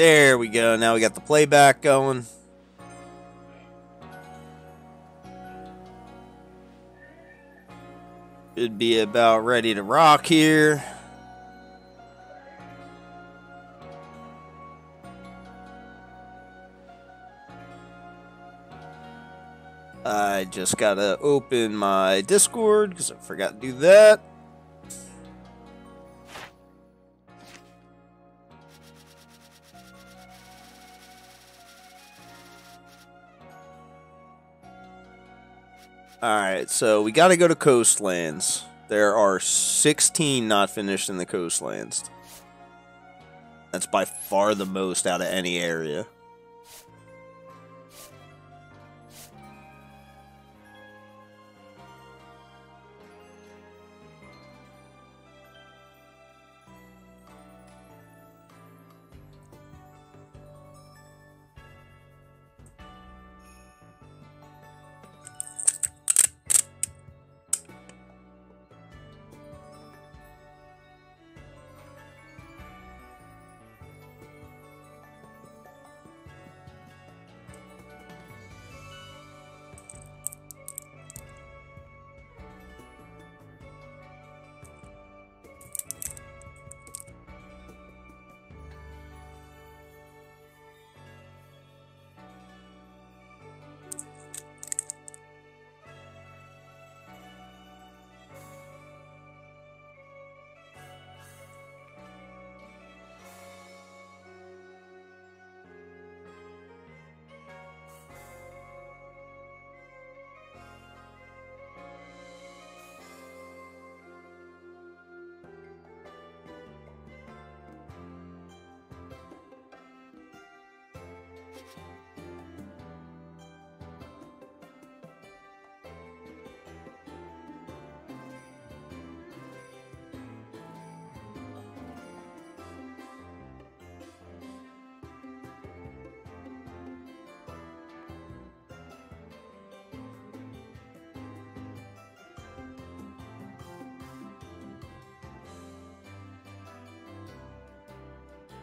There we go. Now we got the playback going. Should be about ready to rock here. I just gotta open my Discord because I forgot to do that. Alright, so we gotta go to Coastlands. There are 16 not finished in the Coastlands. That's by far the most out of any area.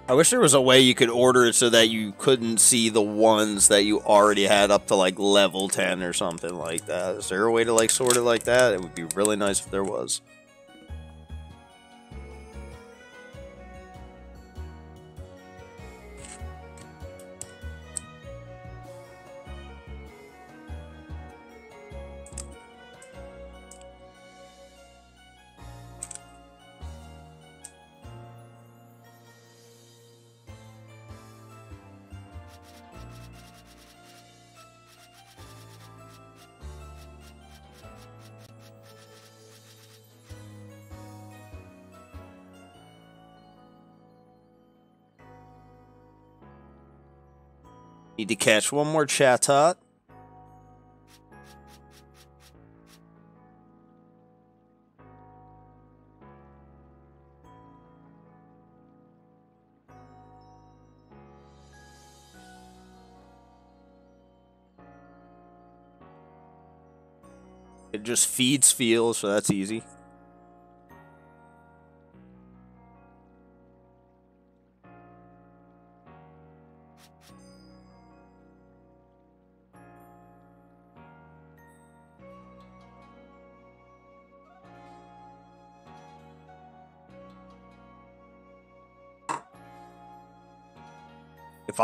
I wish there was a way you could order it so that you couldn't see the ones that you already had up to like level 10 or something like that. Is there a way to like sort it like that? It would be really nice if there was. Need to catch one more Chatot. It just feeds feel, so that's easy.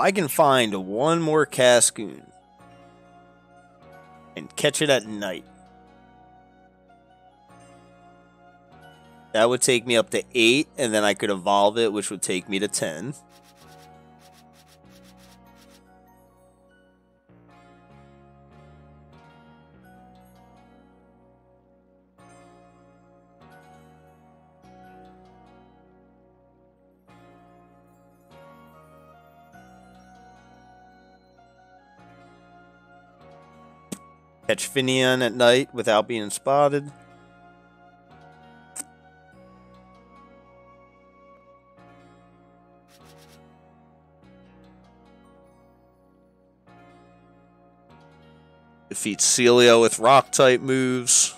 I can find one more Cascoon and catch it at night, that would take me up to 8, and then I could evolve it, which would take me to 10. Catch Finneon at night without being spotted. Defeat Celia with rock type moves.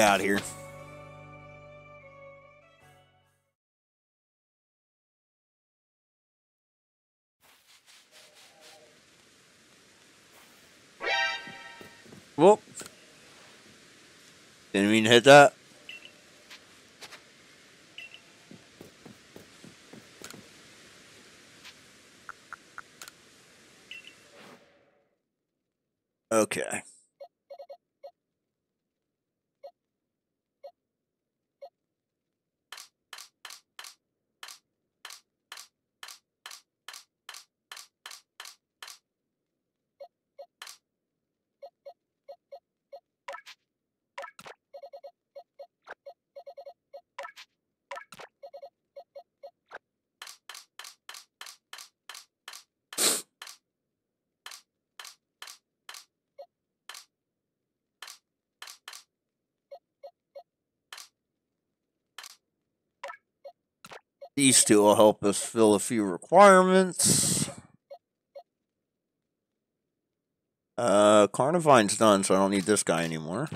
Out here. Whoop. Didn't mean to hit that. Okay. These two will help us fill a few requirements. Uh, Carnivine's done, so I don't need this guy anymore.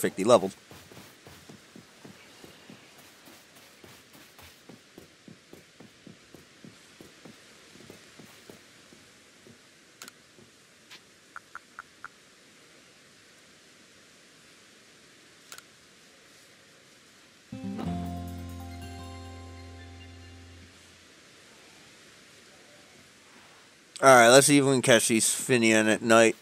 Perfect. He leveled. Alright, let's see if we can catch these Finneon at night.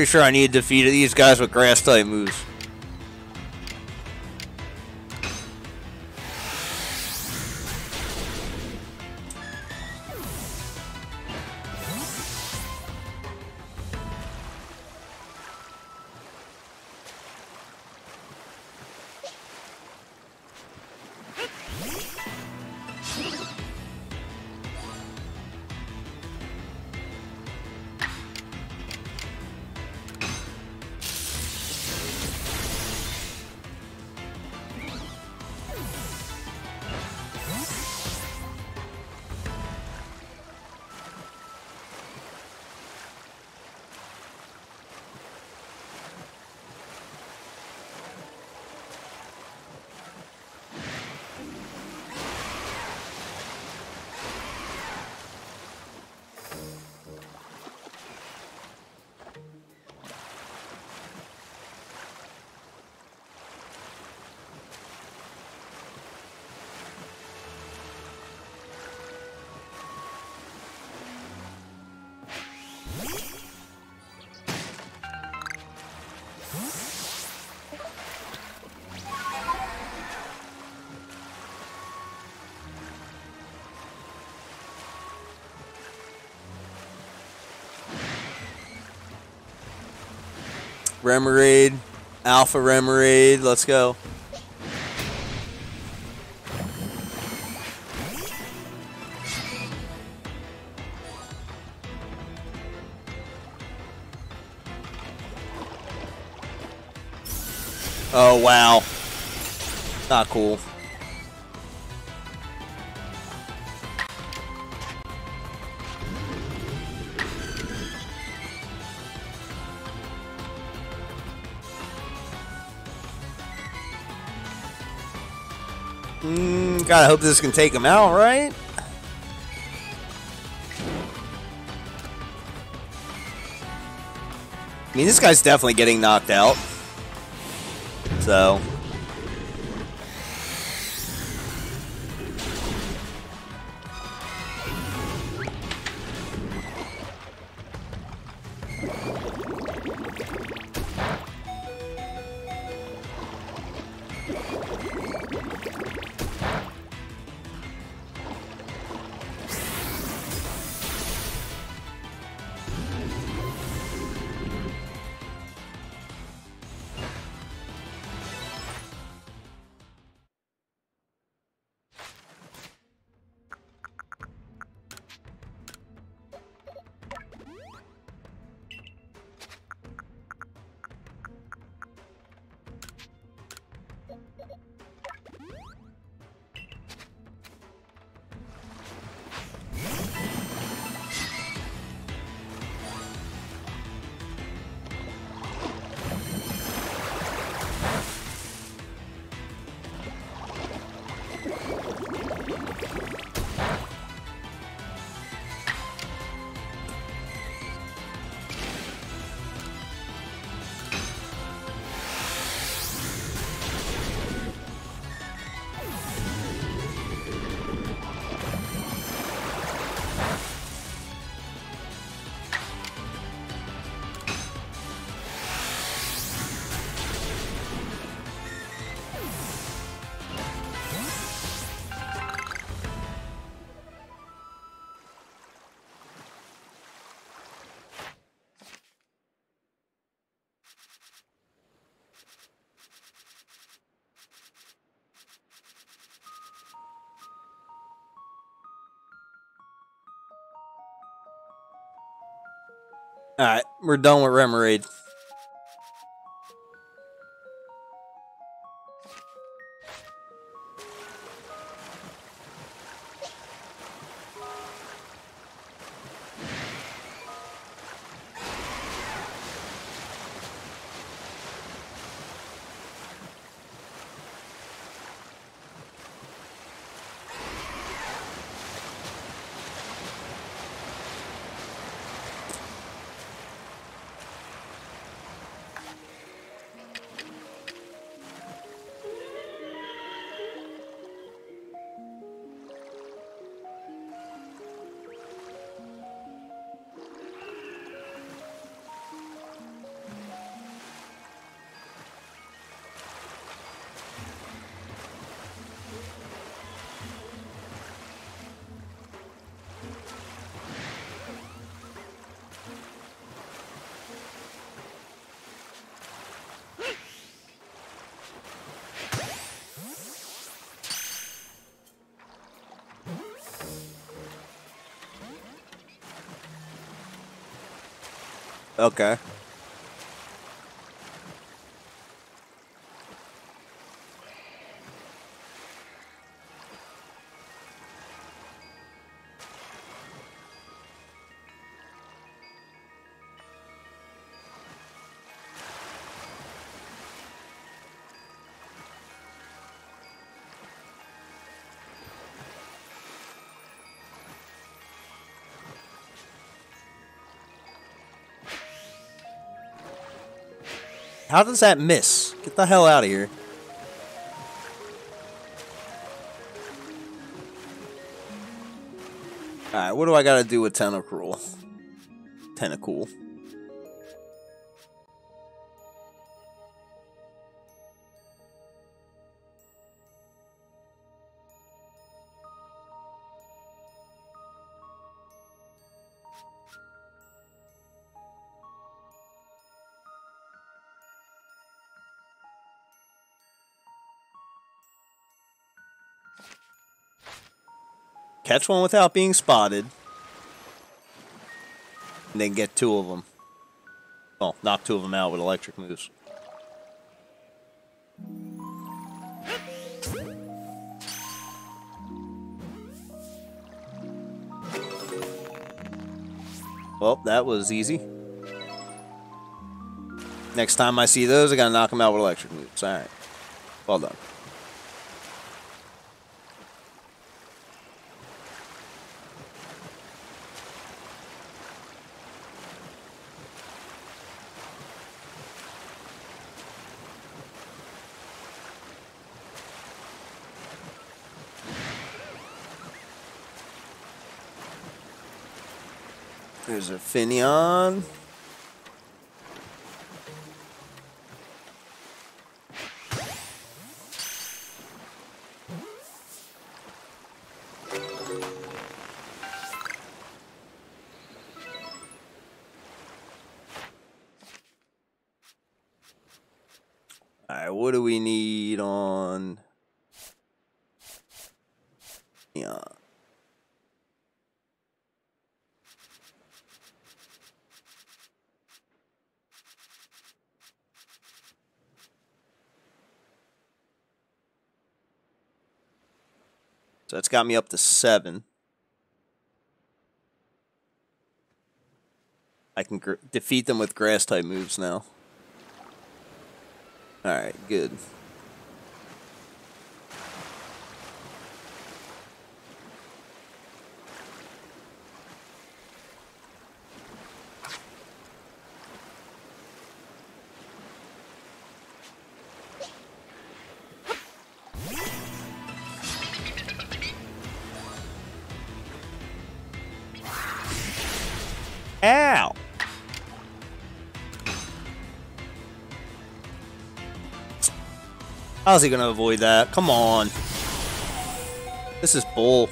Pretty sure I need to defeat these guys with grass type moves. Remoraid, Alpha Remoraid, let's go. Oh, wow. Not cool. Mm, gotta hope this can take him out, right? I mean, this guy's definitely getting knocked out. So. We're done with Remoraid. Okay. How does that miss? Get the hell out of here. Alright, what do I gotta do with Tentacruel? Tentacool. Catch one without being spotted. And then get two of them. Well, knock two of them out with electric moves. Well, that was easy. Next time I see those, I gotta knock them out with electric moves. Alright. Well done. There's So that's got me up to seven. I can defeat them with grass type moves now. Alright, good. How's he gonna avoid that? Come on. This is bull.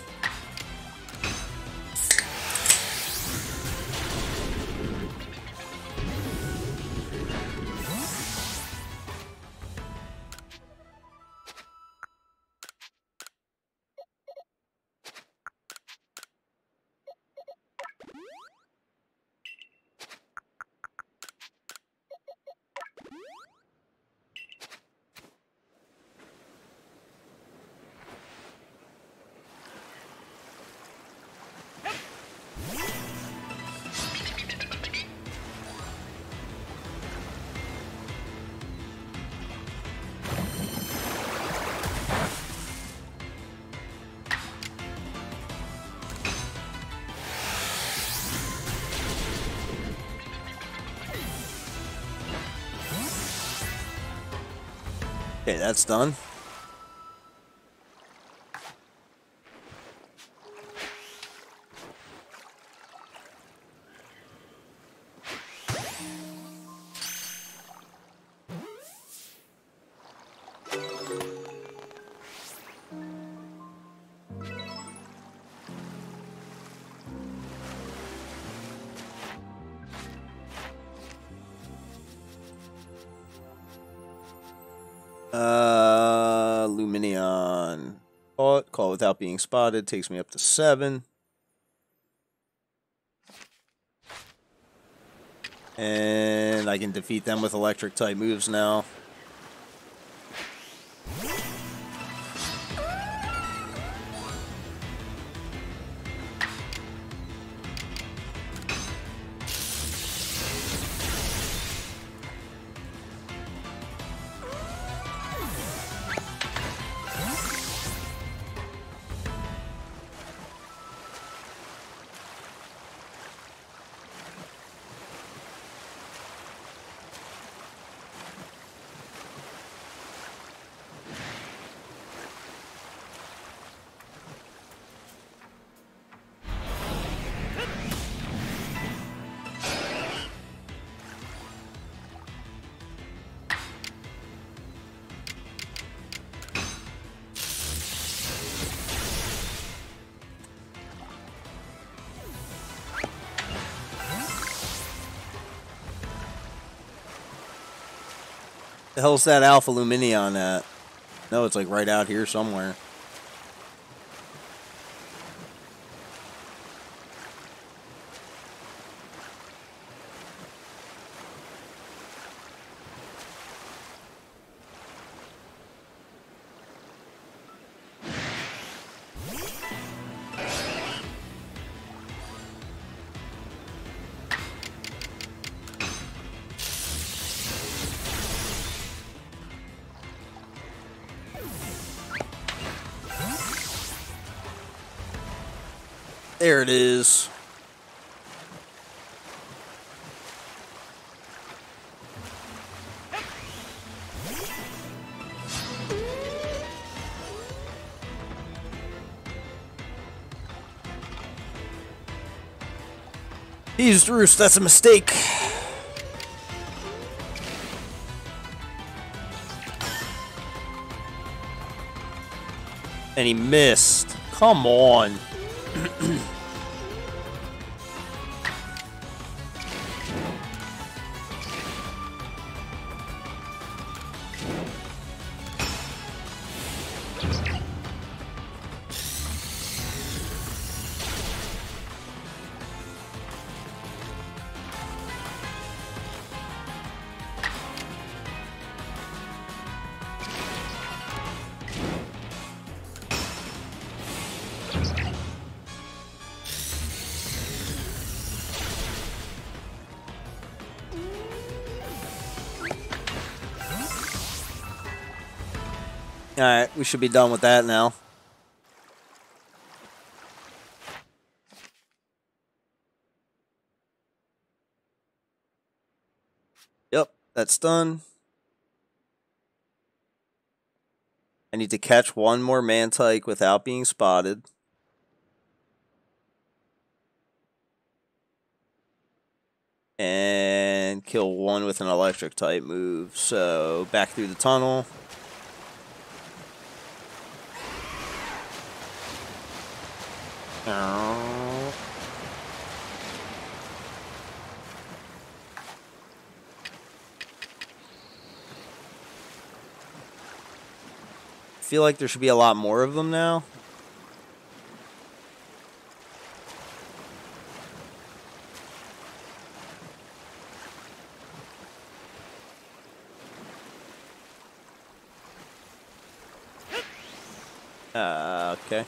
Okay, that's done. Being spotted. Takes me up to seven. And I can defeat them with electric type moves now. The hell's that Alpha Lumineon at? No, it's like right out here somewhere. It is. He's Roost, that's a mistake. And he missed. Come on. Should be done with that now. Yep, that's done. I need to catch one more Mantyke without being spotted. And kill one with an electric type move. So back through the tunnel. Feel like there should be a lot more of them now. Uh, okay.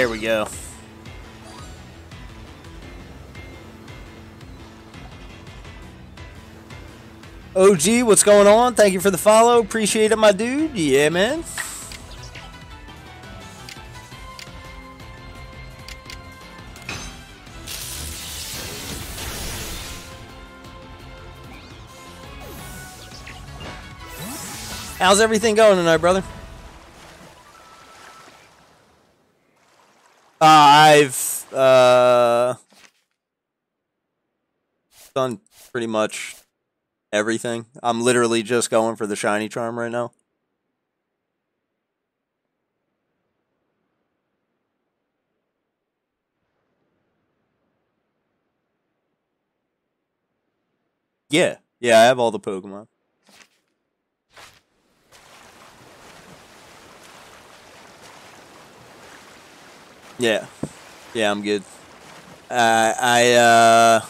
There we go. OG, what's going on? Thank you for the follow. Appreciate it, my dude. Yeah, man. How's everything going tonight, brother? Uh, I've uh, done pretty much everything. I'm literally just going for the shiny charm right now. Yeah, yeah, I have all the Pokemon. Yeah. Yeah, I'm good. Uh, I, uh...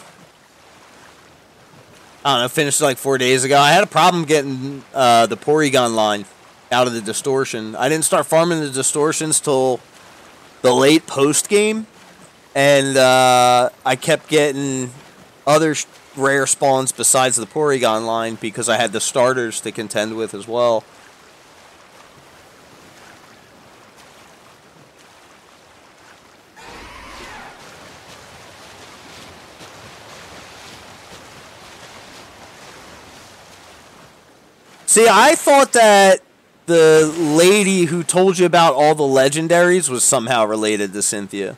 I don't know, finished like four days ago. I had a problem getting uh, the Porygon line out of the distortion. I didn't start farming the distortions till the late post game, and uh, I kept getting other rare spawns besides the Porygon line because I had the starters to contend with as well. See, I thought that the lady who told you about all the legendaries was somehow related to Cynthia.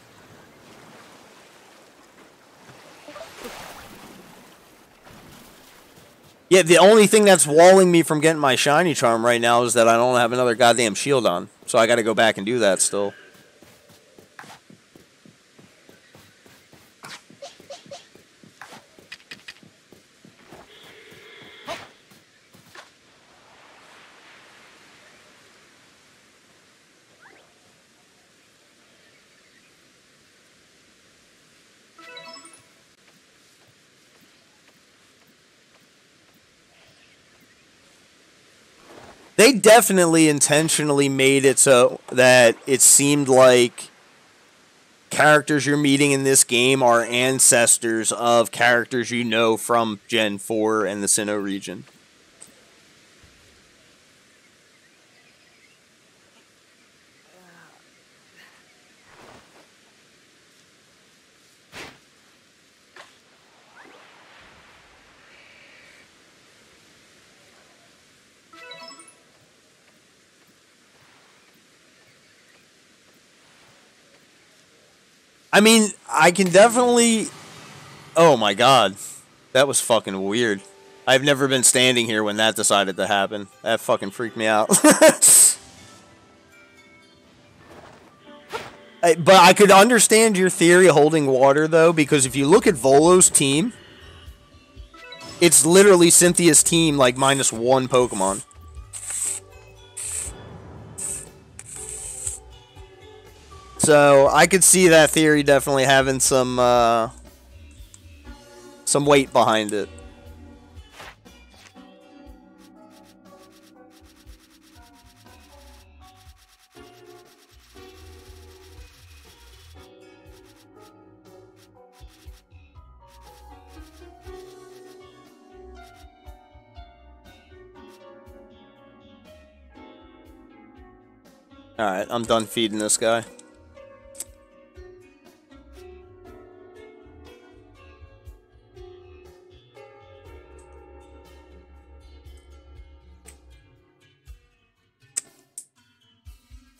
Yeah, the only thing that's walling me from getting my shiny charm right now is that I don't have another goddamn Shieldon. So I gotta go back and do that still. They definitely intentionally made it so that it seemed like characters you're meeting in this game are ancestors of characters you know from Gen 4 and the Sinnoh region. I mean, I can definitely. Oh my god, that was fucking weird. I've never been standing here when that decided to happen. That fucking freaked me out. but I could understand your theory holding water though, because if you look at Volo's team, it's literally Cynthia's team like minus one Pokemon. So I could see that theory definitely having some uh, some weight behind it. Alright, I'm done feeding this guy.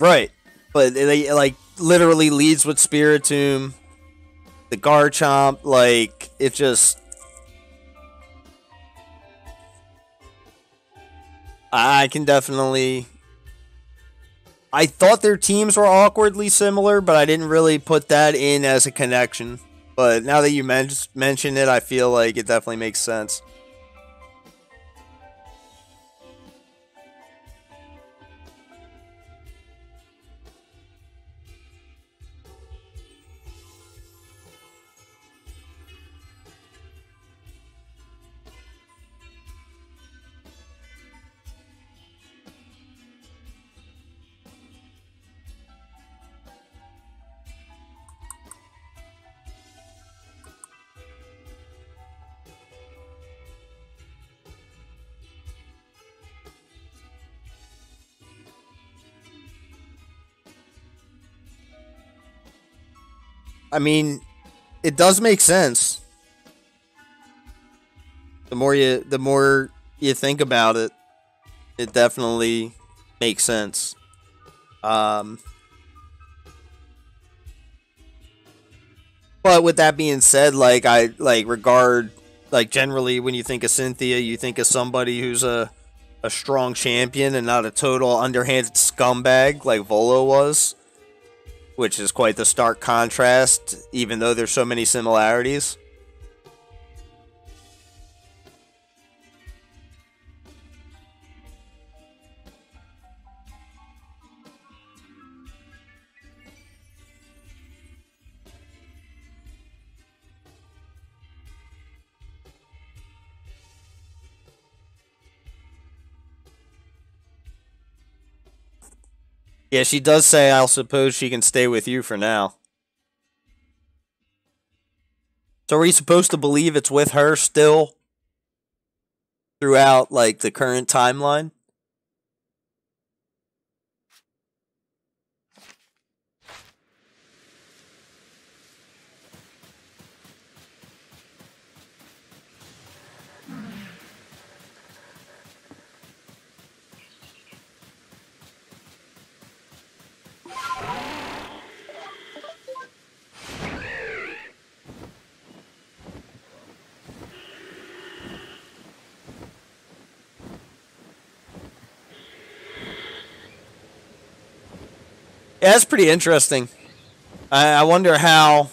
Right. But they like literally leads with Spiritomb. The Garchomp, like it just I can definitely I thought their teams were awkwardly similar, but I didn't really put that in as a connection. But now that you men- mention it, I feel like it definitely makes sense. I mean, it does make sense. The more you the more you think about it, it definitely makes sense. Um, but with that being said, like I like regard like generally when you think of Cynthia, you think of somebody who's a a strong champion and not a total underhanded scumbag like Volo was which is quite the stark contrast, even though there's so many similarities. Yeah, she does say, I'll suppose she can stay with you for now. So are we supposed to believe it's with her still throughout, like, the current timeline? Yeah, that's pretty interesting. I, I wonder how.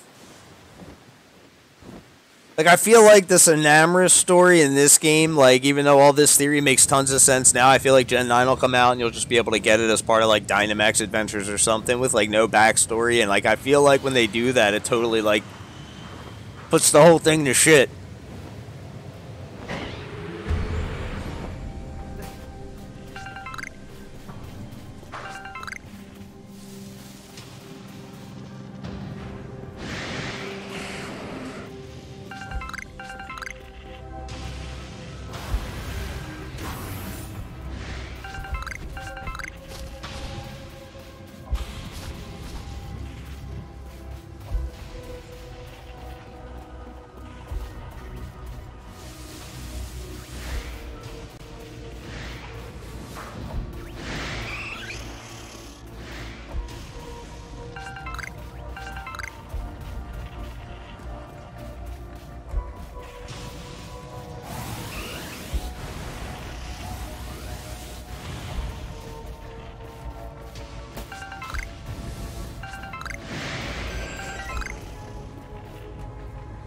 Like, I feel like this Enamorus story in this game, like, even though all this theory makes tons of sense now, I feel like Gen 9 will come out and you'll just be able to get it as part of, like, Dynamax Adventures or something with, like, no backstory. And, like, I feel like when they do that, it totally, like, puts the whole thing to shit.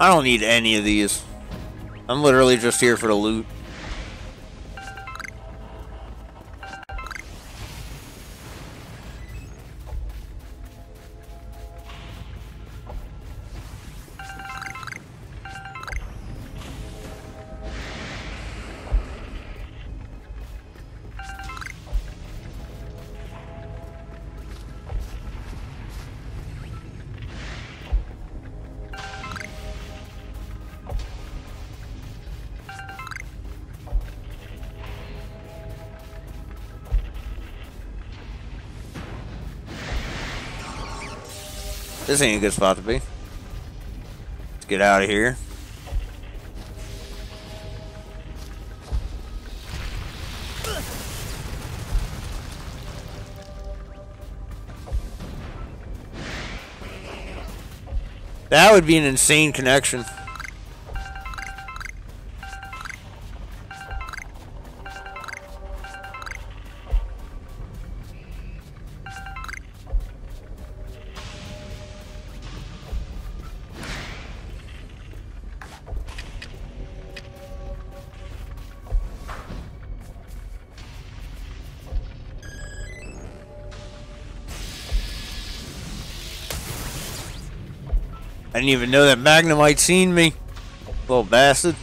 I don't need any of these. I'm literally just here for the loot. Ain't a good spot to be. Let's get out of here. That would be an insane connection. Didn't even know that Magnemite seen me. Little bastard.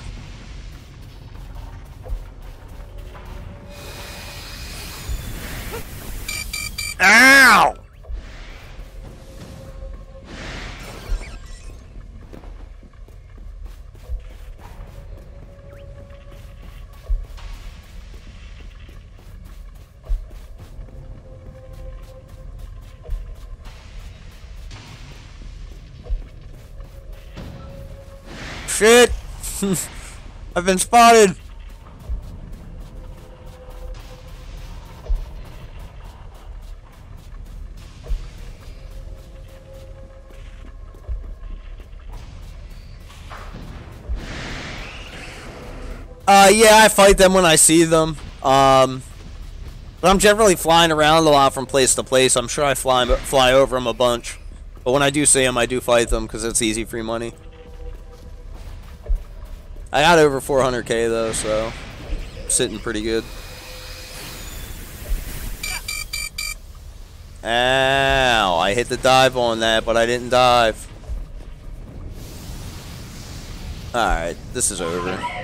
I've been spotted! Uh, yeah, I fight them when I see them. Um, but I'm generally flying around a lot from place to place. I'm sure I fly fly over them a bunch. But when I do see them, I do fight them because it's easy free money. I got over 400k though, so sitting pretty good. Ow, I hit the dive on that, but I didn't dive. Alright, this is over.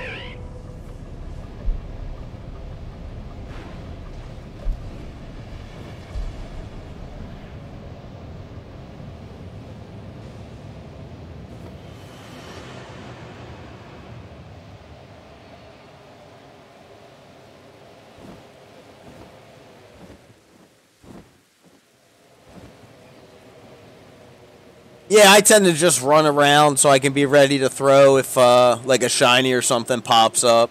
Yeah, I tend to just run around so I can be ready to throw if uh, like a shiny or something pops up.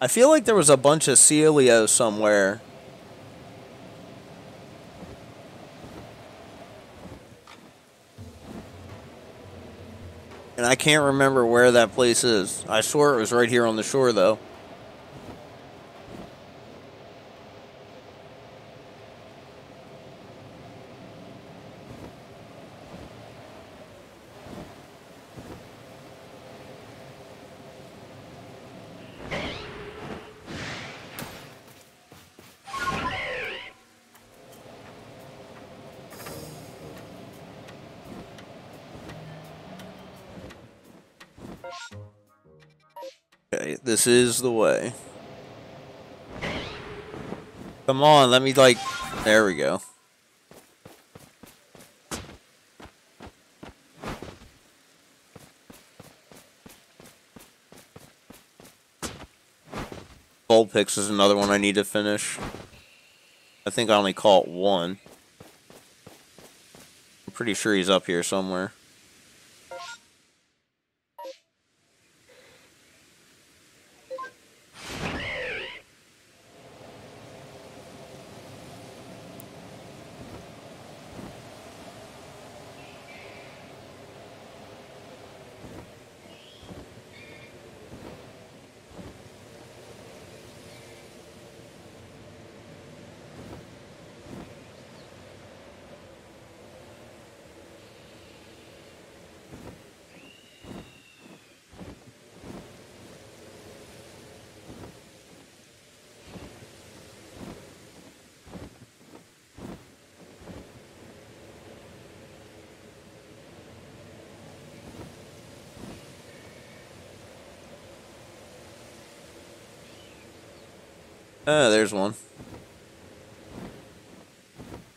I feel like there was a bunch of Shellos somewhere. And I can't remember where that place is. I swear it was right here on the shore, though. This is the way. Come on, let me like... There we go. Vulpix is another one I need to finish. I think I only caught one. I'm pretty sure he's up here somewhere. Oh, there's one.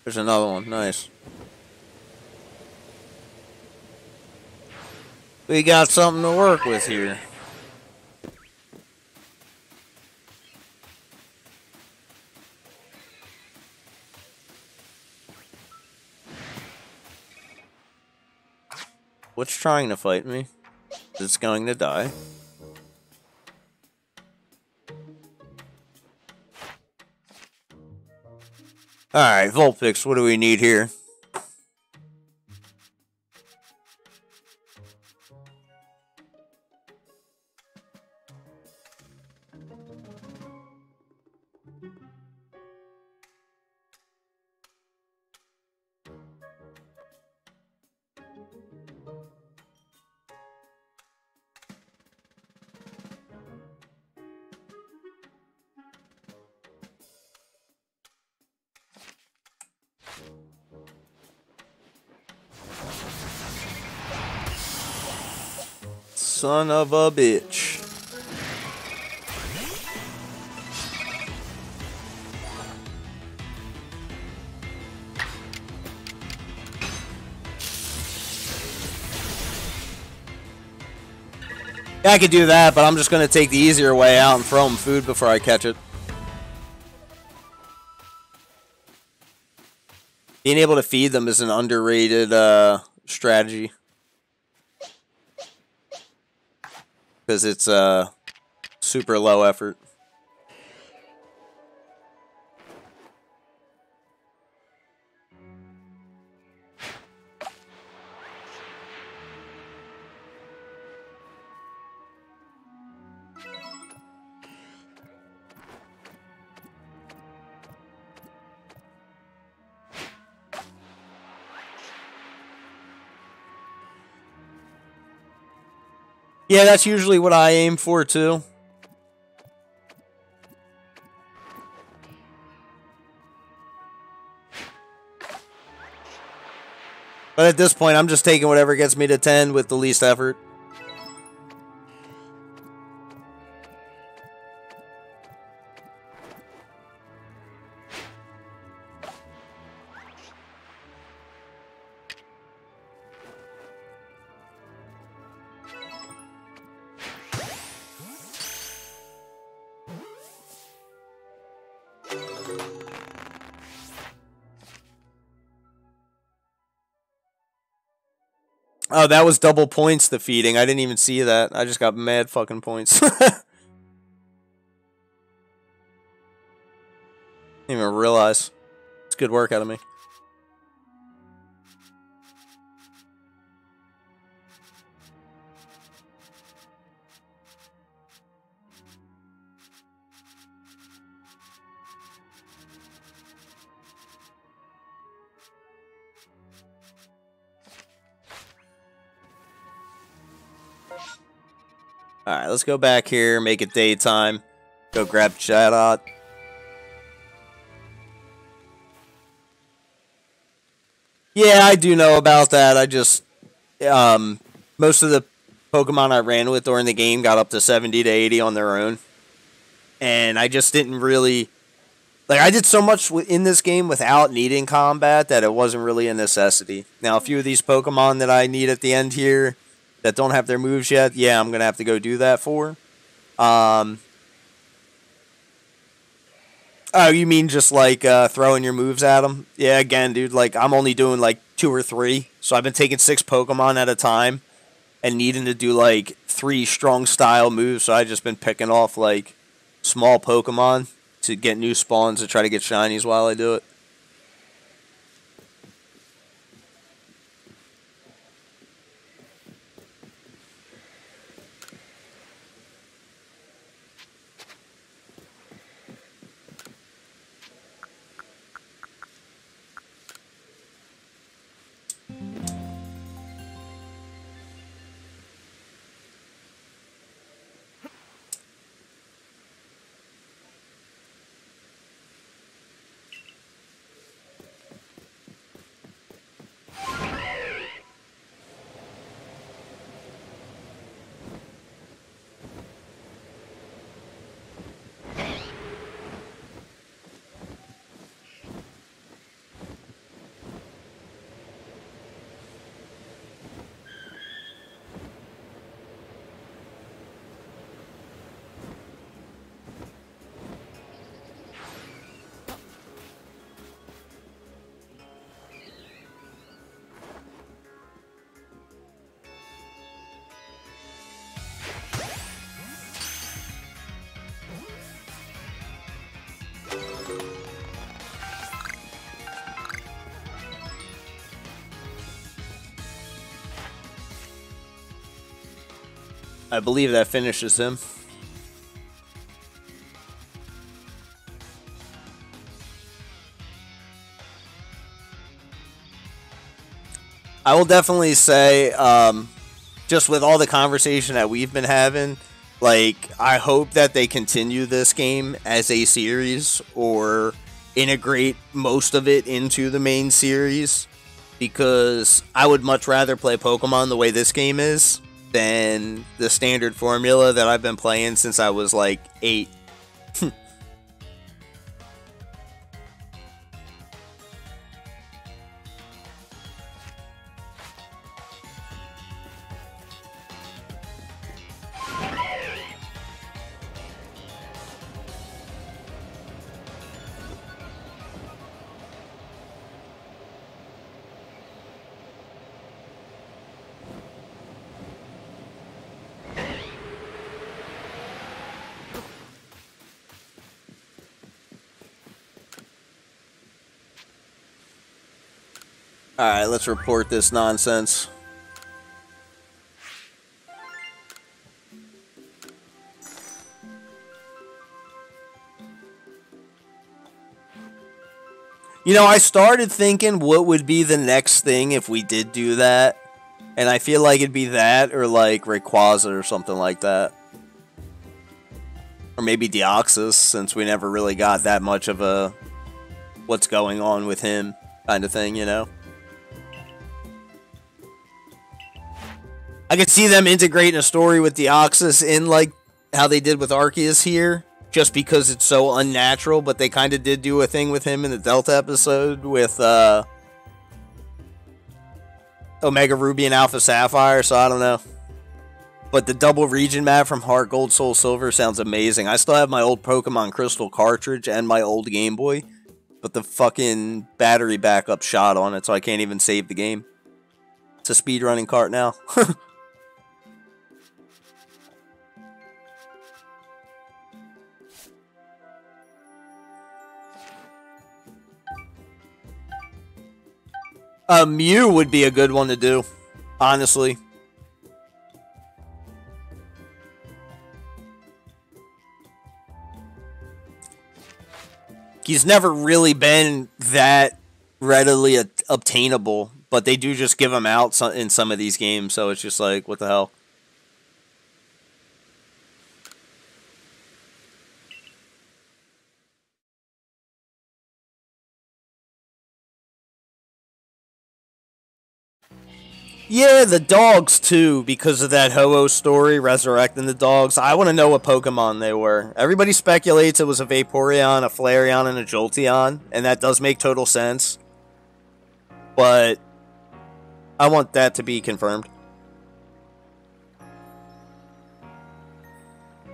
There's another one. Nice. We got something to work with here. What's trying to fight me? It's going to die. Alright, Vulpix, what do we need here? Son of a bitch. Yeah, I could do that, but I'm just going to take the easier way out and throw him food before I catch it. Being able to feed them is an underrated uh, strategy. Because it's uh, super low effort. Yeah, that's usually what I aim for too. But at this point, I'm just taking whatever gets me to 10 with the least effort. Oh, that was double points, the feeding. I didn't even see that. I just got mad fucking points. didn't even realize. It's good work out of me. Alright, let's go back here, make it daytime. Go grab Chatot. Yeah, I do know about that. I just, um, most of the Pokemon I ran with during the game got up to 70 to 80 on their own. And I just didn't really, like, I did so much in this game without needing combat that it wasn't really a necessity. Now, a few of these Pokemon that I need at the end here, that don't have their moves yet, yeah, I'm gonna have to go do that for. Um, oh, you mean just like uh, throwing your moves at them? Yeah, again, dude. Like I'm only doing like two or three, so I've been taking six Pokemon at a time, and needing to do like three strong style moves. So I've just been picking off like small Pokemon to get new spawns to try to get shinies while I do it. I believe that finishes him. I will definitely say, um, just with all the conversation that we've been having, like I hope that they continue this game as a series or integrate most of it into the main series because I would much rather play Pokemon the way this game is than the standard formula that I've been playing since I was like 8 report this nonsense. You know, I started thinking what would be the next thing if we did do that. And I feel like it'd be that or like Rayquaza or something like that. Or maybe Deoxys, since we never really got that much of a what's going on with him kind of thing, you know? I could see them integrating a story with Deoxys in like how they did with Arceus here, just because it's so unnatural. But they kind of did do a thing with him in the Delta episode with uh, Omega Ruby and Alpha Sapphire. So I don't know. But the double region map from Heart Gold Soul Silver sounds amazing. I still have my old Pokemon Crystal cartridge and my old Game Boy, but the fucking battery backup shot on it, so I can't even save the game. It's a speedrunning cart now. A Mew would be a good one to do, honestly. He's never really been that readily obtainable, but they do just give him out in some of these games, so it's just like, what the hell? Yeah, the dogs too, because of that Ho-Oh story, resurrecting the dogs. I want to know what Pokemon they were. Everybody speculates it was a Vaporeon, a Flareon, and a Jolteon, and that does make total sense. But I want that to be confirmed.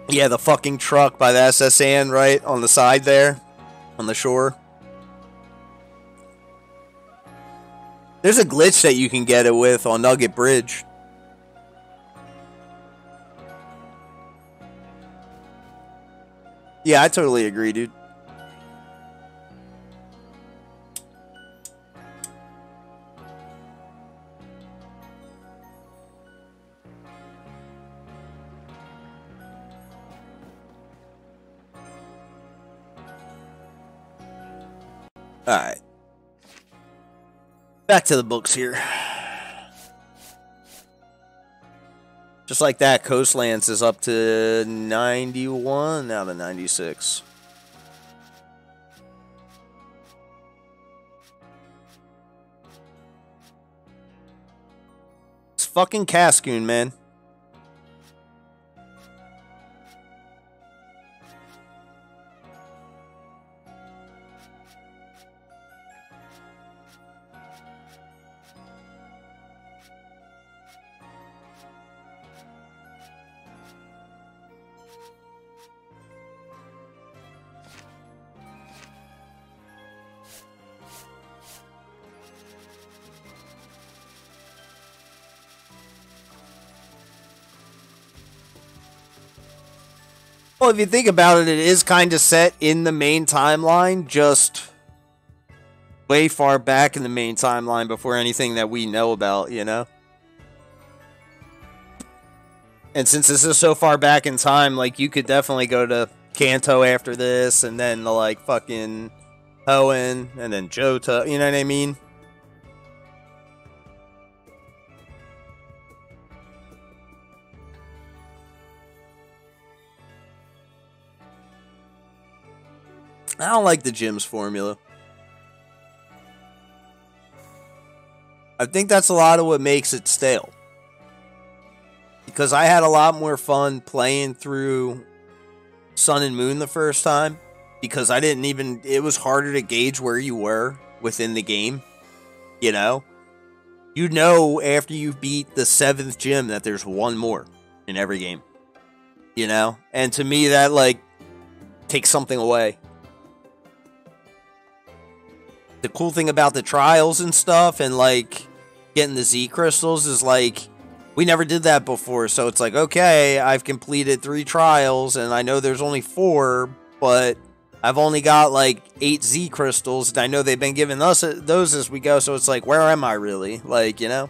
Yeah, the fucking truck by the SS Anne, right? On the side there. On the shore. There's a glitch that you can get it with on Nugget Bridge. Yeah, I totally agree, dude. Alright. Back to the books here. Just like that, Coastlands is up to 91, now to 96. It's fucking Cascoon, man. Well, if you think about it, it is kind of set in the main timeline, just way far back in the main timeline before anything that we know about, you know? And since this is so far back in time, like you could definitely go to Kanto after this, and then the like fucking Hoenn, and then Johto. You know what I mean? I don't like the gym's formula. I think that's a lot of what makes it stale. Because I had a lot more fun playing through Sun and Moon the first time because I didn't even it was harder to gauge where you were within the game, you know? You know after you beat the 7th gym that there's one more in every game. You know? And to me that like takes something away the cool thing about the trials and stuff and like getting the Z crystals is like we never did that before. So it's like, okay, I've completed three trials and I know there's only four, but I've only got like eight Z crystals and I know they've been giving us those as we go. So it's like, where am I really? Like, you know?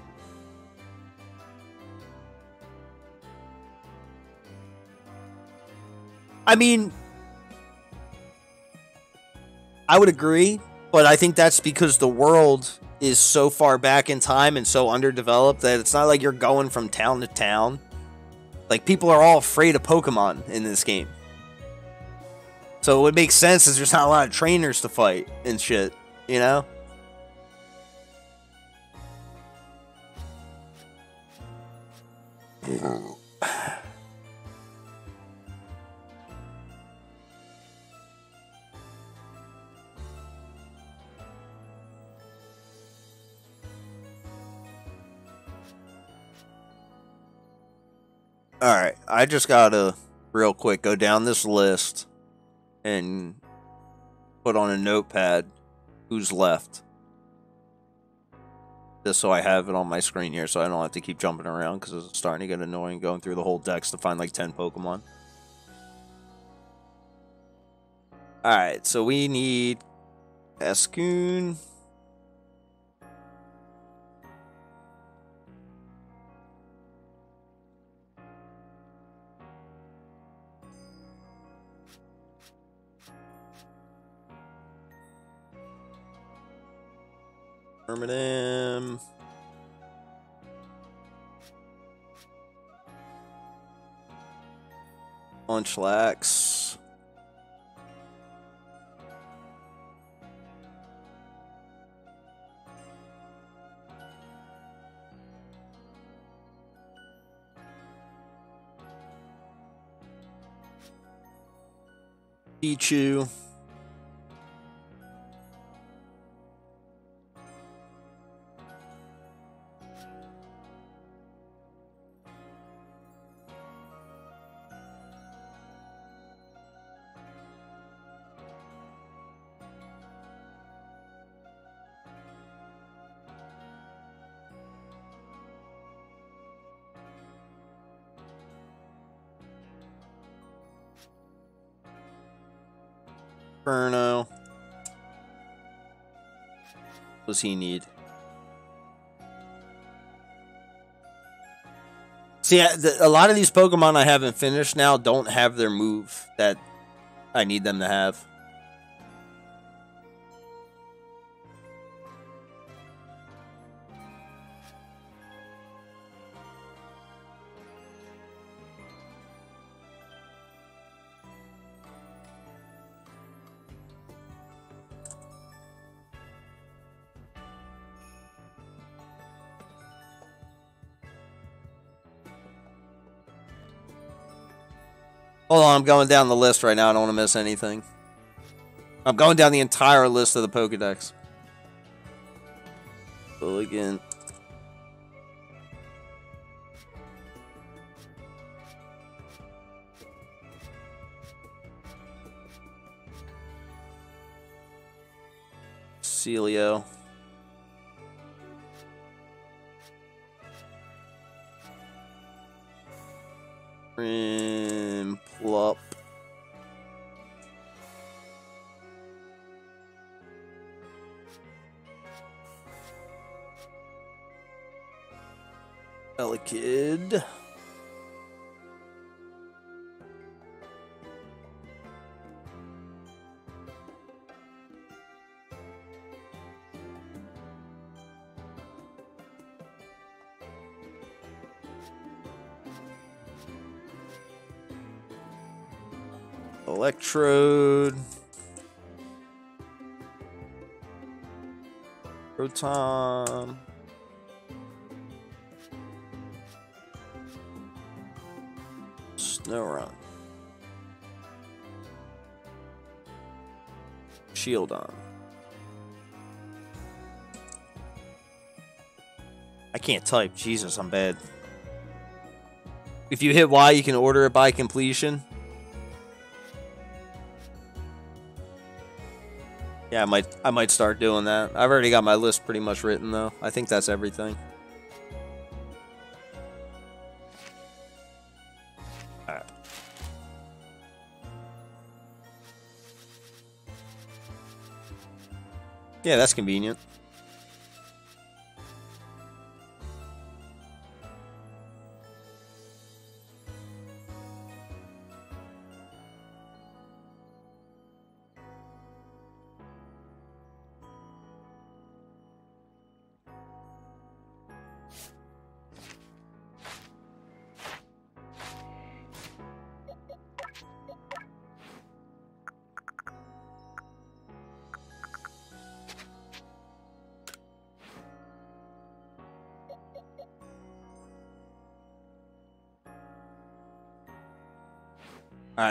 I mean, I would agree but I think that's because the world is so far back in time and so underdeveloped that it's not like you're going from town to town. Like people are all afraid of Pokemon in this game. So what makes sense is there's not a lot of trainers to fight and shit, you know? Mm-hmm. All right, I just gotta real quick go down this list and put on a notepad who's left. Just so I have it on my screen here so I don't have to keep jumping around because it's starting to get annoying going through the whole decks to find like 10 Pokemon. Alright, so we need Cascoon. Permanent. Munchlax. Pichu. Inferno. What does he need? See, a lot of these Pokemon I haven't finished now don't have their move that I need them to have. I'm going down the list right now. I don't want to miss anything. I'm going down the entire list of the Pokedex. Again. Shellos. Prinplup. Elekid. Electrode. Proton. Snorunt. Shieldon. I can't type. Jesus, I'm bad. If you hit Y, you can order it by completion. Yeah, I might I might start doing that. I've already got my list pretty much written though. I think that's everything. Yeah, that's convenient.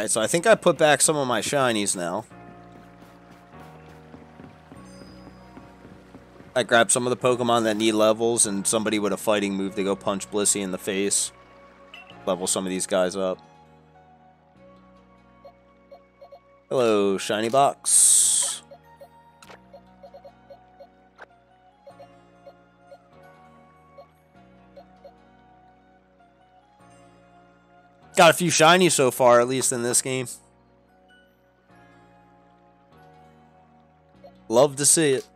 Alright, so I think I put back some of my shinies now. I grabbed some of the Pokemon that need levels and somebody with a fighting move to go punch Blissey in the face. Level some of these guys up. Hello, Shiny Box. Got a few shinies so far, at least in this game. Love to see it.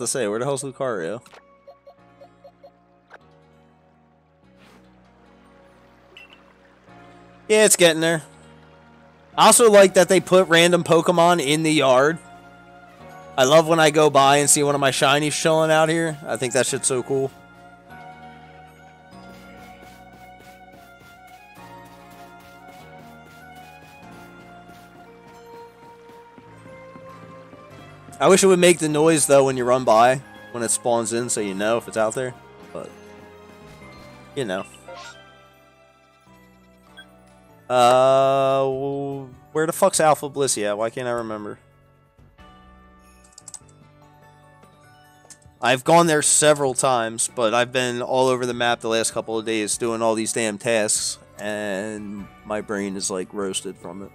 To say, where the hell's Lucario? Yeah, it's getting there. I also like that they put random Pokemon in the yard. I love when I go by and see one of my shinies chilling out here. I think that shit's so cool. I wish it would make the noise though when you run by when it spawns in so you know if it's out there. But you know. Uh where the fuck's Alpha Bliss at? Why can't I remember? I've gone there several times, but I've been all over the map the last couple of days doing all these damn tasks, and my brain is like roasted from it.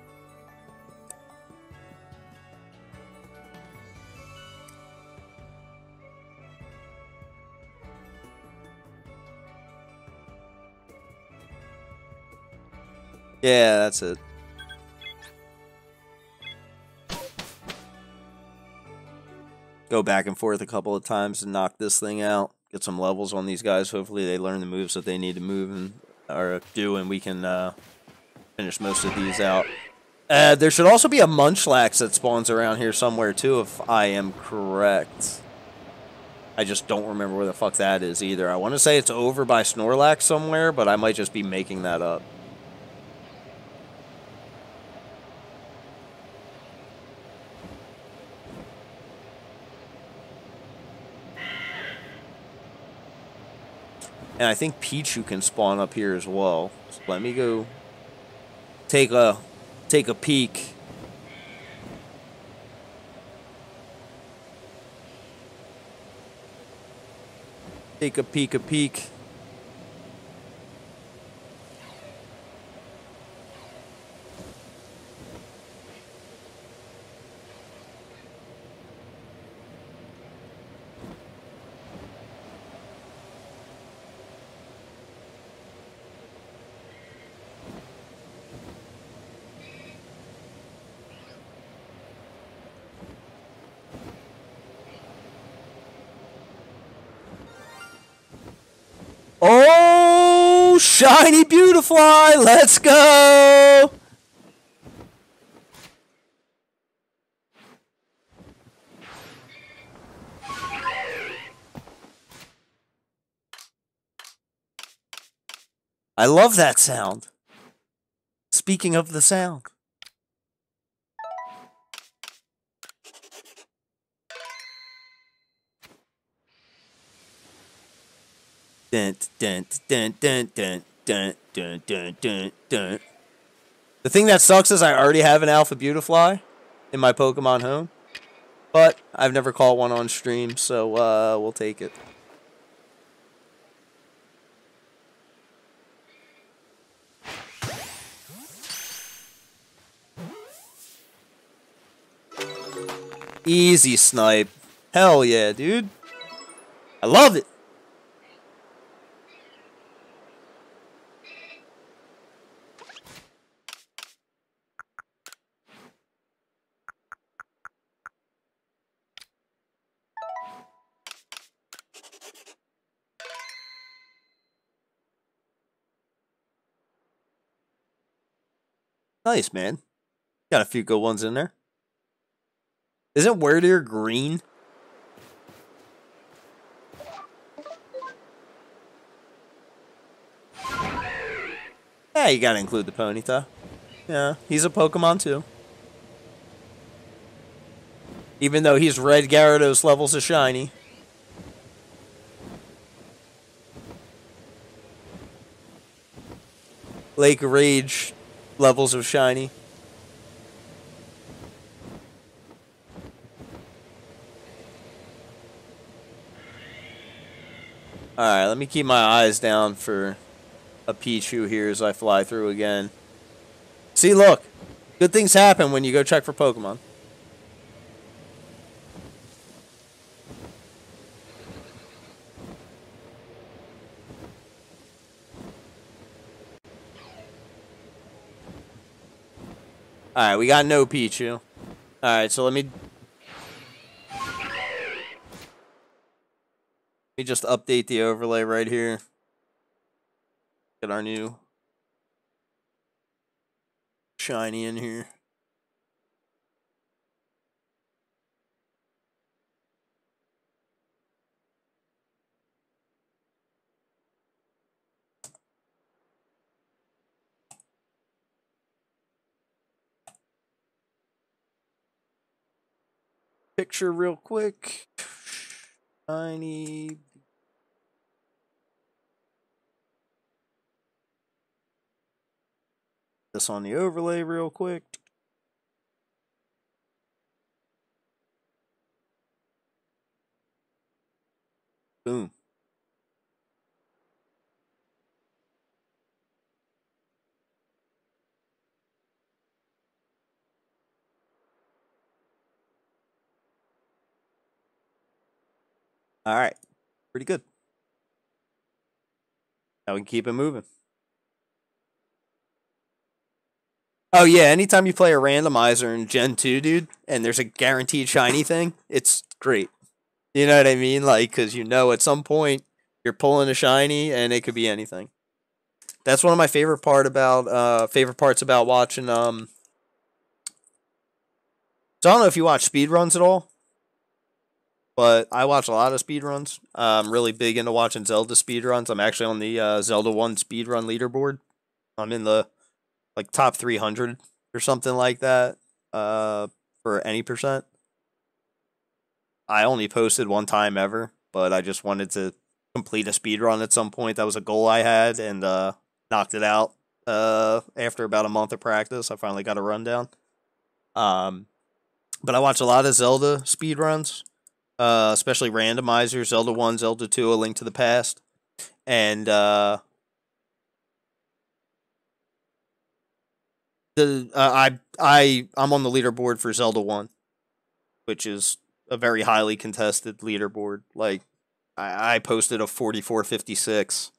Yeah, that's it. Go back and forth a couple of times and knock this thing out. Get some levels on these guys. Hopefully they learn the moves that they need to move and or do, and we can uh, finish most of these out. Uh, there should also be a Munchlax that spawns around here somewhere too, if I am correct. I just don't remember where the fuck that is either. I want to say it's over by Snorlax somewhere, but I might just be making that up. And I think Pichu can spawn up here as well. So let me go take a take a peek. Take a peek a peek. Shiny beautifly. Let's go. I love that sound. Speaking of the sound. The thing that sucks is I already have an Alpha Beautifly in my Pokemon home. But I've never caught one on stream, so uh, we'll take it. Easy snipe. Hell yeah, dude. I love it. Nice, man. Got a few good ones in there. Isn't Wordier green? Yeah, you gotta include the Ponyta. Yeah, he's a Pokemon too. Even though he's red Gyarados levels of shiny. Lake Rage levels of shiny. Alright, let me keep my eyes down for a Pichu here as I fly through again. See, look. Good things happen when you go check for Pokemon. Alright, we got no Pichu. Alright, so let me... Let me just update the overlay right here. Get our new shiny in here. Picture real quick. Shiny. This on the overlay real quick. Boom. All right. Pretty good. Now we can keep it moving. Oh yeah, anytime you play a randomizer in Gen 2, dude, and there's a guaranteed shiny thing, it's great. You know what I mean? Like, because you know at some point you're pulling a shiny and it could be anything. That's one of my favorite part about uh favorite parts about watching um so I don't know if you watch speed runs at all but I watch a lot of speedruns. I'm really big into watching Zelda speedruns. I'm actually on the uh, Zelda 1 speedrun leaderboard. I'm in the like top 300 or something like that uh, for any percent. I only posted one time ever, but I just wanted to complete a speedrun at some point. That was a goal I had and uh, knocked it out uh, after about a month of practice. I finally got a rundown. Um, but I watch a lot of Zelda speedruns uh, especially randomizers, Zelda 1, Zelda 2, A Link to the Past. And uh, the uh, I I I'm on the leaderboard for Zelda 1, which is a very highly contested leaderboard. Like I, I posted a 4456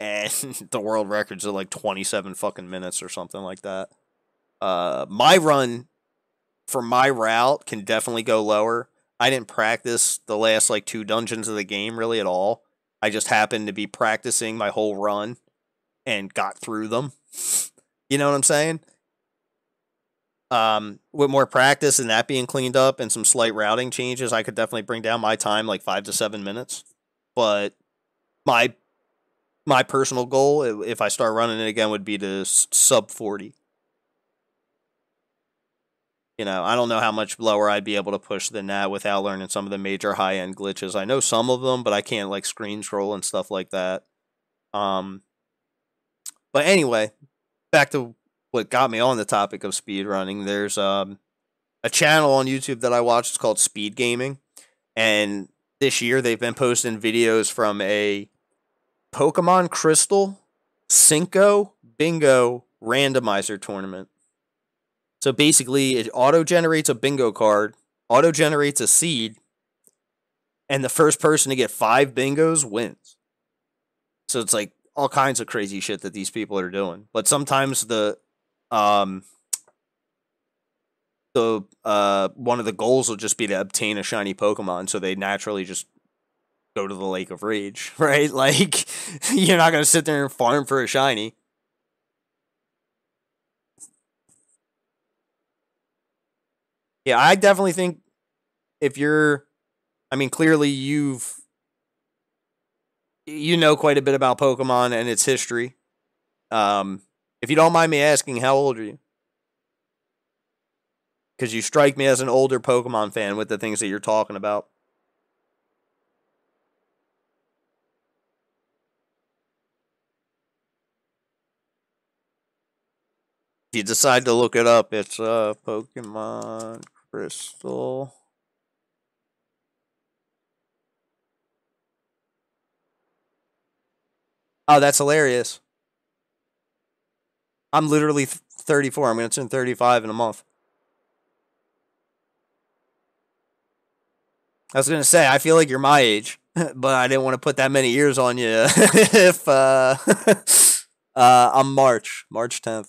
and the world records are like 27 fucking minutes or something like that. Uh, my run for my route can definitely go lower I didn't practice the last like two dungeons of the game really at all. I just happened to be practicing my whole run and got through them. You know what I'm saying? Um, with more practice and that being cleaned up and some slight routing changes, I could definitely bring down my time like five to seven minutes. But my my personal goal, if I start running it again, would be to sub forty. You know, I don't know how much lower I'd be able to push than that without learning some of the major high end glitches. I know some of them, but I can't like screen scroll and stuff like that. Um, but anyway, back to what got me on the topic of speed running. There's um a channel on YouTube that I watch. It's called Speed Gaming, and this year they've been posting videos from a Pokemon Crystal Cinco Bingo randomizer tournament. So basically, it auto generates a bingo card, auto generates a seed, and the first person to get five bingos wins. So it's like all kinds of crazy shit that these people are doing. But sometimes the um the uh one of the goals will just be to obtain a shiny Pokemon, so they naturally just go to the Lake of Rage, right? Like you're not gonna sit there and farm for a shiny. Yeah, I definitely think if you're I mean clearly you've you know quite a bit about Pokemon and its history. Um if you don't mind me asking, how old are you? Because you strike me as an older Pokemon fan with the things that you're talking about. If you decide to look it up, it's uh, Pokemon Crystal. Oh, that's hilarious. I'm literally 34. I'm going to turn 35 in a month. I was going to say, I feel like you're my age, but I didn't want to put that many years on you if uh, uh, I'm March, March 10th.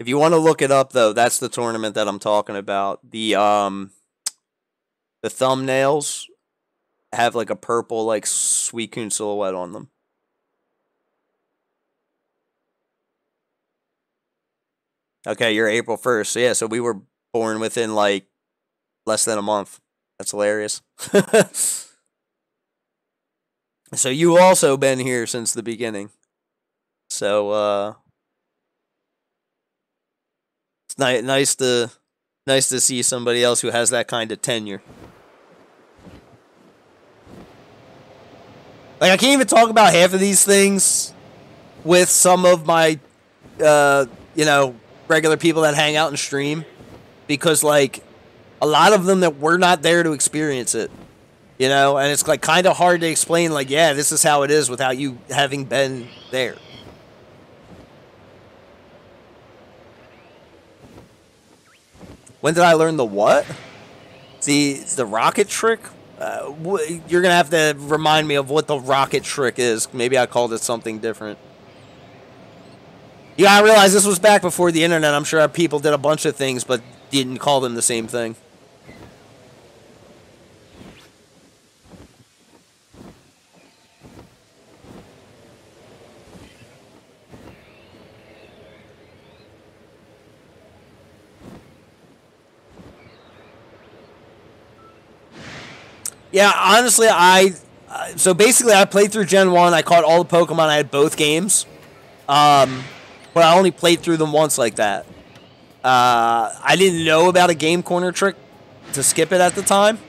If you want to look it up, though, that's the tournament that I'm talking about. The um, the thumbnails have like a purple like Suicune silhouette on them. Okay, you're April 1st. So yeah, so we were born within like less than a month. That's hilarious. so you also been here since the beginning. So uh it's ni- nice to nice to see somebody else who has that kind of tenure. Like I can't even talk about half of these things with some of my, uh, you know, regular people that hang out and stream, because like a lot of them that we're not there to experience it, you know, and it's like kind of hard to explain. Like, yeah, this is how it is without you having been there. When did I learn the what? The the rocket trick? Uh, you're gonna have to remind me of what the rocket trick is. Maybe I called it something different. Yeah, gotta realize this was back before the internet. I'm sure people did a bunch of things, but didn't call them the same thing. Yeah, honestly, I so basically I played through Gen One. I caught all the Pokemon. I had both games, um, but I only played through them once like that. Uh, I didn't know about a game corner trick to skip it at the time,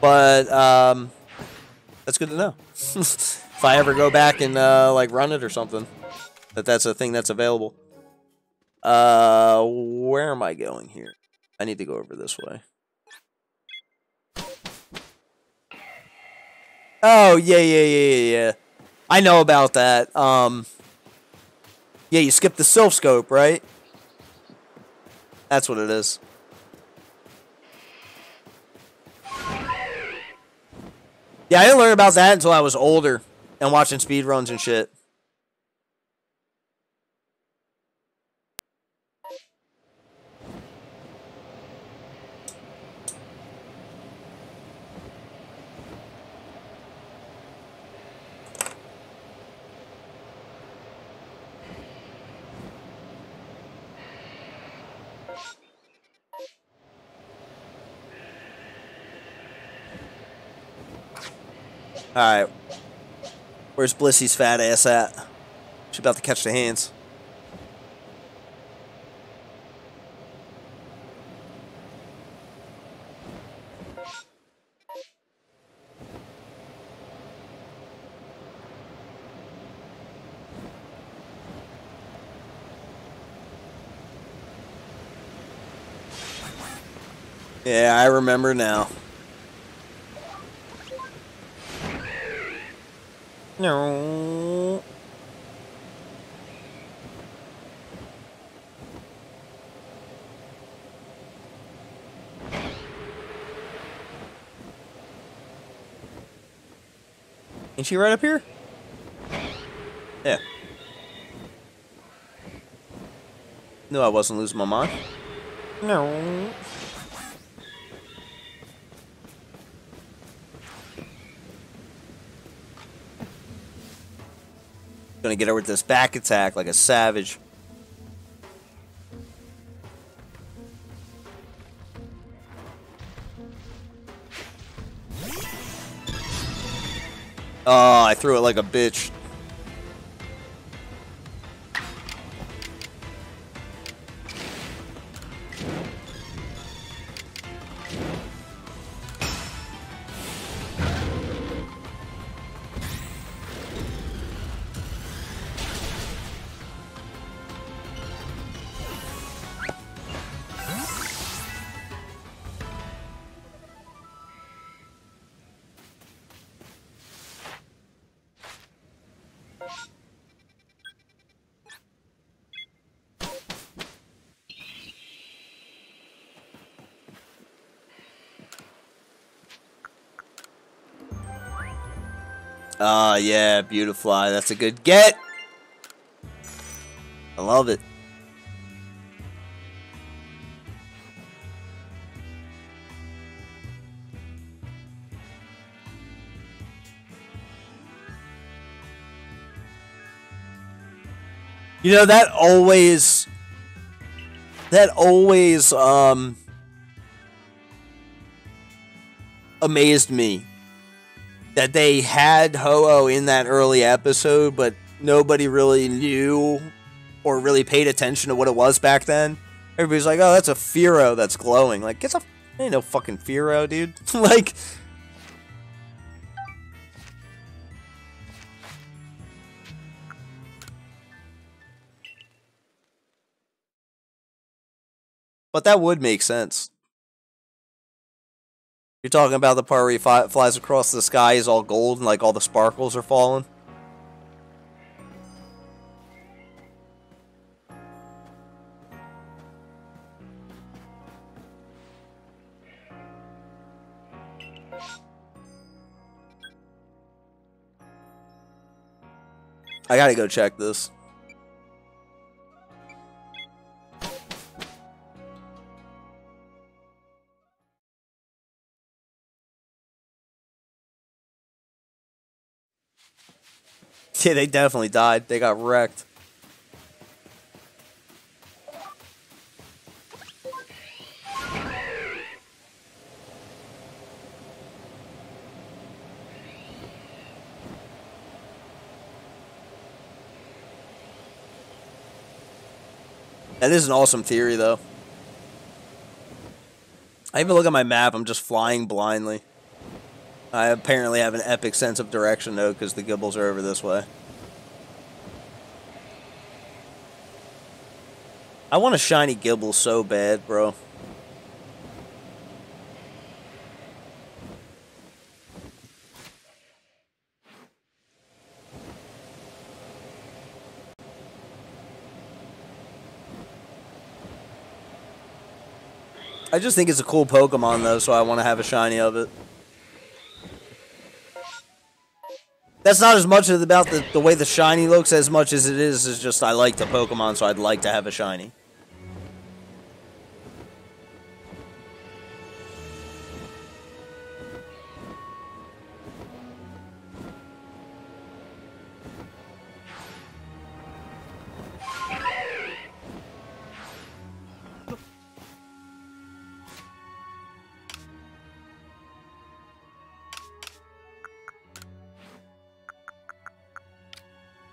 but um, that's good to know. if I ever go back and uh, like run it or something, that that's a thing that's available. Uh, where am I going here? I need to go over this way. Oh yeah, yeah, yeah, yeah, yeah. I know about that. Um, yeah, you skip the Silph Scope, right? That's what it is. Yeah, I didn't learn about that until I was older and watching speedruns and shit. Alright. Where's Blissey's fat ass at? She's about to catch the hands. Yeah, I remember now. No. Ain't she right up here? Yeah. No, I wasn't losing my mind. No. Gonna get her with this back attack like a savage. Oh, I threw it like a bitch. Ah, uh, yeah, Beautifly. That's a good get. I love it. You know, that always that always um amazed me that they had Ho-Oh in that early episode, but nobody really knew or really paid attention to what it was back then. Everybody's like, "Oh, that's a Fearow that's glowing." Like, it's a ain't no fucking Fearow, dude. like. But that would make sense. You're talking about the part where he flies across the sky is all gold and like all the sparkles are falling? I gotta go check this. Yeah, they definitely died. They got wrecked. That is an awesome theory, though. I even look at my map, I'm just flying blindly. I apparently have an epic sense of direction, though, because the Gibles are over this way. I want a shiny Gible so bad, bro. I just think it's a cool Pokemon, though, so I want to have a shiny of it. That's not as much about the, the way the shiny looks as much as it is is just I like the Pokemon, so I'd like to have a shiny.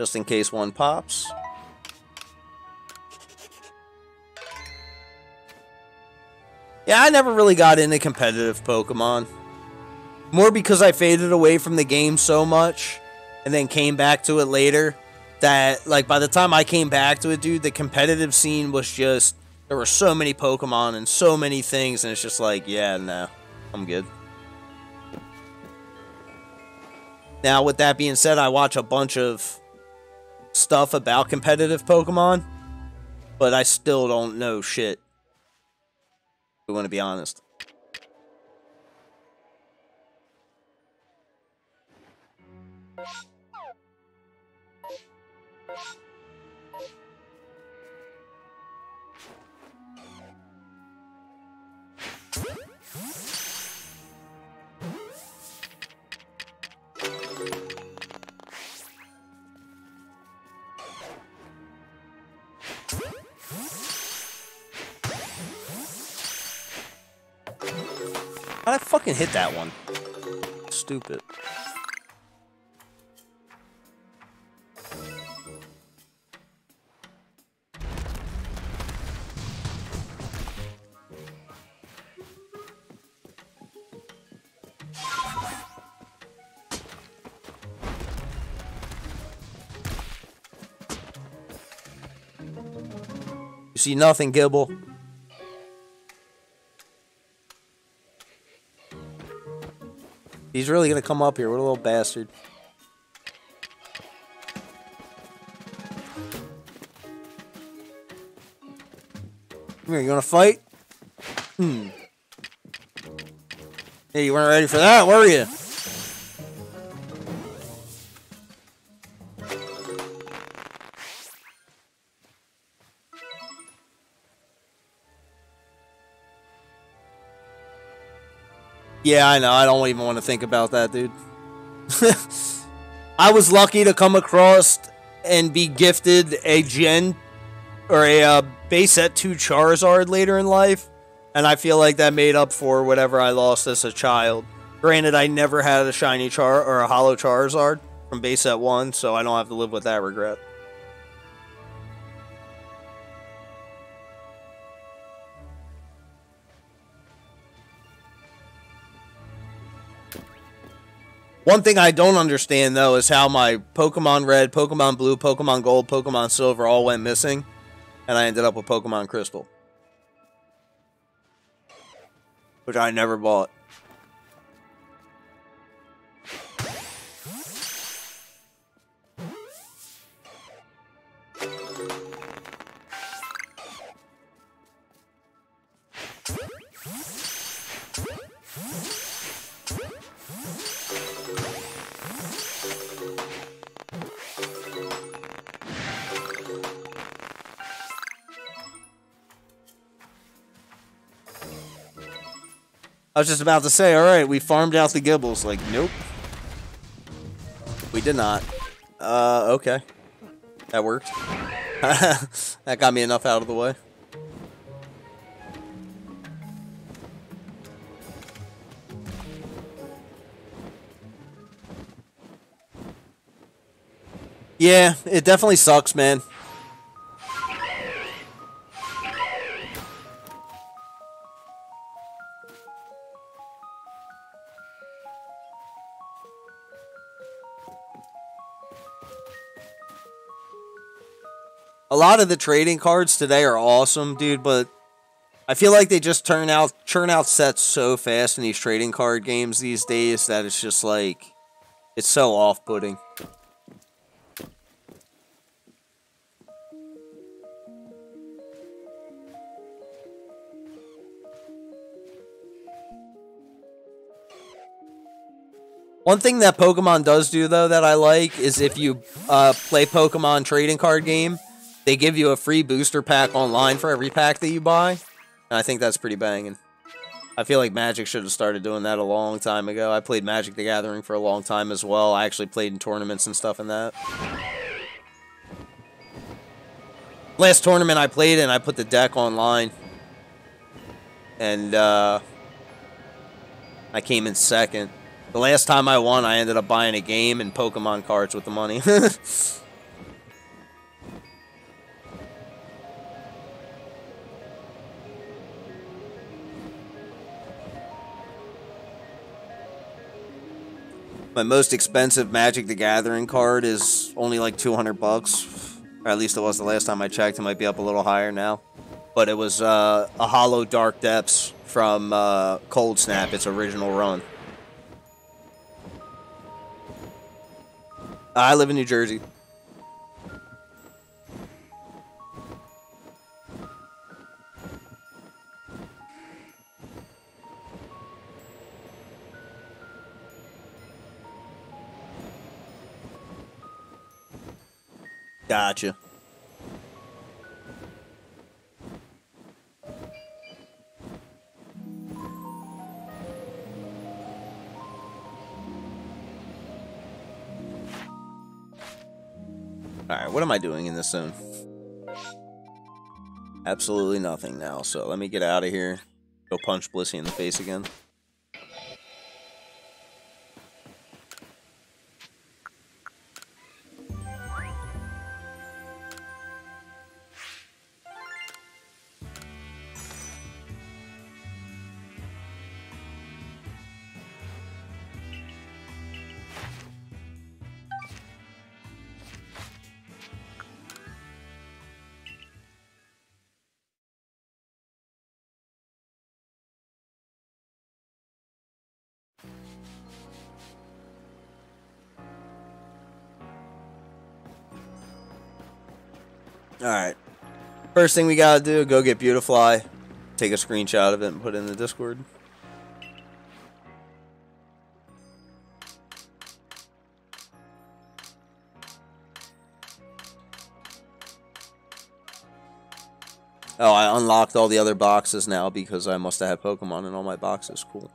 Just in case one pops. Yeah, I never really got into competitive Pokemon. More because I faded away from the game so much and then came back to it later that, like, by the time I came back to it, dude, the competitive scene was just. There were so many Pokemon and so many things, and it's just like, yeah, no, I'm good. Now, with that being said, I watch a bunch of stuff about competitive Pokemon, but I still don't know shit. We want to be honest. I fucking hit that one? Stupid. You see nothing, Gible. He's really gonna come up here. What a little bastard. Come here, you wanna fight? Hmm. Hey, you weren't ready for that, were you? Yeah, I know. I don't even want to think about that, dude. I was lucky to come across and be gifted a gen or a uh, base set 2 Charizard later in life, and I feel like that made up for whatever I lost as a child. Granted, I never had a shiny Char or a holo Charizard from base set 1, so I don't have to live with that regret. One thing I don't understand though is how my Pokemon Red, Pokemon Blue, Pokemon Gold, Pokemon Silver all went missing, and I ended up with Pokemon Crystal, which I never bought. I was just about to say, all right, we farmed out the Gibles. Like, nope. We did not. Uh, okay. That worked. that got me enough out of the way. Yeah, it definitely sucks, man. Lot of the trading cards today are awesome, dude, but I feel like they just turn out churn out sets so fast in these trading card games these days that it's just like it's so off-putting. One thing that Pokemon does do, though, that I like is if you uh, play Pokemon trading card game, they give you a free booster pack online for every pack that you buy. And I think that's pretty banging. I feel like Magic should have started doing that a long time ago. I played Magic the Gathering for a long time as well. I actually played in tournaments and stuff in that. Last tournament I played in, I put the deck online. And uh, I came in second. The last time I won, I ended up buying a game and Pokemon cards with the money. My most expensive Magic the Gathering card is only like 200 bucks. Or at least it was the last time I checked. It might be up a little higher now. But it was uh, a Hollow Dark Depths from uh, Coldsnap, its original run. I live in New Jersey. Gotcha. Alright, what am I doing in this zone? Absolutely nothing now, so let me get out of here. Go punch Blissey in the face again. First thing we gotta do, go get Beautifly, take a screenshot of it and put it in the Discord. Oh, I unlocked all the other boxes now because I must have had Pokemon in all my boxes. Cool.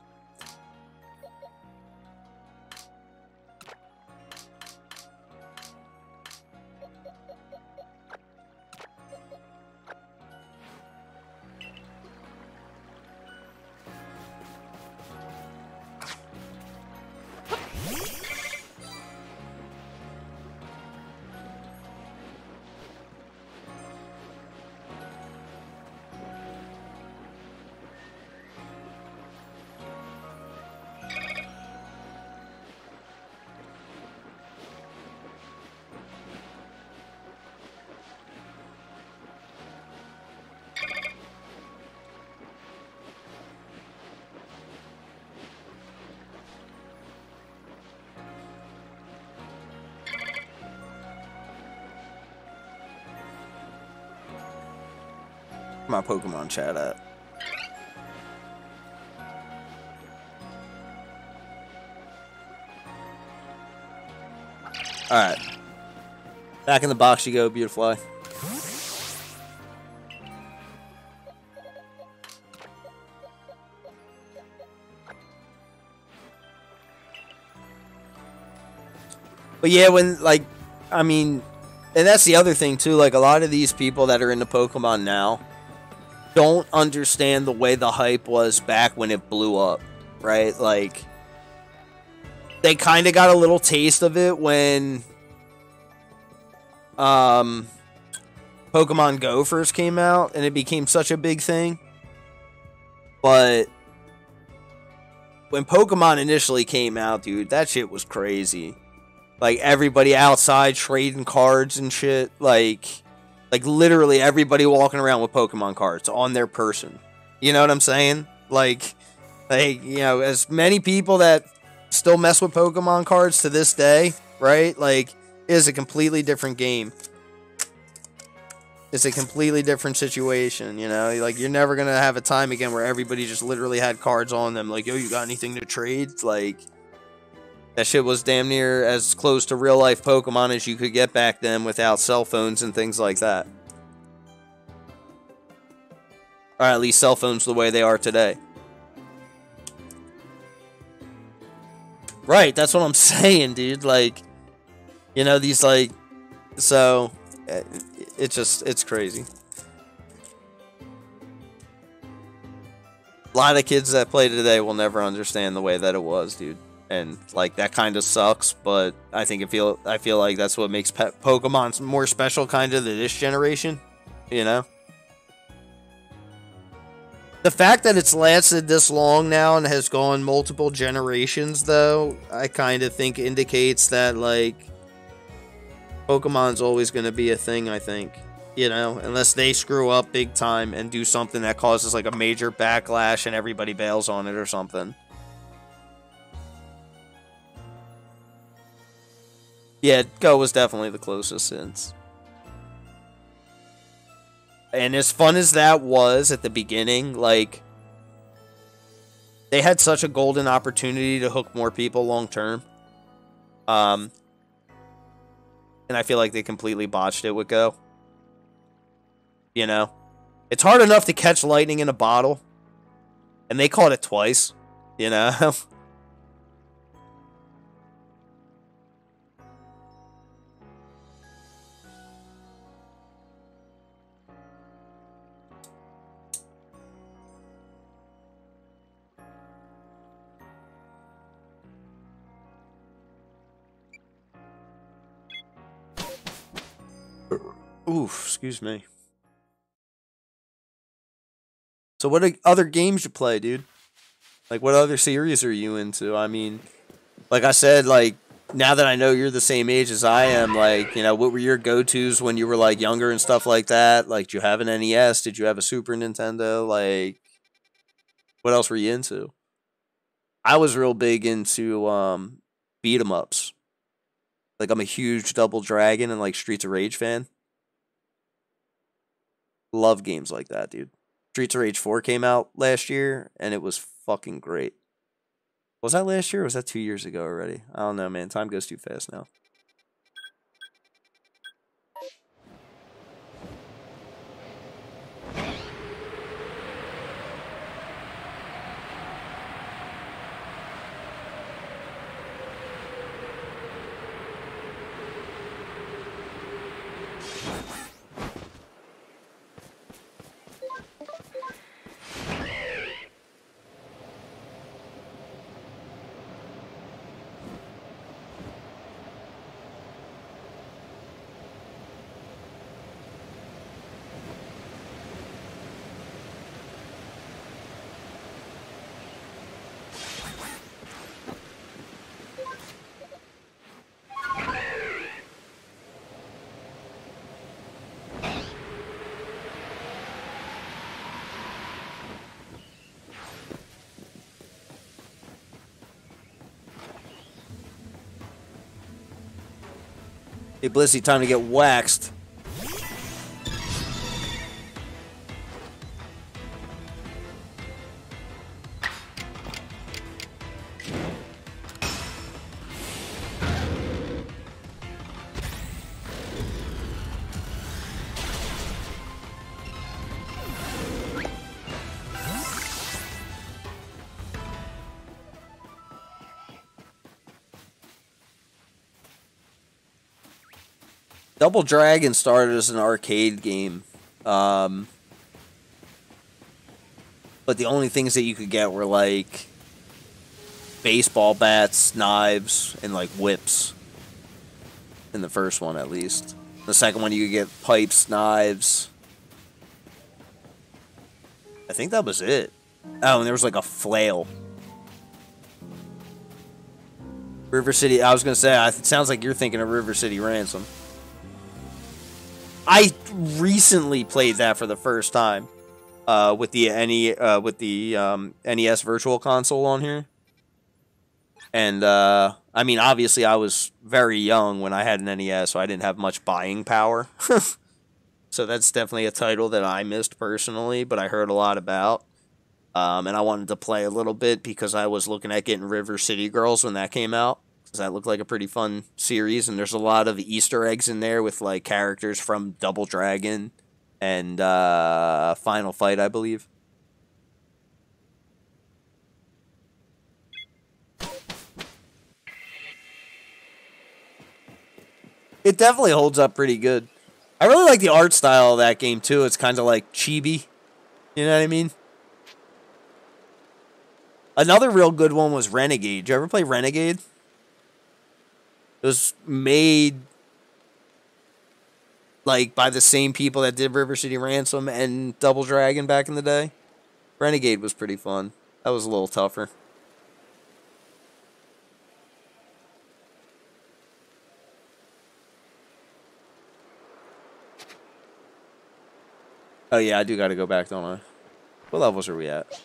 Pokemon chat at? Alright. Back in the box you go, Beautifly. But yeah, when, like, I mean, and that's the other thing, too. Like, a lot of these people that are into Pokemon now, don't understand the way the hype was back when it blew up, right? Like they kind of got a little taste of it when um Pokemon Go first came out and it became such a big thing. But when Pokemon initially came out, dude, that shit was crazy. Like everybody outside trading cards and shit, like like literally everybody walking around with Pokemon cards on their person. You know what I'm saying? Like, like you know, as many people that still mess with Pokemon cards to this day, right? Like, is a completely different game. It's a completely different situation, you know? Like, you're never gonna have a time again where everybody just literally had cards on them. Like, yo, you got anything to trade? Like, that shit was damn near as close to real life Pokemon as you could get back then without cell phones and things like that. Or at least cell phones the way they are today. Right, that's what I'm saying, dude. Like, you know, these, like, so, eh, it, it just, it's crazy. A lot of kids that play today will never understand the way that it was, dude and like that kind of sucks. But I think it feel I feel like that's what makes pe- Pokemon more special, kind of to this generation. You know. The fact that it's lasted this long now and has gone multiple generations, though, I kind of think indicates that, like, Pokemon's always going to be a thing, I think. You know, unless they screw up big time and do something that causes, like, a major backlash and everybody bails on it or something. Yeah, Go was definitely the closest since. And as fun as that was at the beginning, like they had such a golden opportunity to hook more people long term. Um and I feel like they completely botched it with Go. You know? It's hard enough to catch lightning in a bottle. And they caught it twice, you know? Oof, excuse me. So what other games you play, dude? Like what other series are you into? I mean, like I said, like now that I know you're the same age as I am, like, you know, what were your go-tos when you were like younger and stuff like that? Like, do you have an NES? Did you have a Super Nintendo? Like what else were you into? I was real big into um beat 'em ups. Like I'm a huge Double Dragon and like Streets of Rage fan. Love games like that, dude. Streets of Rage 4 came out last year and it was fucking great. Was that last year or was that two years ago already? I don't know, man. Time goes too fast now. Hey, Blissey, time to get waxed. Double Dragon started as an arcade game. Um, but the only things that you could get were like baseball bats, knives, and like whips. In the first one, at least. The second one, you could get pipes, knives. I think that was it. Oh, and there was like a flail. River City. I was gonna say. It sounds like you're thinking of River City Ransom. I recently played that for the first time uh, with the NE uh, with the um, NES Virtual Console on here, and uh, I mean, obviously, I was very young when I had an NES, so I didn't have much buying power. so that's definitely a title that I missed personally, but I heard a lot about. Um, and I wanted to play a little bit because I was looking at getting River City Girls when that came out that looked like a pretty fun series, and there's a lot of Easter eggs in there with like characters from Double Dragon and uh, Final Fight, I believe. It definitely holds up pretty good. I really like the art style of that game too. It's kind of like chibi. You know what I mean? Another real good one was Renegade. Did you ever play Renegade? It was made like by the same people that did River City Ransom and Double Dragon back in the day. Renegade was pretty fun. That was a little tougher. Oh yeah, I do got to go back, don't I? What levels are we at?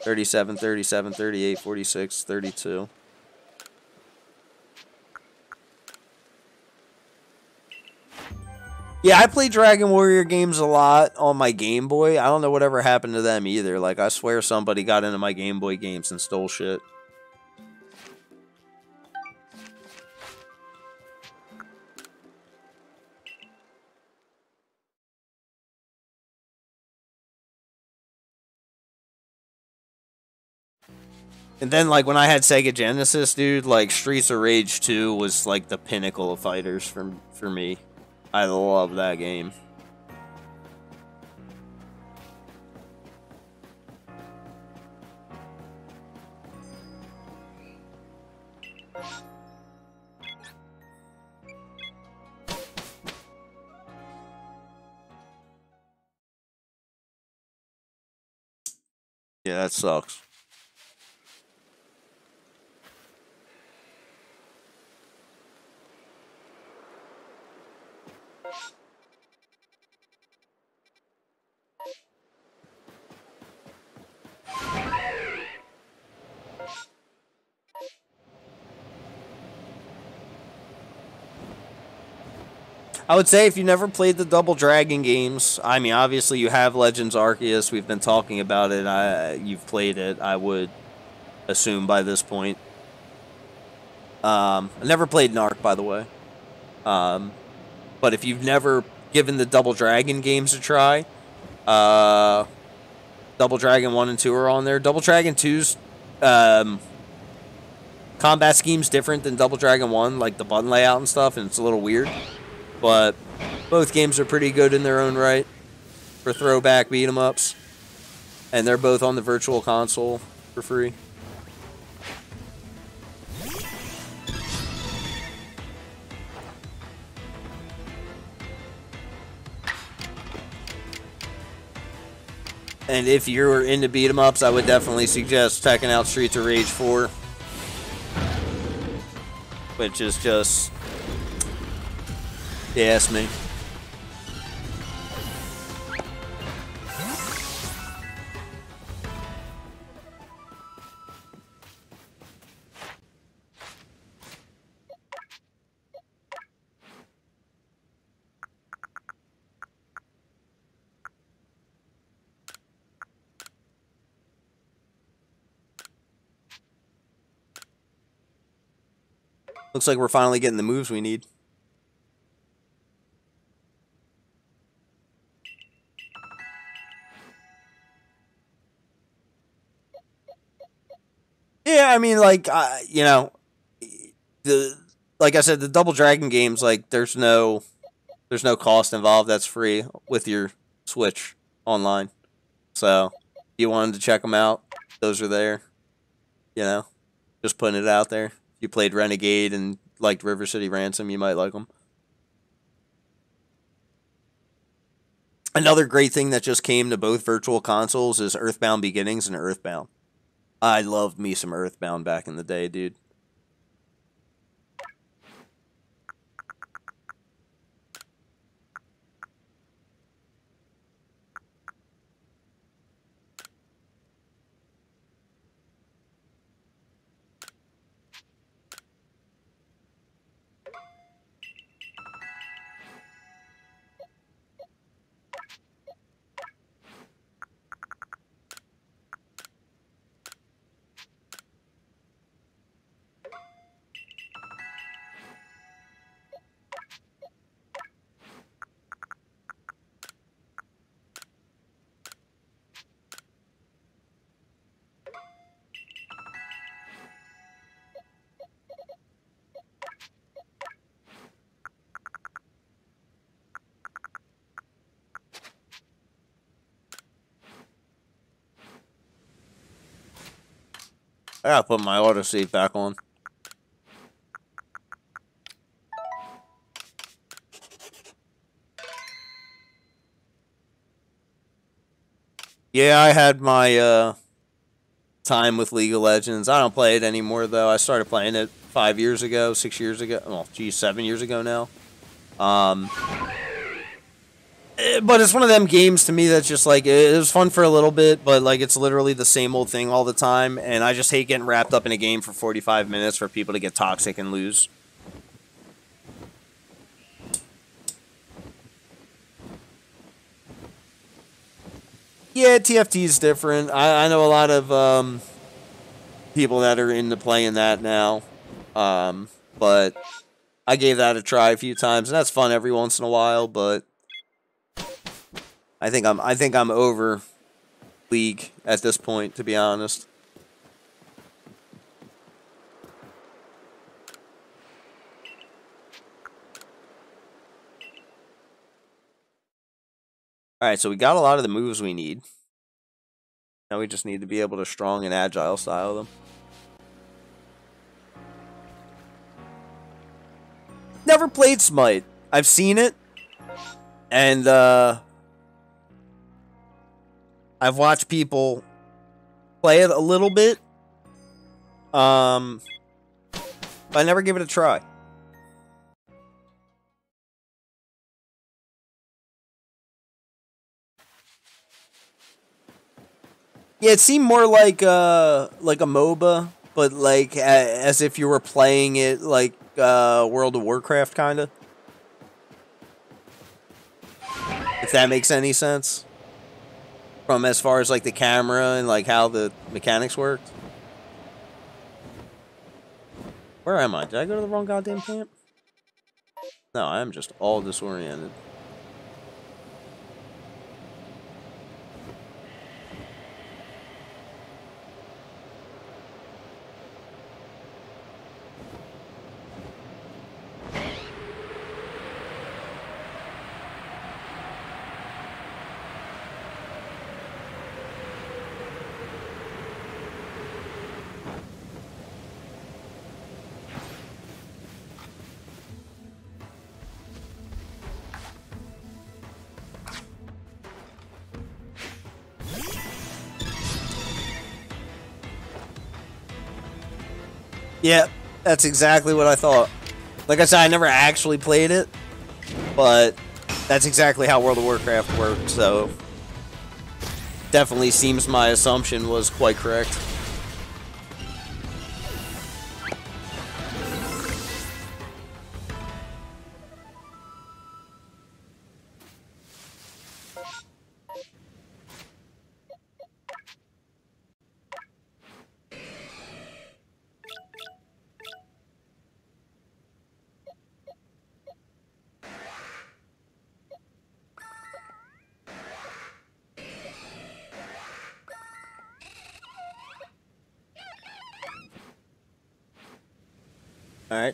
37, 37, 38, 46, 32. Yeah, I play Dragon Warrior games a lot on my Game Boy. I don't know whatever happened to them either. Like, I swear somebody got into my Game Boy games and stole shit. And then, like, when I had Sega Genesis, dude, like, Streets of Rage 2 was, like, the pinnacle of fighters for, for me. I love that game. Yeah, that sucks. I would say if you never played the Double Dragon games, I mean, obviously you have Legends Arceus. We've been talking about it. I you've played it. I would assume by this point. Um, I never played Narc, by the way. Um, but if you've never given the Double Dragon games a try, uh, Double Dragon 1 and 2 are on there. Double Dragon 2's um, combat scheme's different than Double Dragon 1, like the button layout and stuff, and it's a little weird. But both games are pretty good in their own right for throwback beat 'em ups. And they're both on the virtual console for free. And if you're into beat 'em ups, I would definitely suggest checking out Streets of Rage 4. Which is just that's me. Looks like we're finally getting the moves we need. Yeah, I mean, like, uh, you know, the like I said, the Double Dragon games, like, there's no, there's no cost involved. That's free with your Switch online. So, if you wanted to check them out, those are there. You know, just putting it out there. If you played Renegade and liked River City Ransom, you might like them. Another great thing that just came to both virtual consoles is Earthbound Beginnings and Earthbound. I loved me some Earthbound back in the day, dude. I gotta put my auto save back on. Yeah, I had my uh, time with League of Legends. I don't play it anymore though. I started playing it five years ago, six years ago. Well, geez, seven years ago now. Um, but it's one of them games to me that's just like it was fun for a little bit, but like it's literally the same old thing all the time, and I just hate getting wrapped up in a game for forty five minutes for people to get toxic and lose. Yeah, TFT is different. I, I know a lot of um, people that are into playing that now, um, but I gave that a try a few times, and that's fun every once in a while. But I think I'm I think I'm over League at this point, to be honest. Alright, so we got a lot of the moves we need. Now we just need to be able to strong and agile style them. Never played Smite. I've seen it. And, uh... I've watched people play it a little bit. Um... But I never give it a try. Yeah, it seemed more like uh like a MOBA, but like as if you were playing it like uh World of Warcraft kind of. If that makes any sense. From as far as like the camera and like how the mechanics worked. Where am I? Did I go to the wrong goddamn camp? No, I am just all disoriented. Yeah, that's exactly what I thought. Like I said, I never actually played it, but that's exactly how World of Warcraft worked, so definitely seems my assumption was quite correct.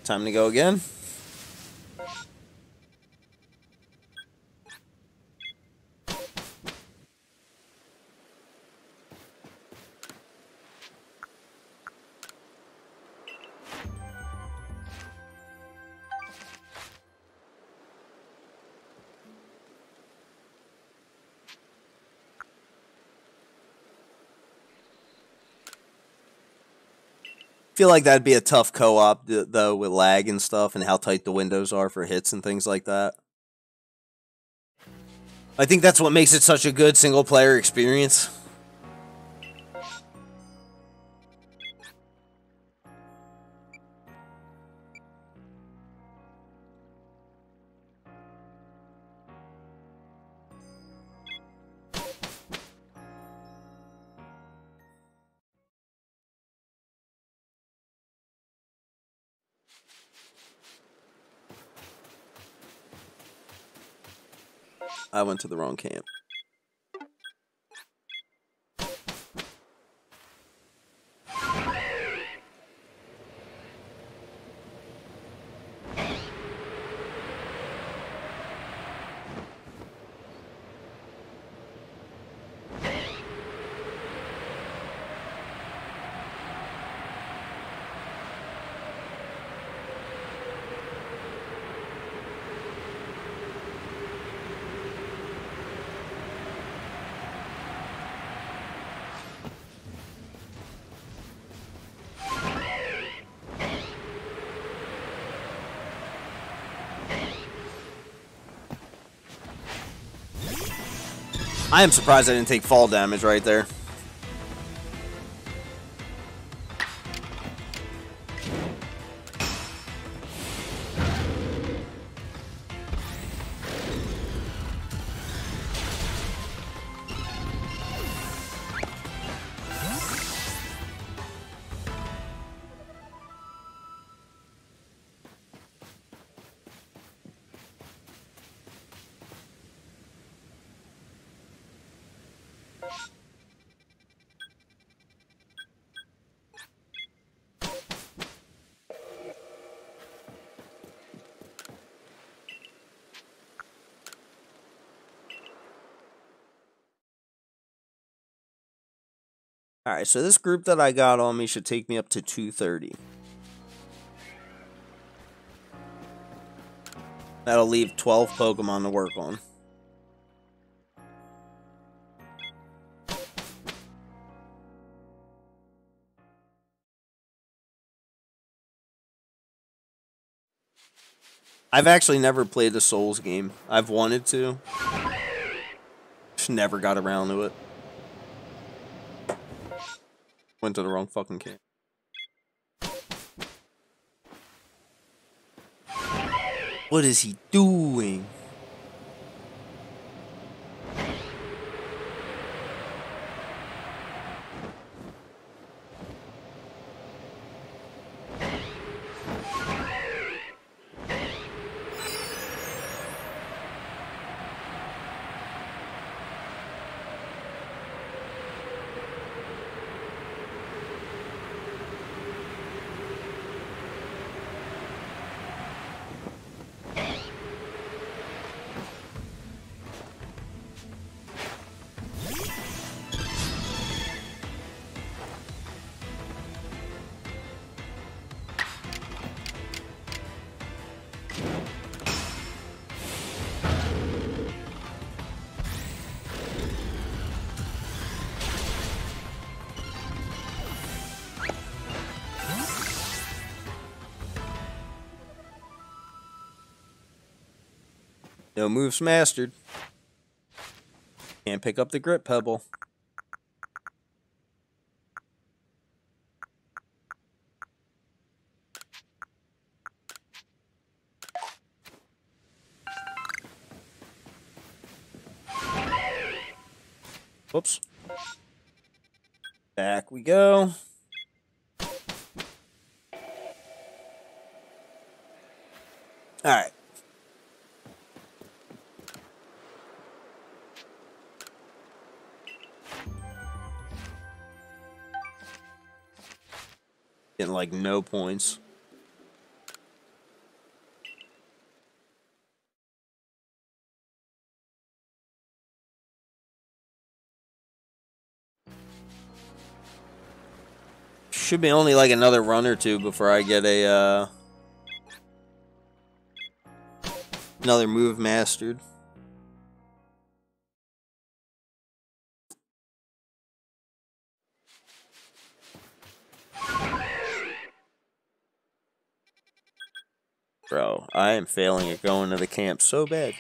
Time to go again. Feel like that'd be a tough co-op though with lag and stuff and how tight the windows are for hits and things like that. I think that's what makes it such a good single player experience. To the wrong camp. I am surprised I didn't take fall damage right there. Alright, so this group that I got on me should take me up to 230. That'll leave 12 Pokemon to work on. I've actually never played the Souls game. I've wanted to. Just never got around to it. Went to the wrong fucking camp. What is he doing? No moves mastered. Can't pick up the grit pebble. Whoops. Back we go. Like no points. Should be only like another run or two before I get a uh, another move mastered. I am failing at going to the camp so bad.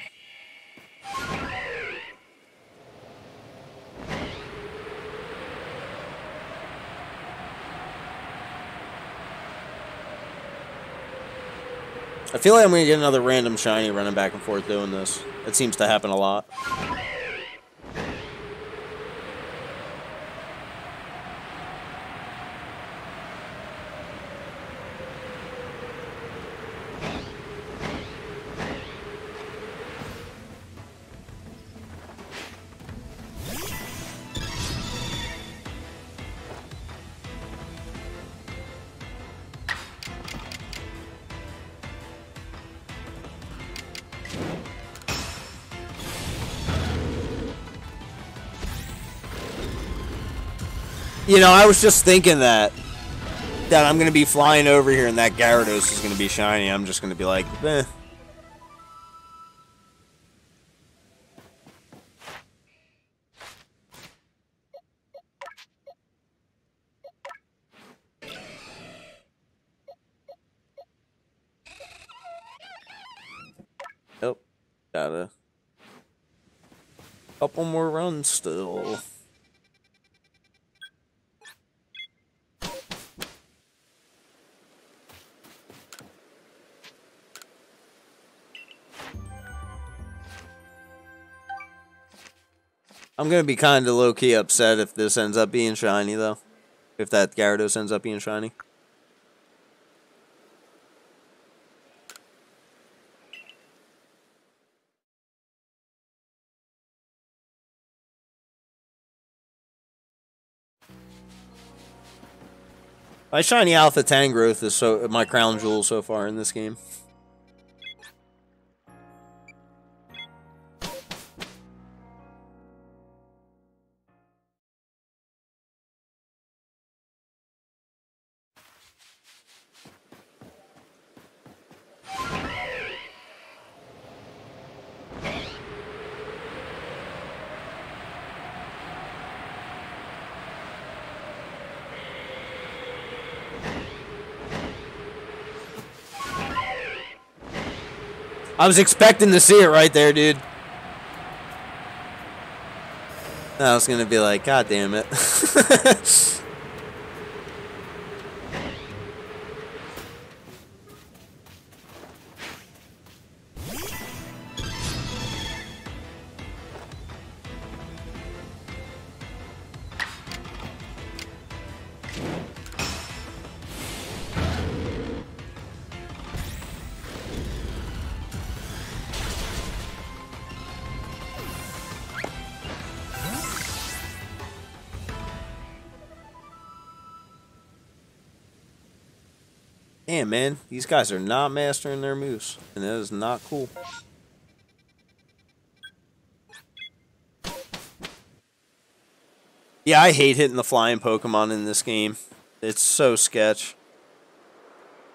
I feel like I'm going to get another random shiny running back and forth doing this. It seems to happen a lot. You know, I was just thinking that that I'm gonna be flying over here and that Gyarados is gonna be shiny. I'm just gonna be like, eh. Oh, gotta Couple more runs still. I'm gonna be kind of low key upset if this ends up being shiny though. If that Gyarados ends up being shiny. My shiny Alpha Tangrowth is so my crown jewel so far in this game. I was expecting to see it right there, dude. I was gonna be like, God damn it. Damn, man. These guys are not mastering their moves. And that is not cool. Yeah, I hate hitting the flying Pokemon in this game. It's so sketch.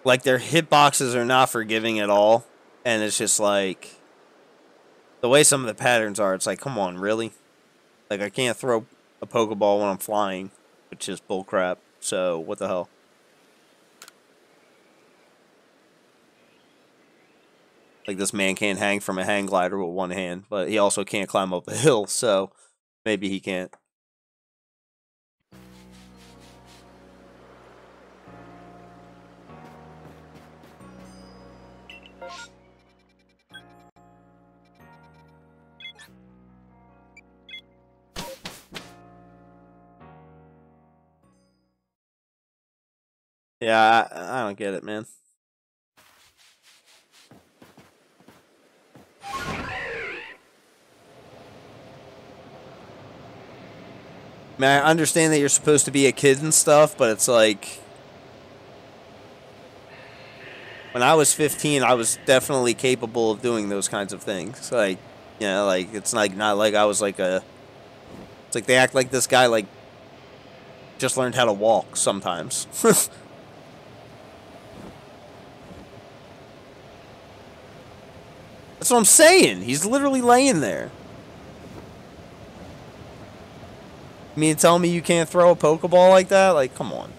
Like, their hitboxes are not forgiving at all. And it's just like... The way some of the patterns are, it's like, come on, really? Like, I can't throw a Pokeball when I'm flying. Which is bullcrap. So, what the hell? Like this man can't hang from a hang glider with one hand, but he also can't climb up a hill, so maybe he can't. Yeah, I, I don't get it, man. I mean, I understand that you're supposed to be a kid and stuff, but it's like when I was 15, I was definitely capable of doing those kinds of things. Like, you know, like it's like not like I was like a. It's like they act like this guy like just learned how to walk sometimes. That's what I'm saying. He's literally laying there. Mean tell me you can't throw a Pokeball like that? Like, come on.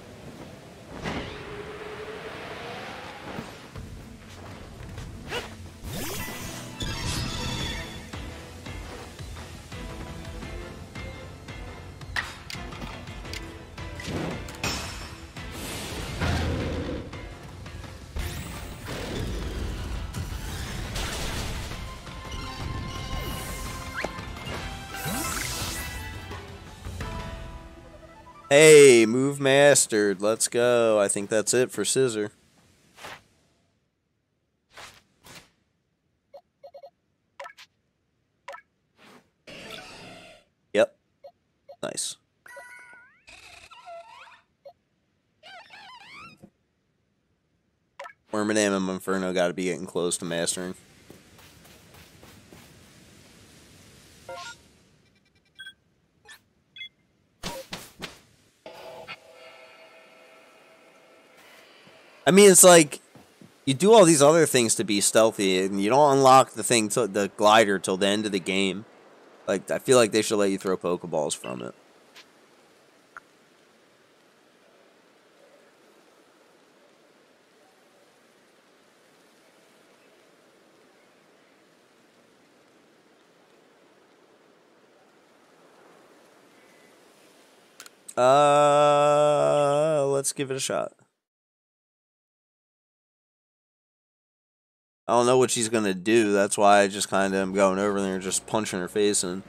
Hey, move mastered. Let's go. I think that's it for Scizor. Yep. Nice. Wormadam and Monferno got to be getting close to mastering. I mean, it's like you do all these other things to be stealthy, and you don't unlock the thing to the glider till the end of the game. Like, I feel like they should let you throw Pokeballs from it. Uh, let's give it a shot. I don't know what she's gonna do. That's why I just kind of am going over there and just punching her face in.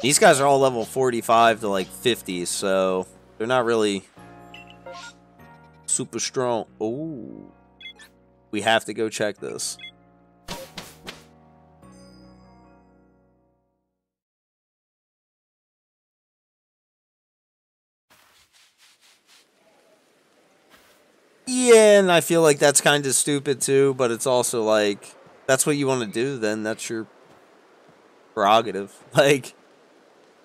These guys are all level 45 to like 50, so they're not really super strong. Oh, we have to go check this. Yeah, and I feel like that's kind of stupid too, but it's also like that's what you want to do then that's your prerogative. Like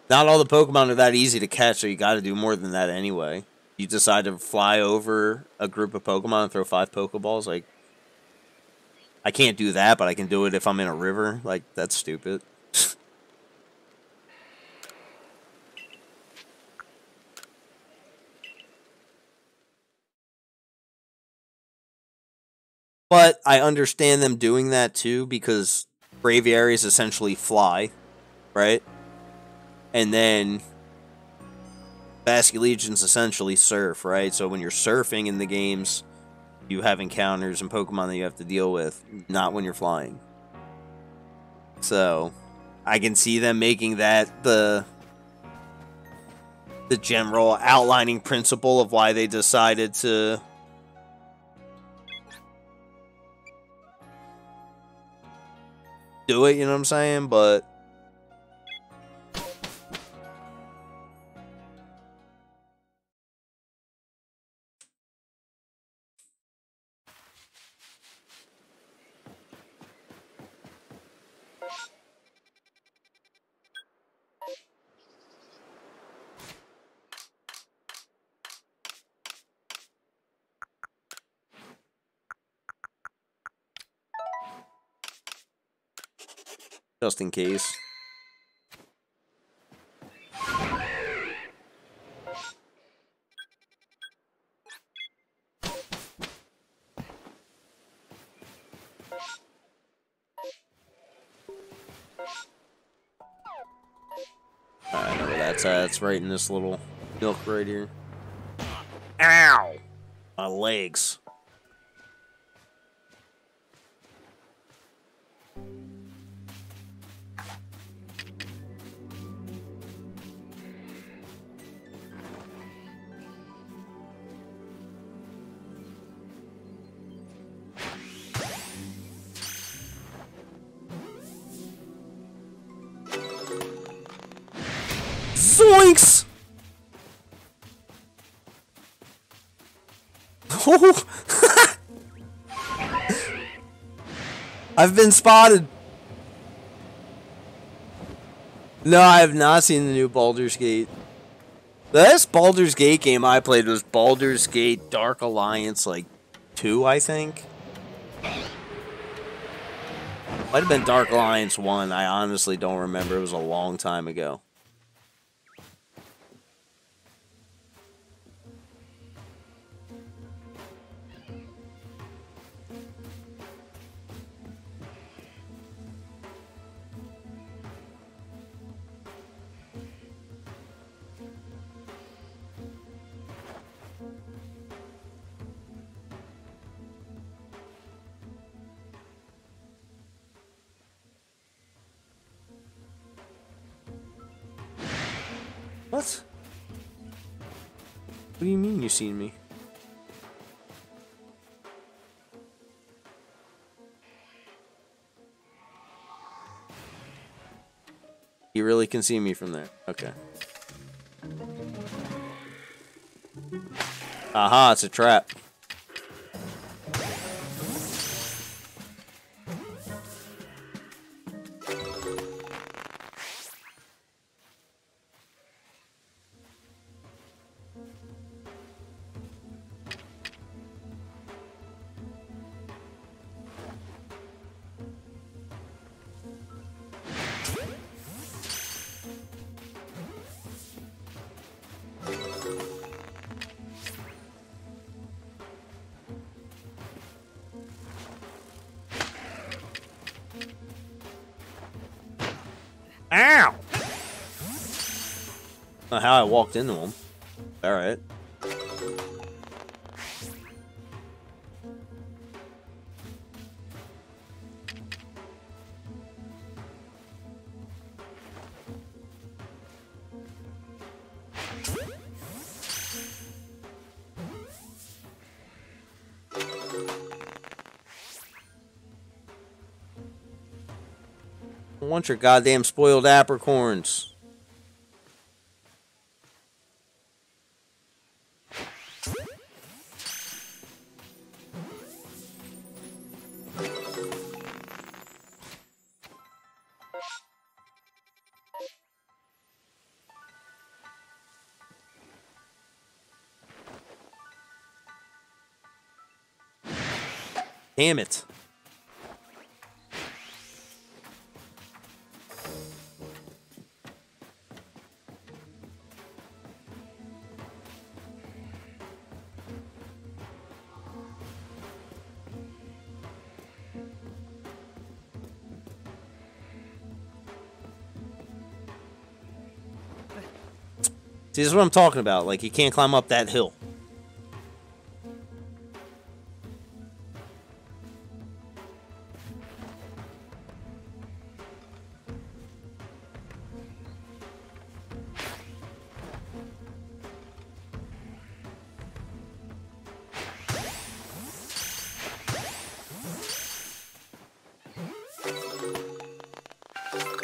not all the Pokemon are that easy to catch, so you got to do more than that anyway. You decide to fly over a group of Pokemon and throw five Pokeballs, like I can't do that, but I can do it if I'm in a river. Like that's stupid. But I understand them doing that too because Braviaries essentially fly, right? And then Basculegions essentially surf, right? So when you're surfing in the games, you have encounters and Pokemon that you have to deal with, not when you're flying. So I can see them making that the the general outlining principle of why they decided to do it, you know what I'm saying? But just in case. I know where that's at. It's right in this little milk right here. Ow! My legs. I've been spotted. No, I have not seen the new Baldur's Gate. The last Baldur's Gate game I played was Baldur's Gate Dark Alliance, like, 2, I think. Might have been Dark Alliance 1. I honestly don't remember. It was a long time ago. Seen me? You really can see me from there. Okay. Aha, it's a trap. Into them. All right. I want your goddamn spoiled apricorns. See, this is what I'm talking about. Like, you can't climb up that hill.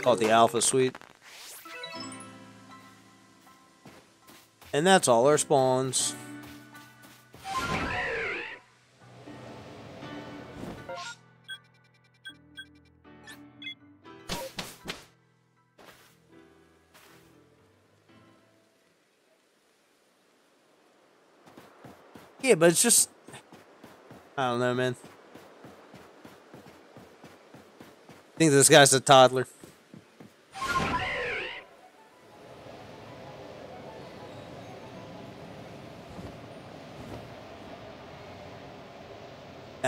Called the Alpha Suite. And that's all our spawns. Yeah, but it's just... I don't know, man. I think this guy's a toddler.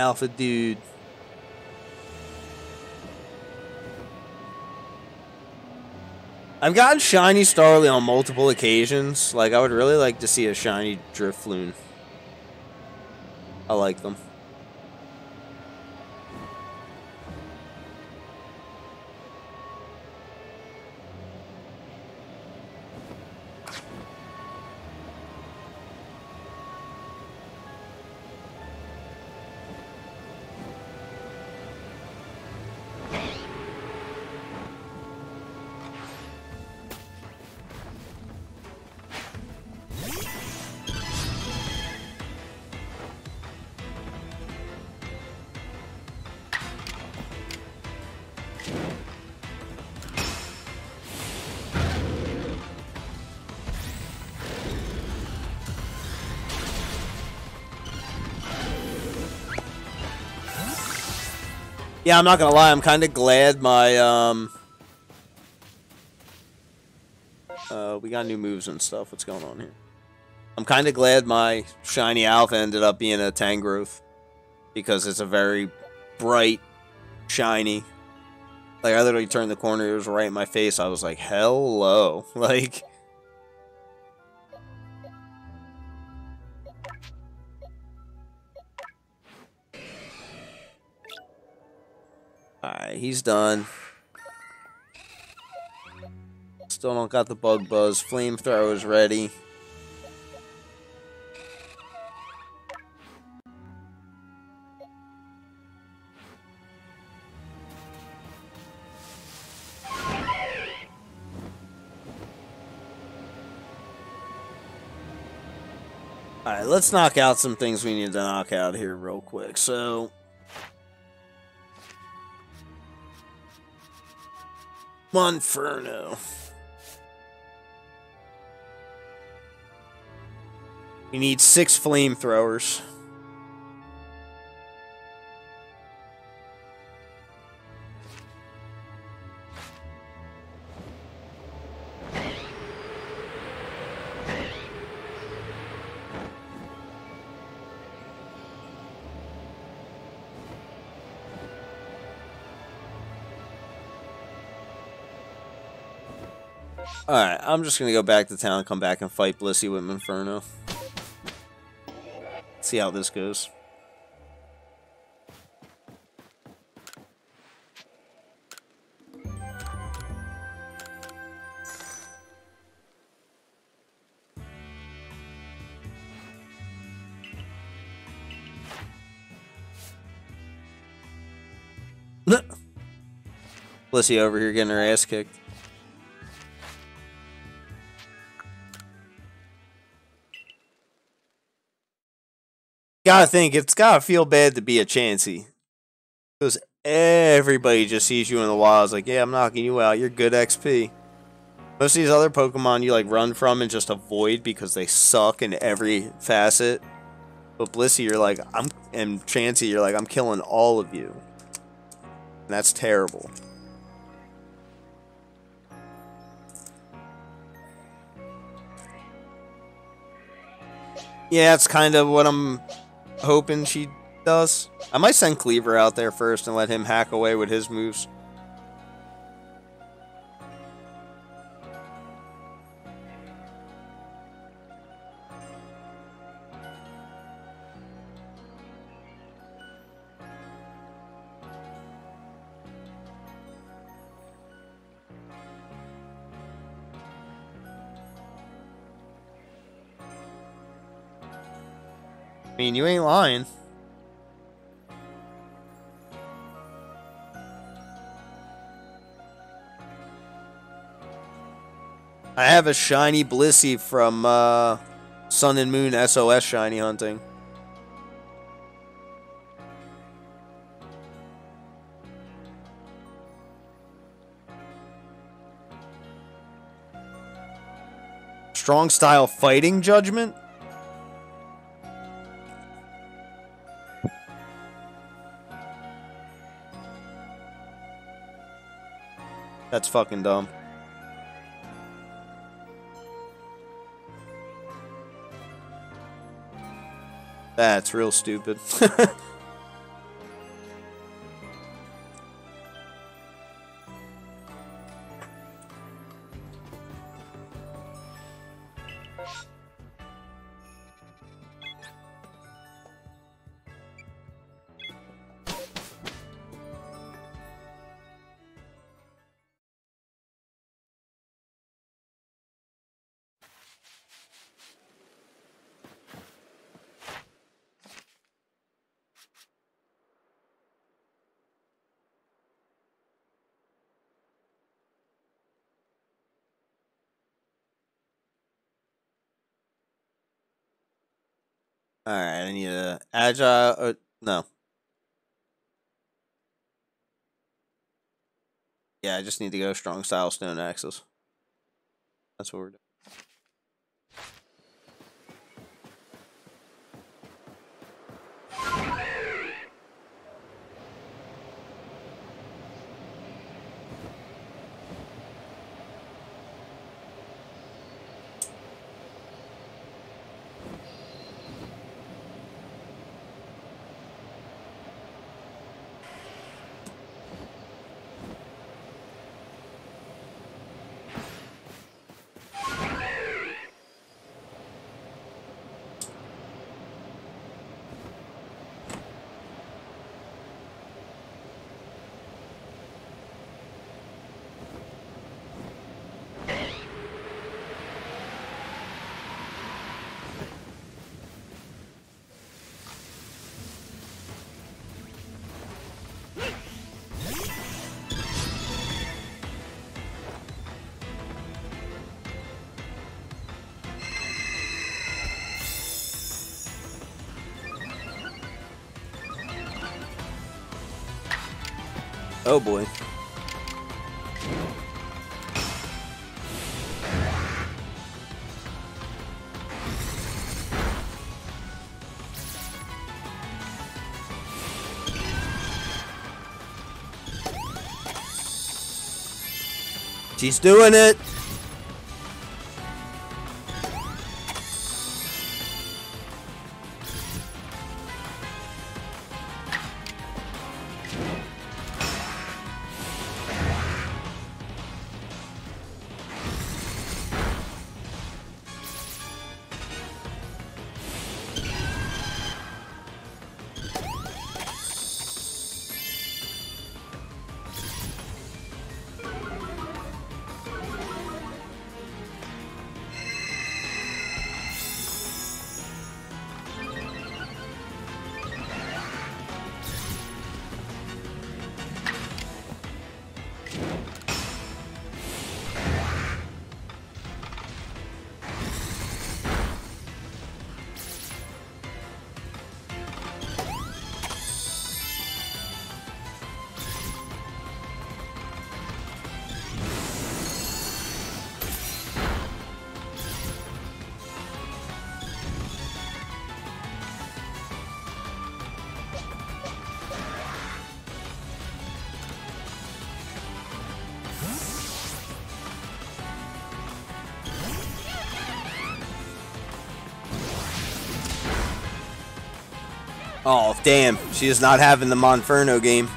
Alpha dude. I've gotten shiny Starly on multiple occasions. Like, I would really like to see a shiny Drifloon. I like them. Yeah, I'm not gonna lie. I'm kind of glad my um. Uh, we got new moves and stuff. What's going on here? I'm kind of glad my shiny alpha ended up being a Tangrowth because it's a very bright, shiny. Like I literally turned the corner, it was right in my face. I was like, "Hello!" Like. He's done. Still don't got the bug buzz. Flamethrower is ready. Alright, let's knock out some things we need to knock out here real quick. So, Monferno. We need six flamethrowers. Alright, I'm just gonna go back to town come back and fight Blissey with Monferno. See how this goes. Blissey over here getting her ass kicked. Gotta think, it's gotta feel bad to be a Chansey. Because everybody just sees you in the wild. It's like, yeah, I'm knocking you out. You're good XP. Most of these other Pokemon you like run from and just avoid because they suck in every facet. But Blissey, you're like, I'm, and Chansey, you're like, I'm killing all of you. And that's terrible. Yeah, it's kind of what I'm hoping she does. I might send Kleavor out there first and let him hack away with his moves. I mean, you ain't lying. I have a shiny Blissey from uh, Sun and Moon SOS shiny hunting. Strong style fighting judgment? That's fucking dumb. That's real stupid. Alright, I need a agile. Uh, no. Yeah, I just need to go strong style stone axes. That's what we're doing. Oh boy. She's doing it. Damn. She is not having the Monferno game.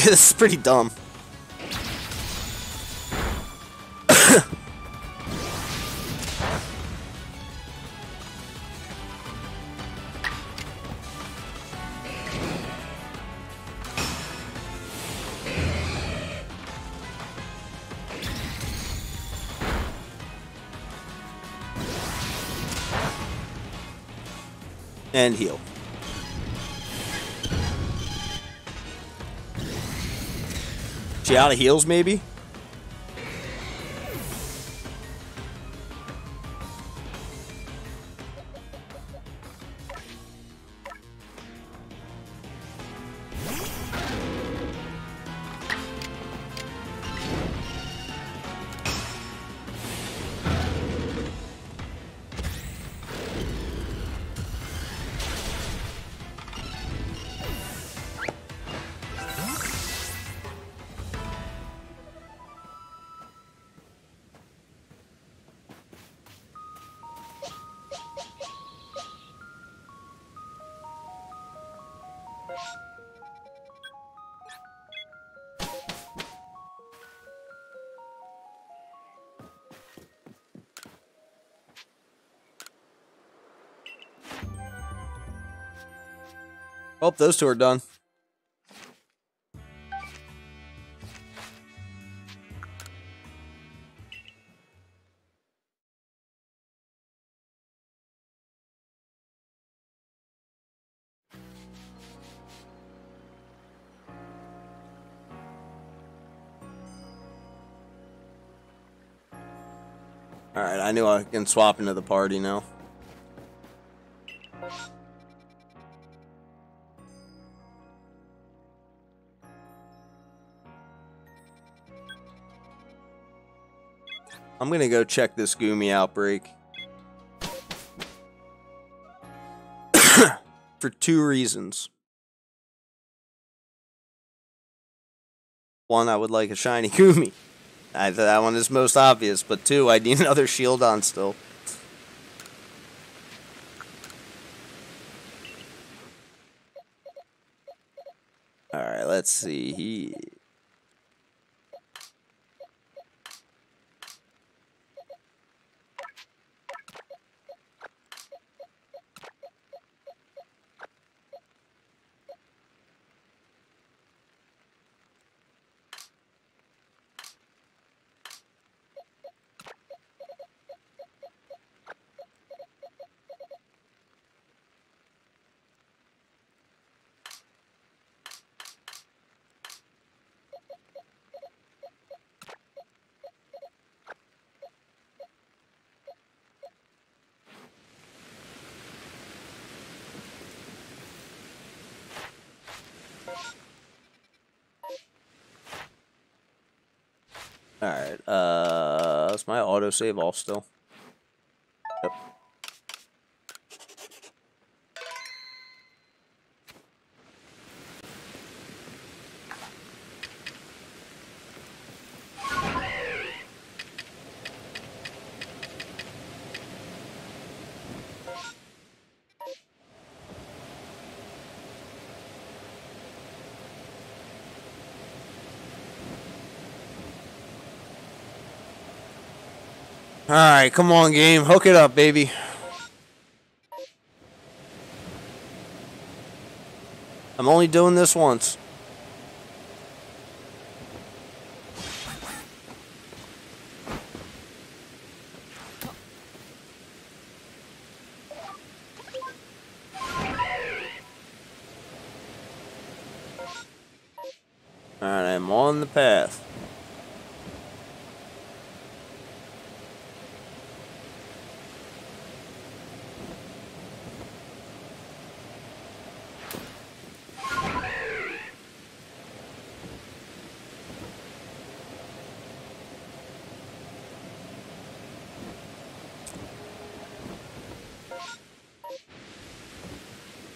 this is pretty dumb. and heal. Of heals, maybe? Oh, those two are done. Alright, I knew I can swap into the party now. I'm gonna go check this Goomy outbreak. For two reasons. One, I would like a shiny Goomy. I, that one is most obvious, but two, I need another Shieldon still. Alright, let's see Alright, uh, autosave off still? Yep. Alright, come on, game. Hook it up, baby. I'm only doing this once. on the path.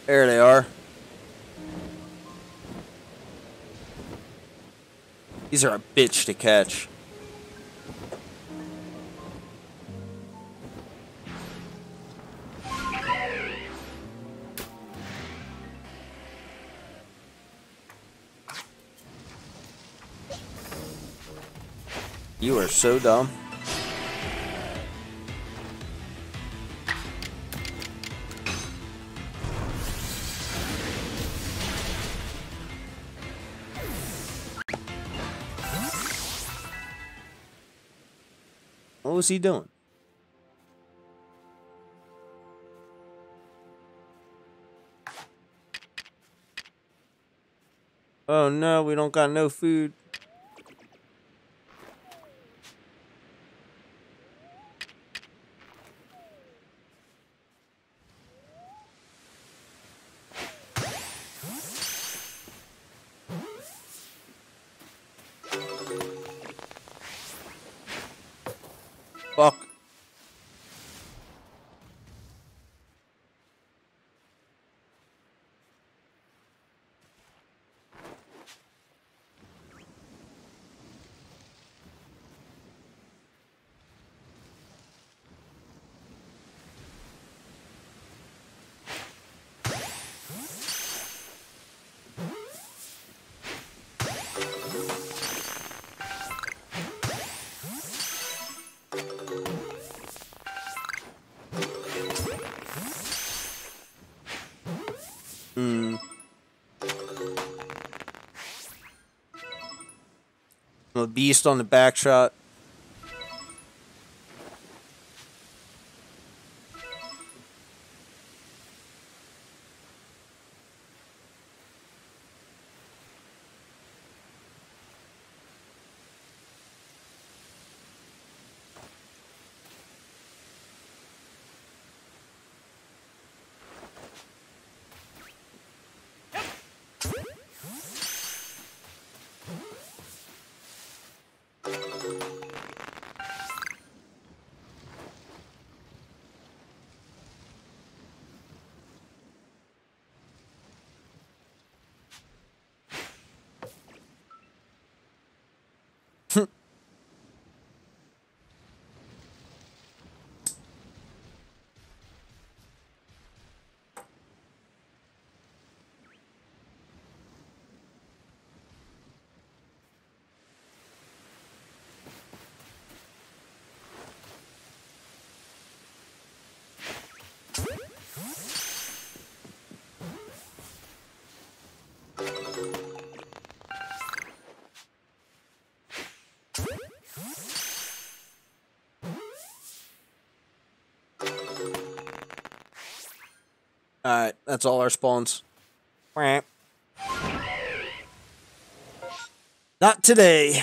There they are. Are a bitch to catch. You are so dumb. Was he doing? Oh no, we don't got no food. A beast on the back shot. Alright, that's all our spawns. Not today.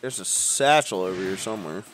There's a satchel over here somewhere.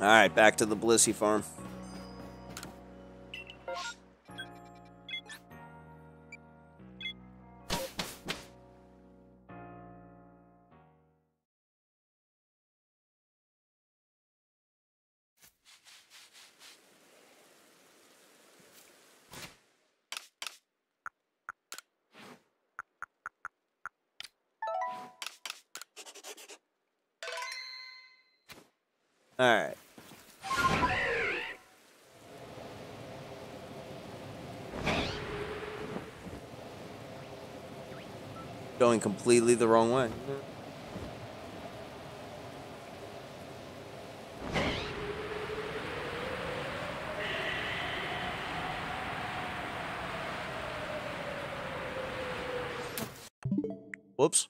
Alright, back to the Blissey farm. The wrong way. Whoops.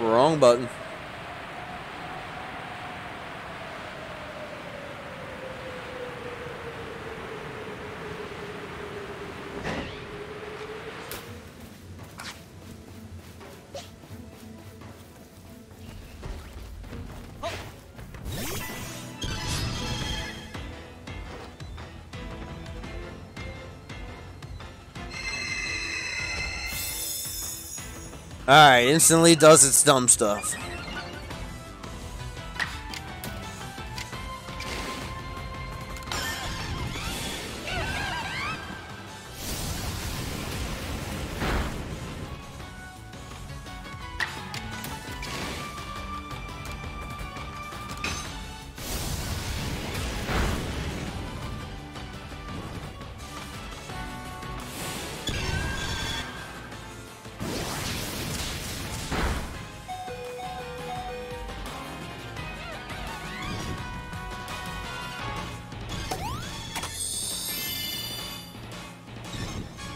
Wrong button. Alright, instantly does its dumb stuff.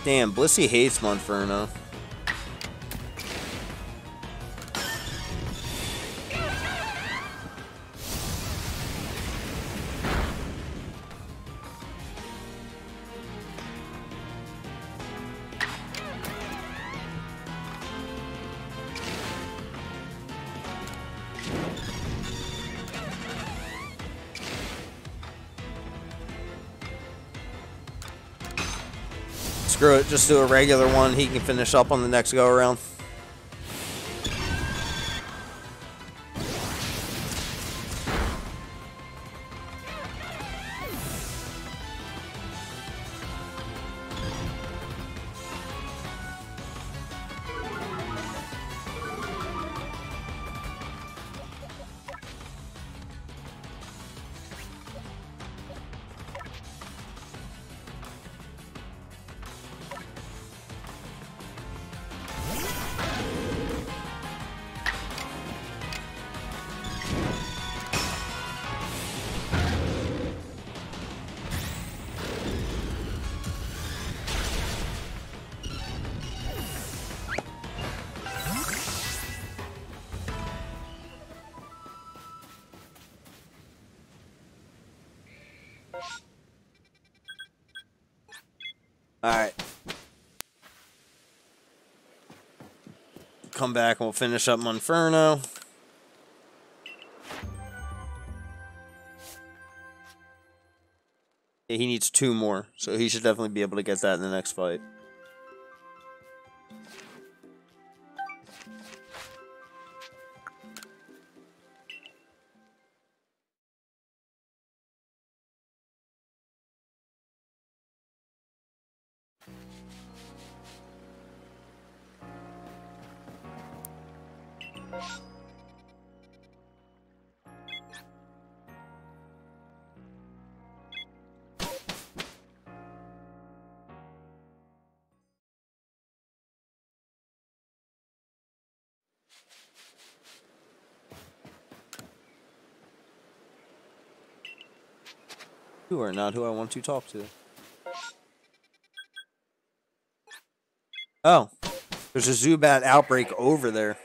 Damn, Blissey hates Monferno. Just do a regular one. He can finish up on the next go around. Come back and we'll finish up Monferno. He needs two more, so he should definitely be able to get that in the next fight. Not who I want to talk to. Oh, there's a Zubat outbreak over there.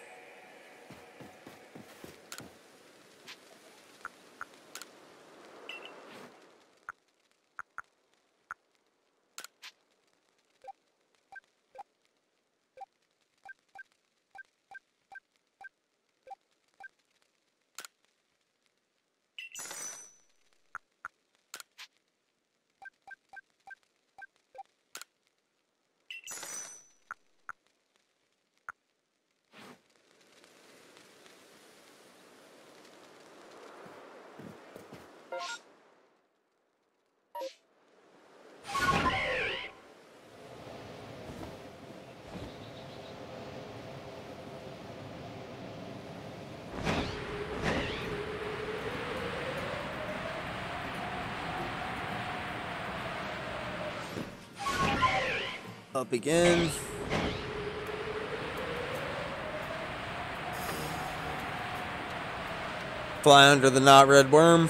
Up again. Fly under the not red worm.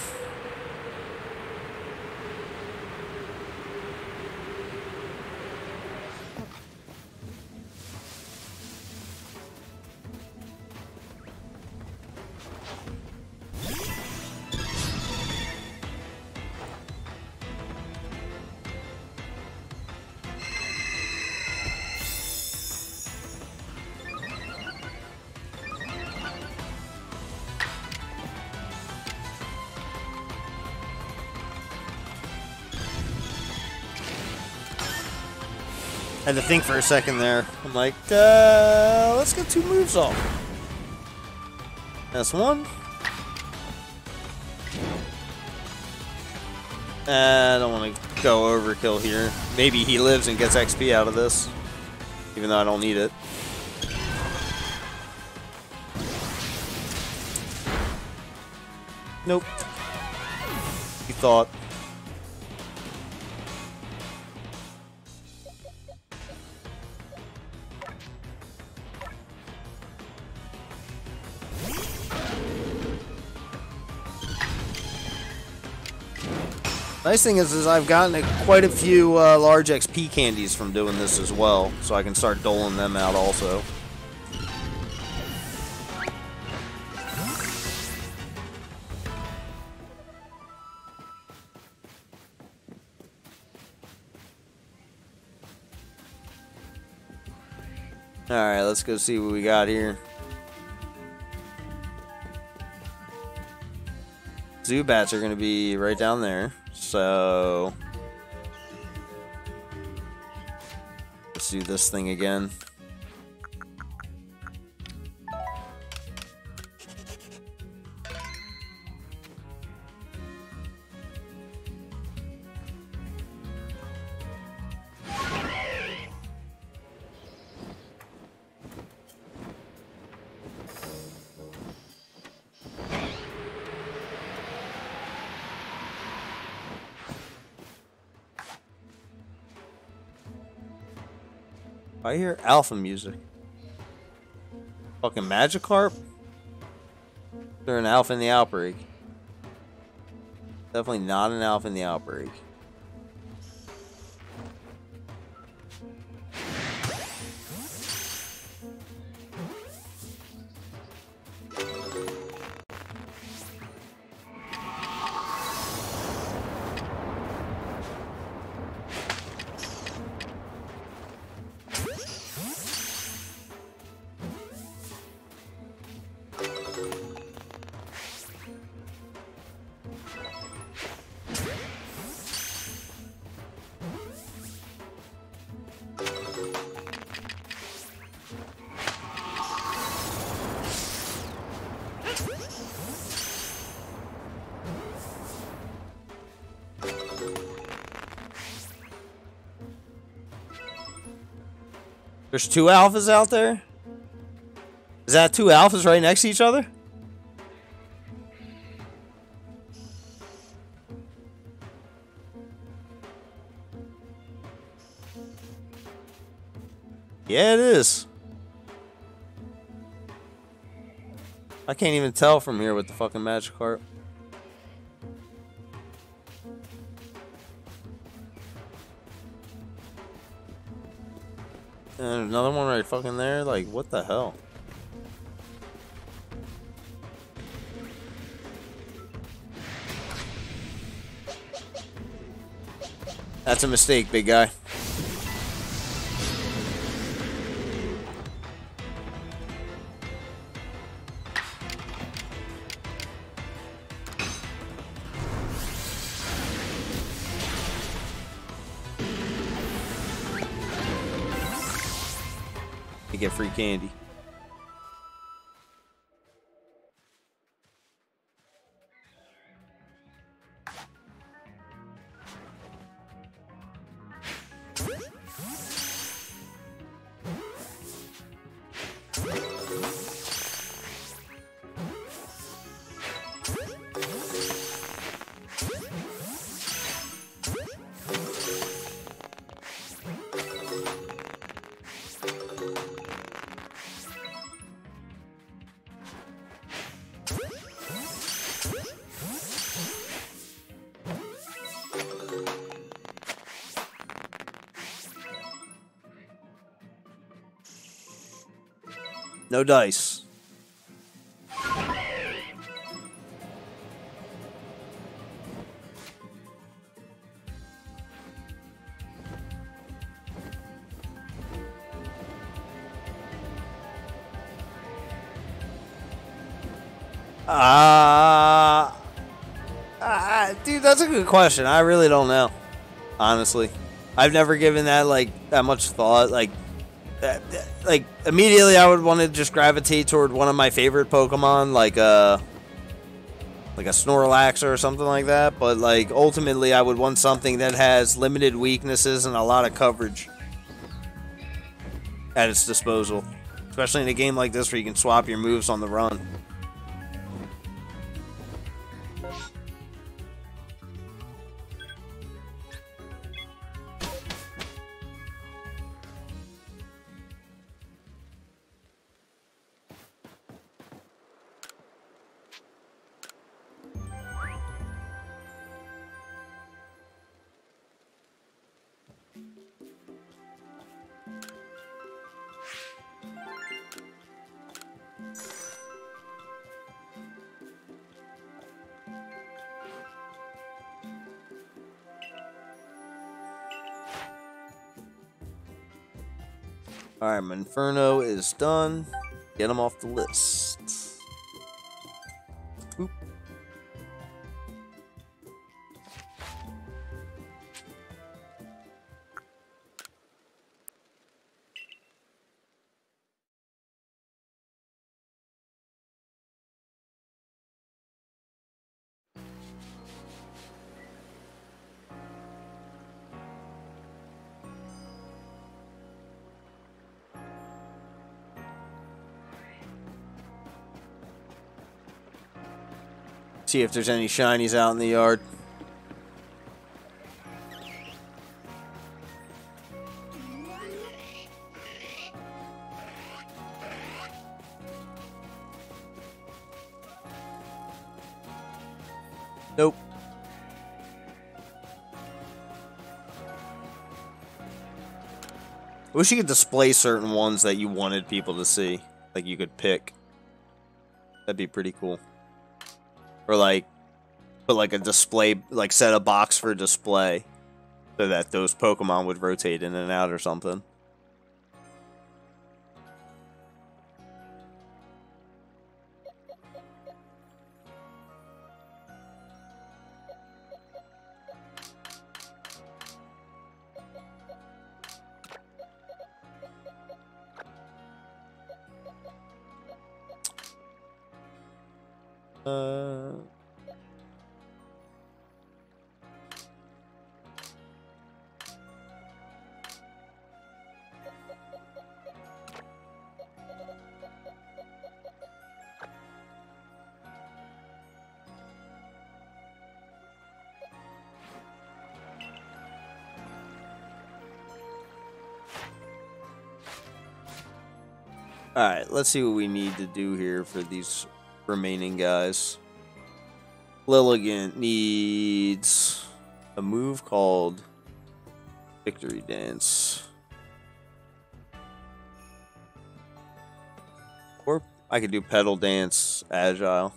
Had to think for a second there. I'm like, uh, let's get two moves off. That's one. Uh, I don't want to go overkill here. Maybe he lives and gets XP out of this. Even though I don't need it. Nope. He thought. Nice thing is, is I've gotten a, quite a few uh, large XP candies from doing this as well, so I can start doling them out also. Alright, let's go see what we got here. Zubats are going to be right down there. So let's do this thing again. I hear alpha music. Fucking Magikarp? They're an alpha in the outbreak. Definitely not an alpha in the outbreak. There's two alphas out there? Is that two alphas right next to each other? Yeah, it is. I can't even tell from here with the fucking magic Magikarp. And another one right fucking there? Like, what the hell? That's a mistake, big guy. Candy. No dice. Uh, uh, dude, that's a good question. I really don't know. Honestly, I've never given that like that much thought. Like, like immediately, I would want to just gravitate toward one of my favorite Pokemon, like a uh, like a Snorlax or something like that. But like ultimately, I would want something that has limited weaknesses and a lot of coverage at its disposal, especially in a game like this where you can swap your moves on the run. Inferno is done. Get him off the list. See if there's any shinies out in the yard. Nope. I wish you could display certain ones that you wanted people to see. Like you could pick. That'd be pretty cool or like put like a display like set a box for display so that those pokemon would rotate in and out or something Let's see what we need to do here for these remaining guys. Lilligant needs a move called Victory Dance. Or I could do Petal Dance Agile.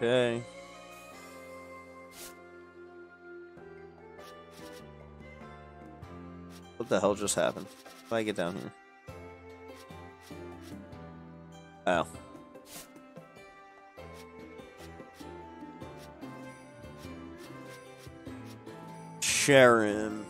Okay. What the hell just happened? How I get down here? Oh. Sharon.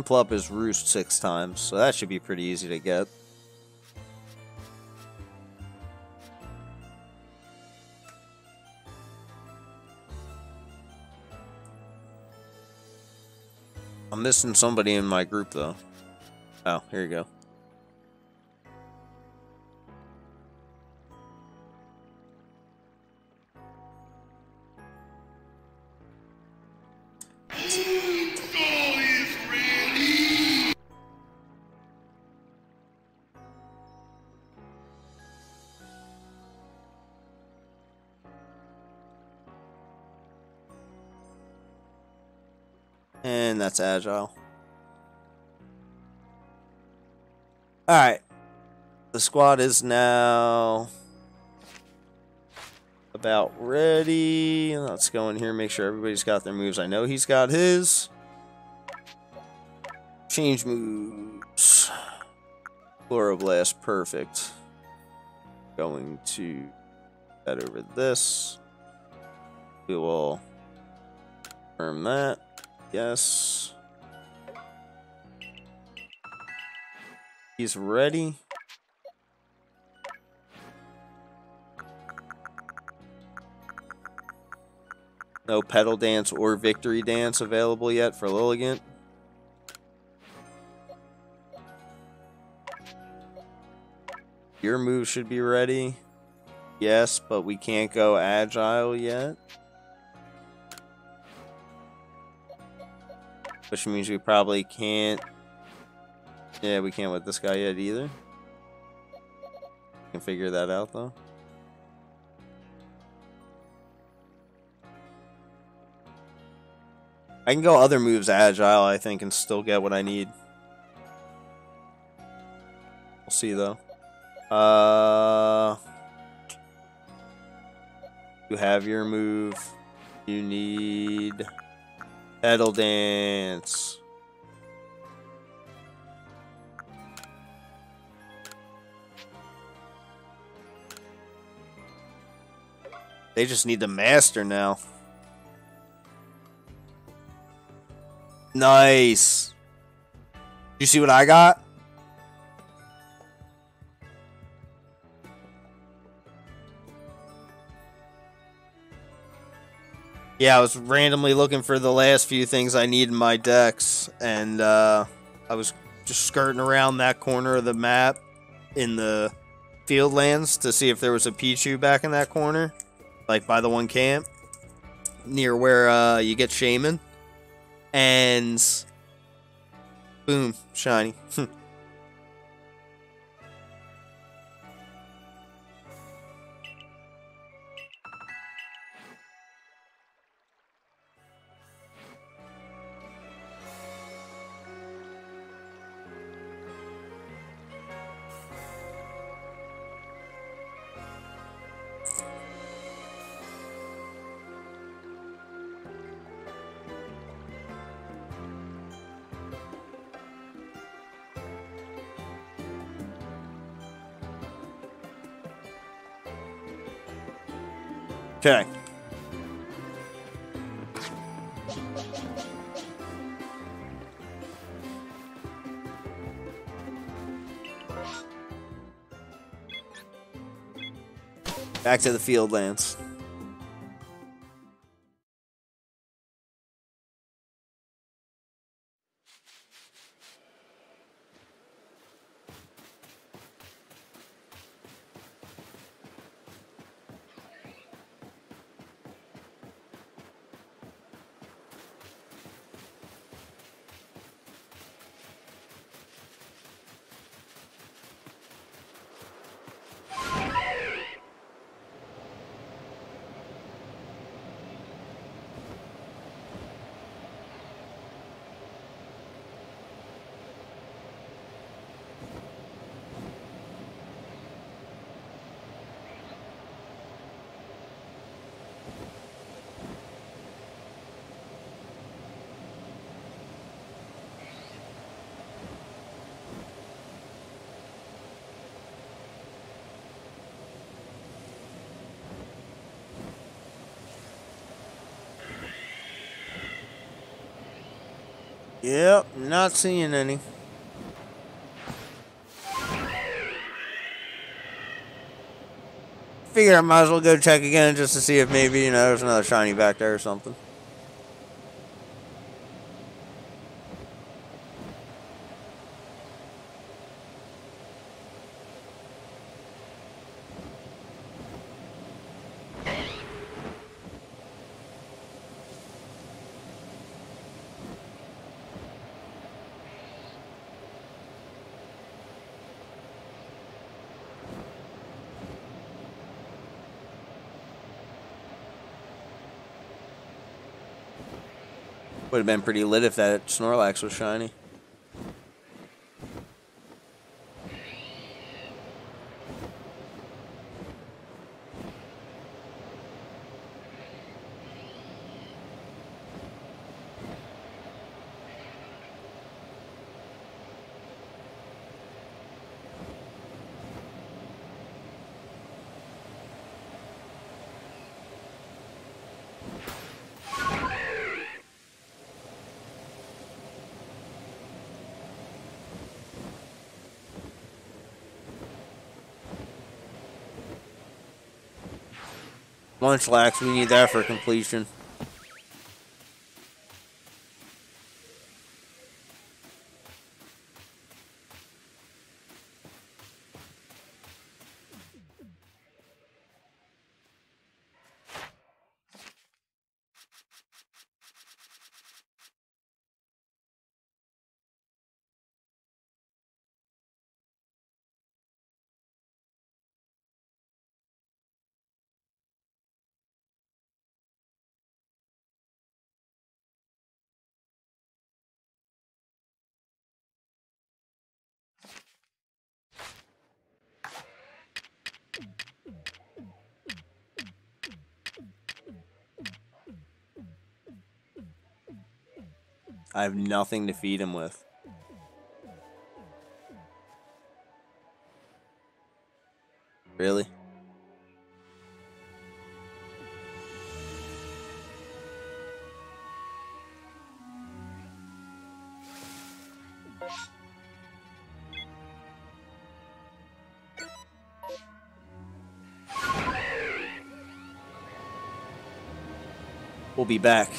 Prinplup is roost six times, so that should be pretty easy to get. I'm missing somebody in my group, though. Oh, here you go. Agile. Alright. The squad is now about ready. Let's go in here and make sure everybody's got their moves. I know he's got his. Change moves. Chloroblast, perfect. Going to that over this. We will confirm that. Yes. He's ready. No Petal Dance or Victory Dance available yet for Lilligant. Your move should be ready. Yes, but we can't go Agile yet. Which means we probably can't... Yeah, we can't with this guy yet either. Can figure that out though. I can go other moves agile, I think, and still get what I need. We'll see though. Uh, you have your move. You need Petal dance. They just need the master now. Nice. You see what I got? Yeah, I was randomly looking for the last few things I need in my dex, and uh, I was just skirting around that corner of the map in the field lands to see if there was a Pichu back in that corner, like by the one camp near where uh, you get Shaymin, and boom, shiny. Okay. Back to the field, Lance. Not seeing any. Figure I might as well go check again just to see if maybe, you know, there's another shiny back there or something. Would have been pretty lit if that Snorlax was shiny. We need that for completion. I have nothing to feed him with. Really? We'll be back.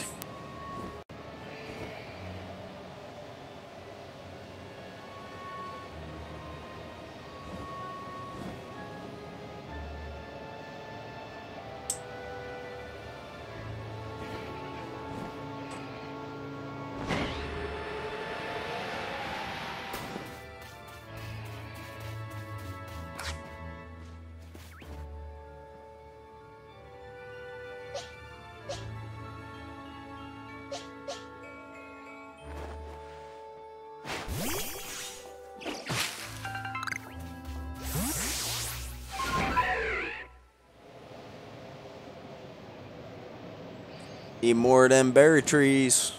Need more of them berry trees.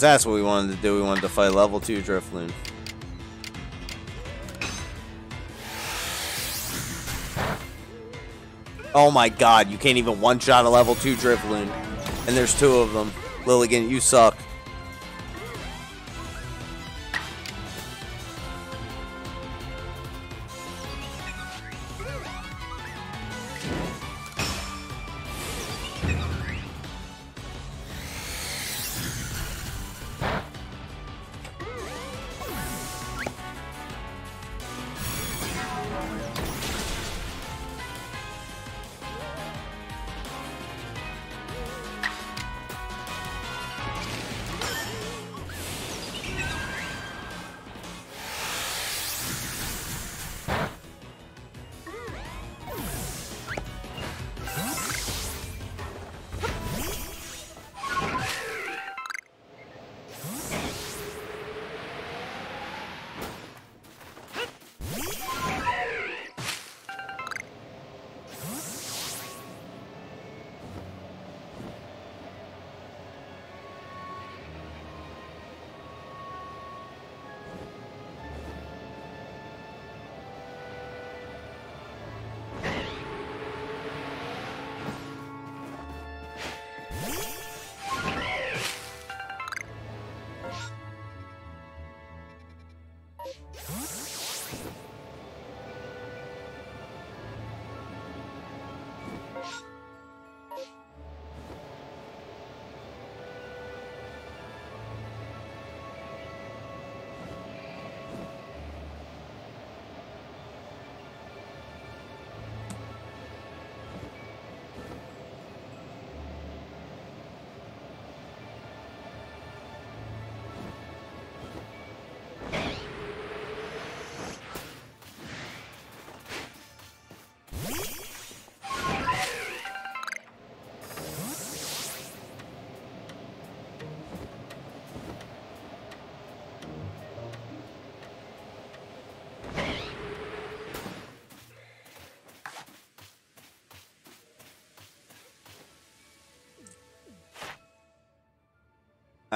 That's what we wanted to do. We wanted to fight level 2 Drifloon. Oh my god, you can't even one-shot a level 2 Drifloon. And there's two of them. Lilligant, you suck.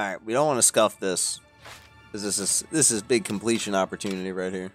All right, we don't want to scuff this. Cuz this is this is big completion opportunity right here.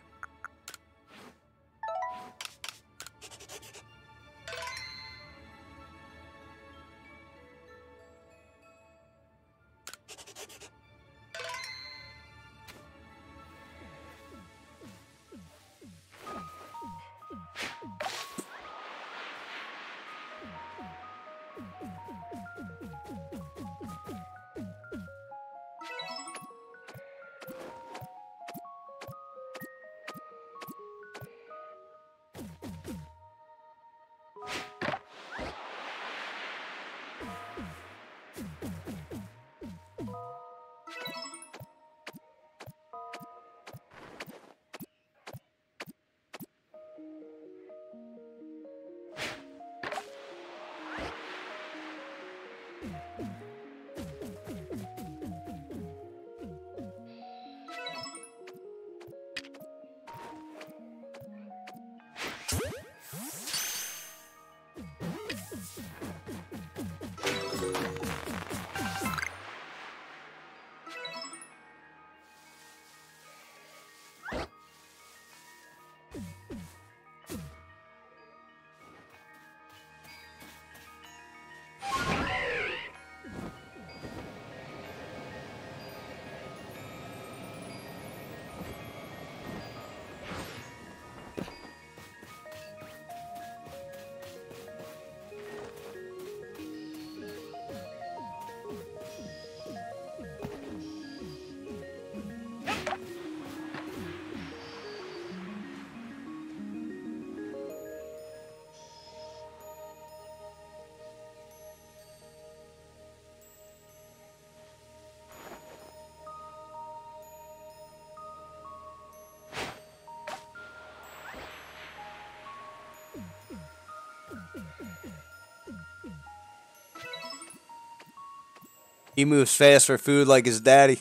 He moves fast for food like his daddy.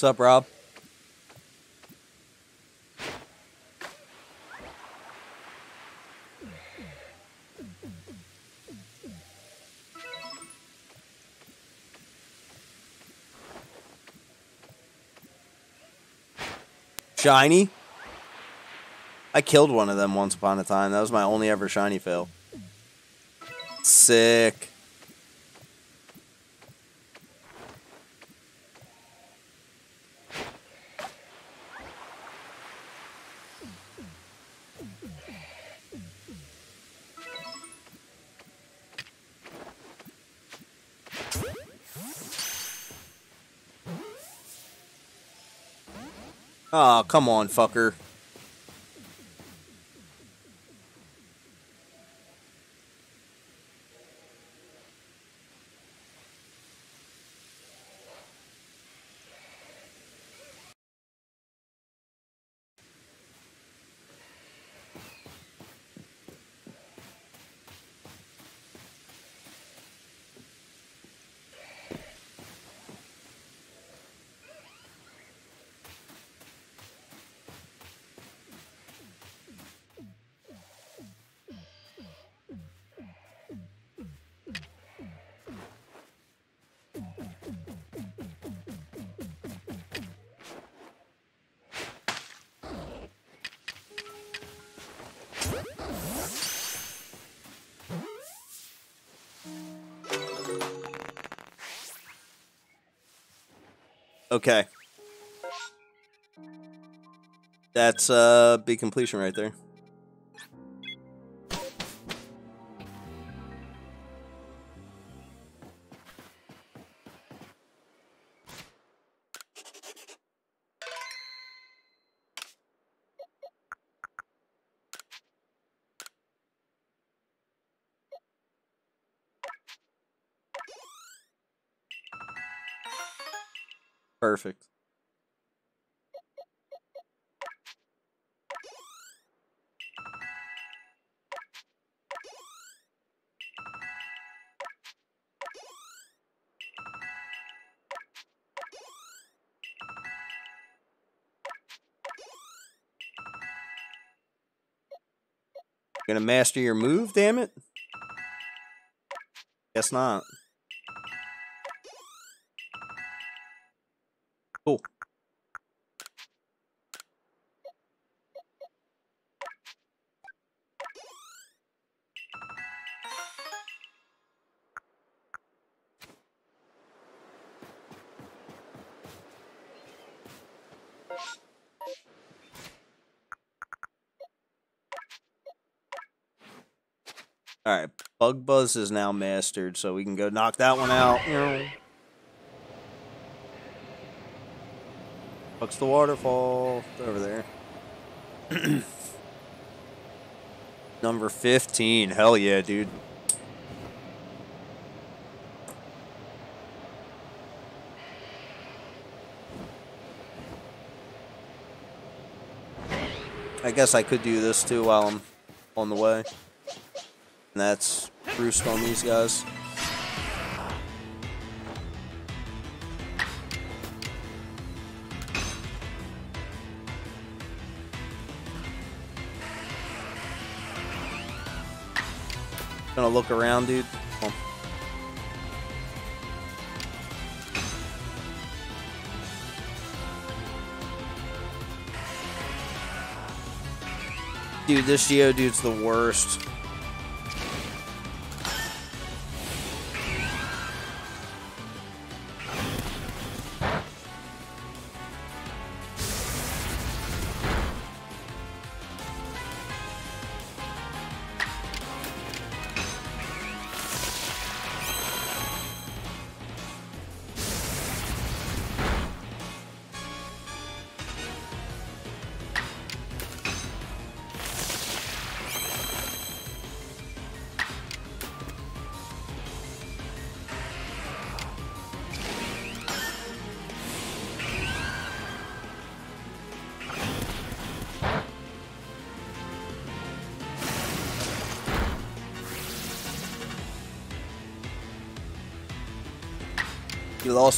What's up, Rob? Shiny? I killed one of them once upon a time. That was my only ever shiny fail. Sick. Come on, fucker. Okay. That's uh big completion right there. Gonna master your move, damn it? Guess not. Is now mastered, so we can go knock that one out. What's the waterfall? over there. Number 15. Hell yeah, dude. I guess I could do this too while I'm on the way. And that's roost on these guys. Gonna look around, dude. Dude, this Geodude's the worst.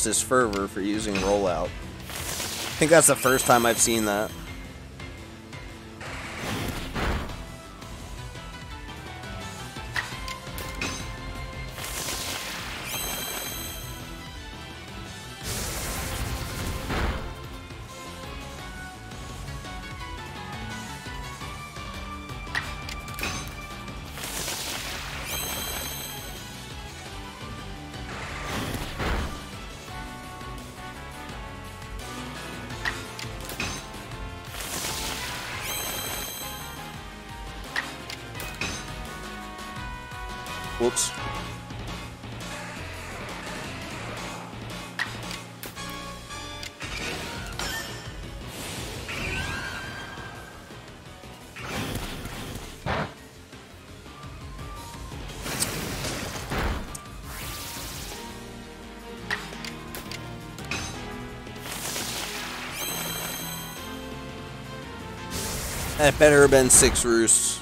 His fervor for using rollout. I think that's the first time I've seen that. That better have been six roosts.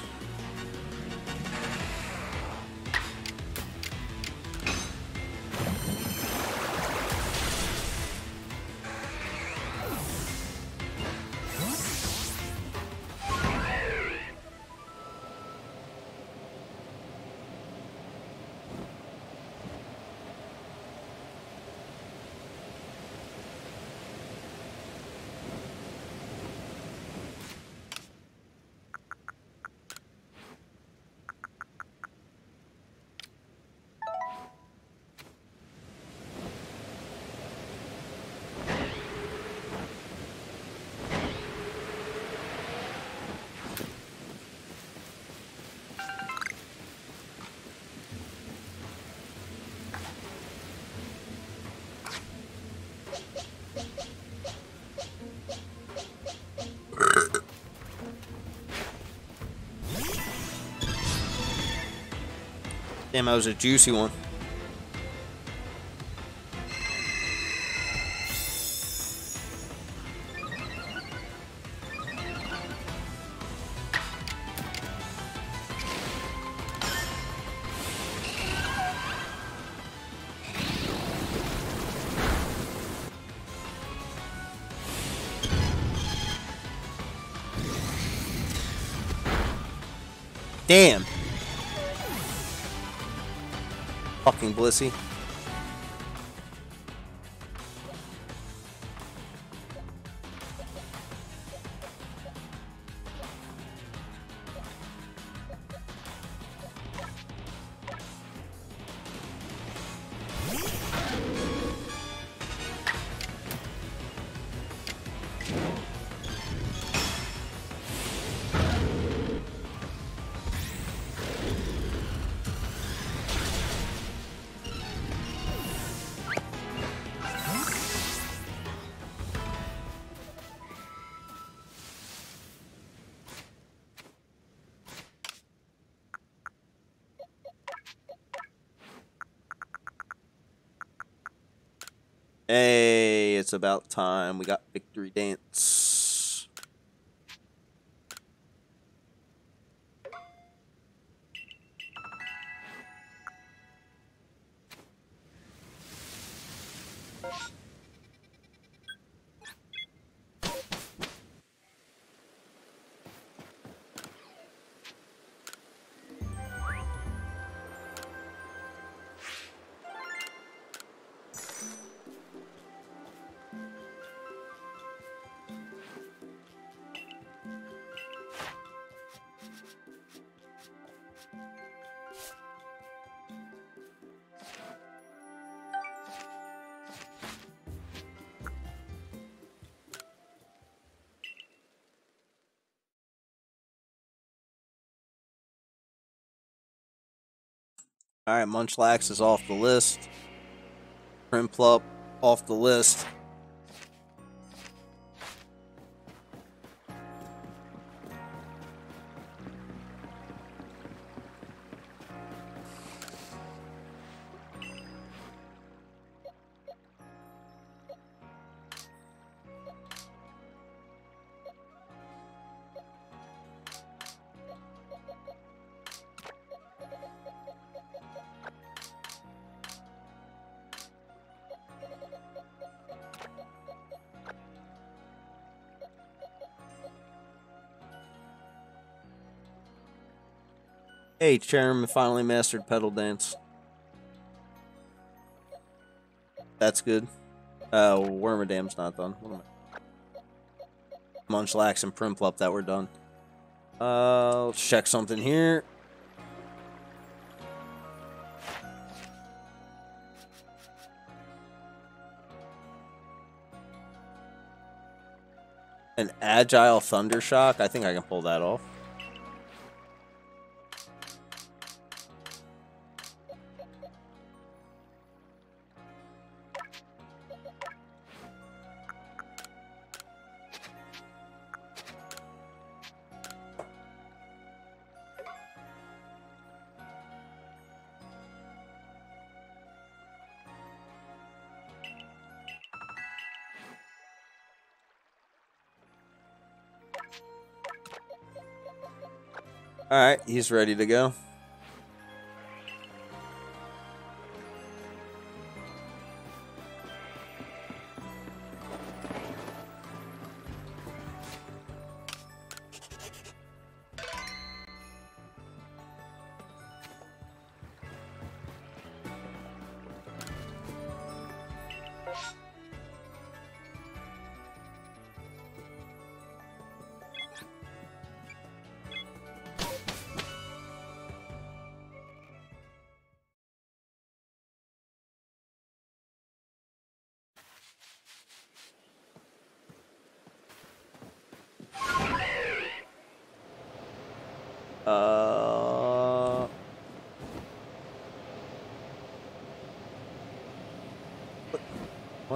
him. That was a juicy one. Damn. Fucking Blissey. Hey, it's about time. We got Victory Dance. All right, Munchlax is off the list. Prinplup off the list. Chairman finally mastered petal dance. That's good. Uh, Wormadam's not done. What? Munchlax and Prinplup that were done. Uh, let's check something here. An Agile Thundershock? I think I can pull that off. He's ready to go.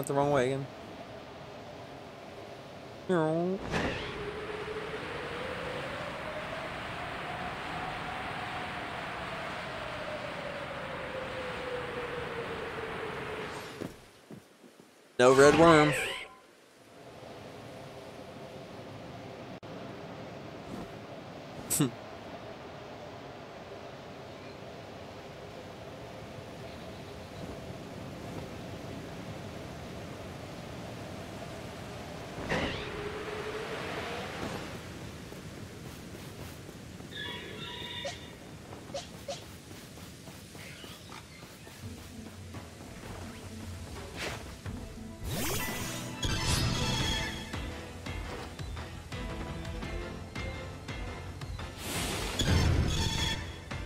The wrong way again. No red worm.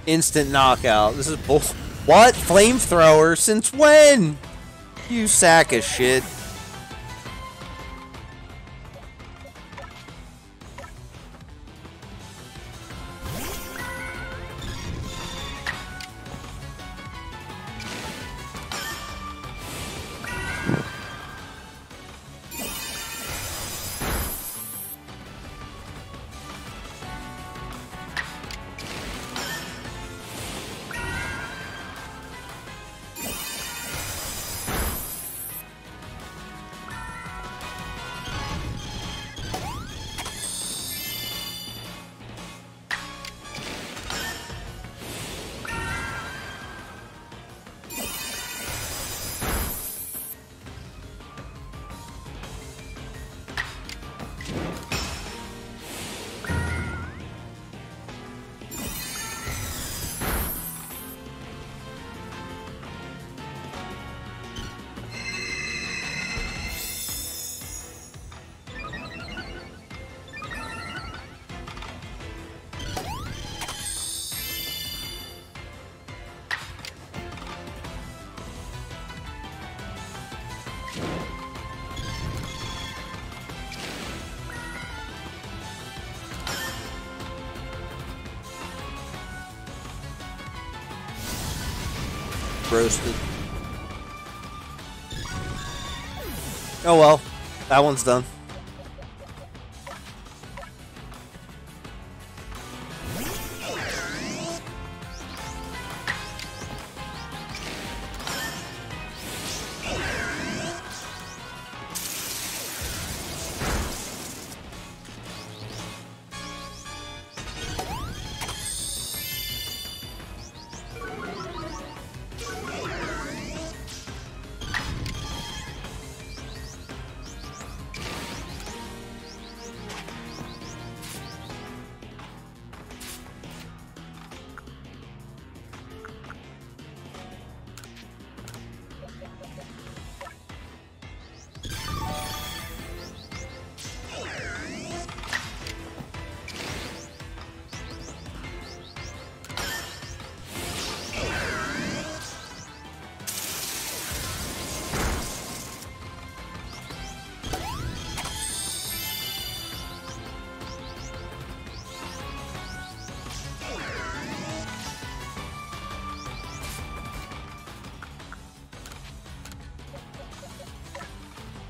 Instant knockout. This is bull. What? Flamethrower? Since when? You sack of shit. Oh well, that one's done.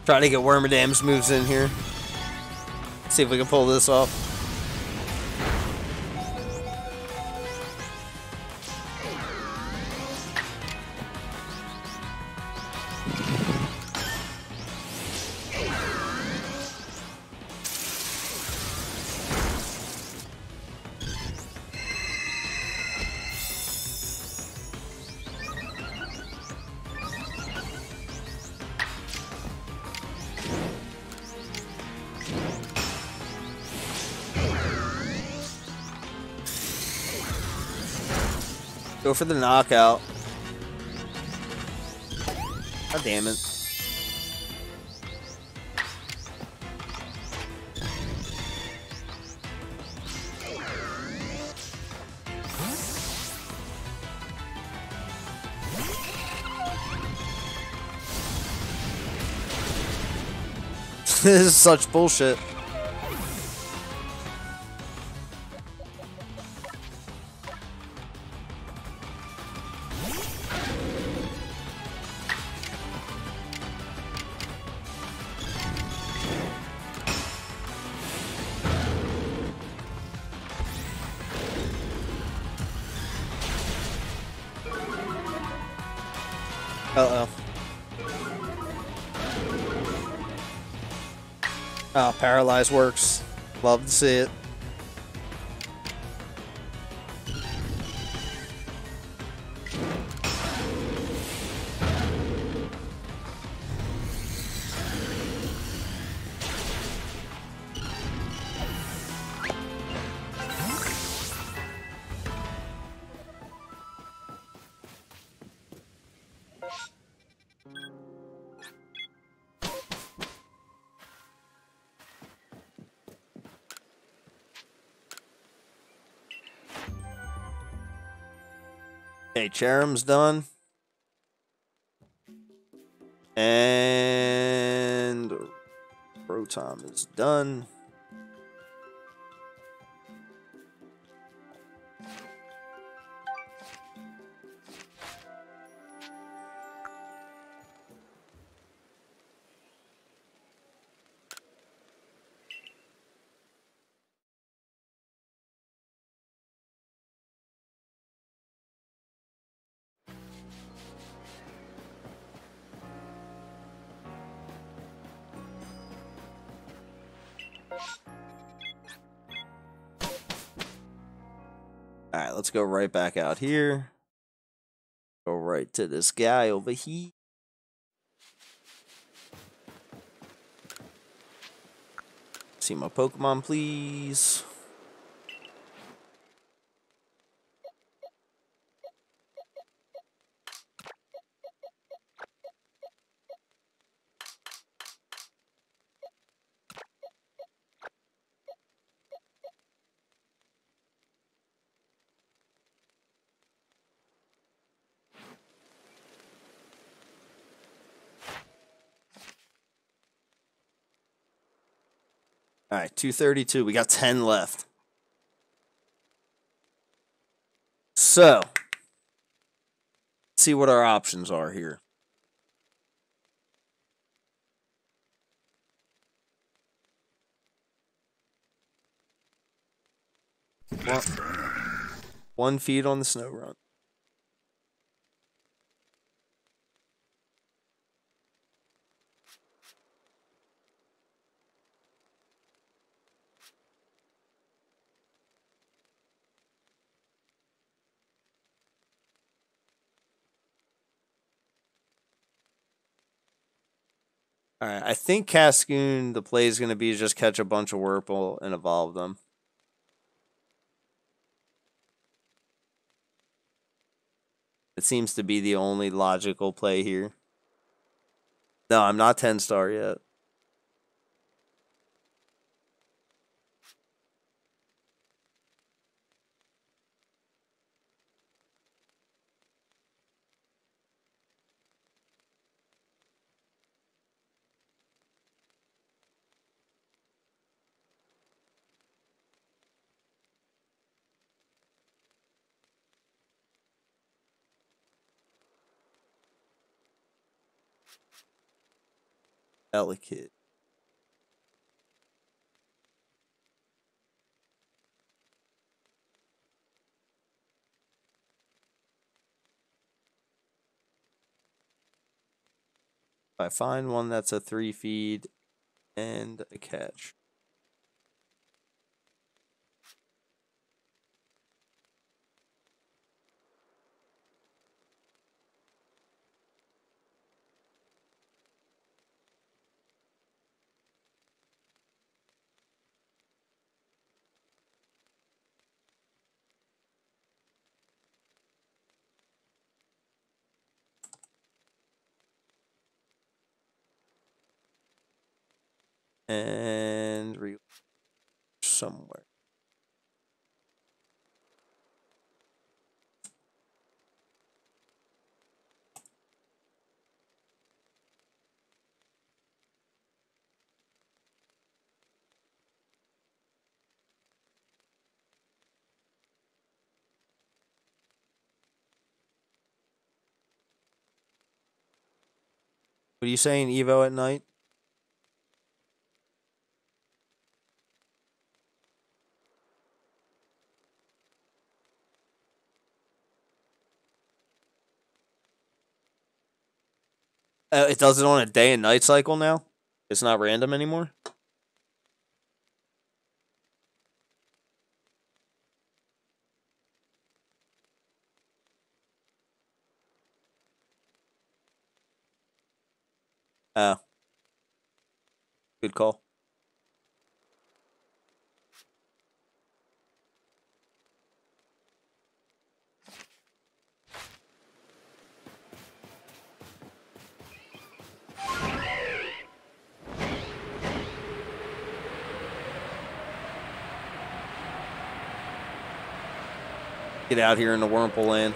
Try to get Wormadam's moves in here. See if we can pull this off. Go for the knockout. God damn it. this is such bullshit. Works. Love to see it. Okay, Cherrim's done. And Rotom is done. Let's go right back out here. Go right to this guy over here. See my Pokemon, please. 232. We got 10 left. So, see what our options are here. One, one feed on the snow run. All right, I think Cascoon, the play is going to be just catch a bunch of Wurmple and evolve them. It seems to be the only logical play here. No, I'm not 10 star yet. Delicate. If I find one that's a three feed and a catch. And re somewhere. What are you saying, Evo at night? Uh, it does it on a day and night cycle now. It's not random anymore. Oh. Good call. Get out here in the Wurmple land.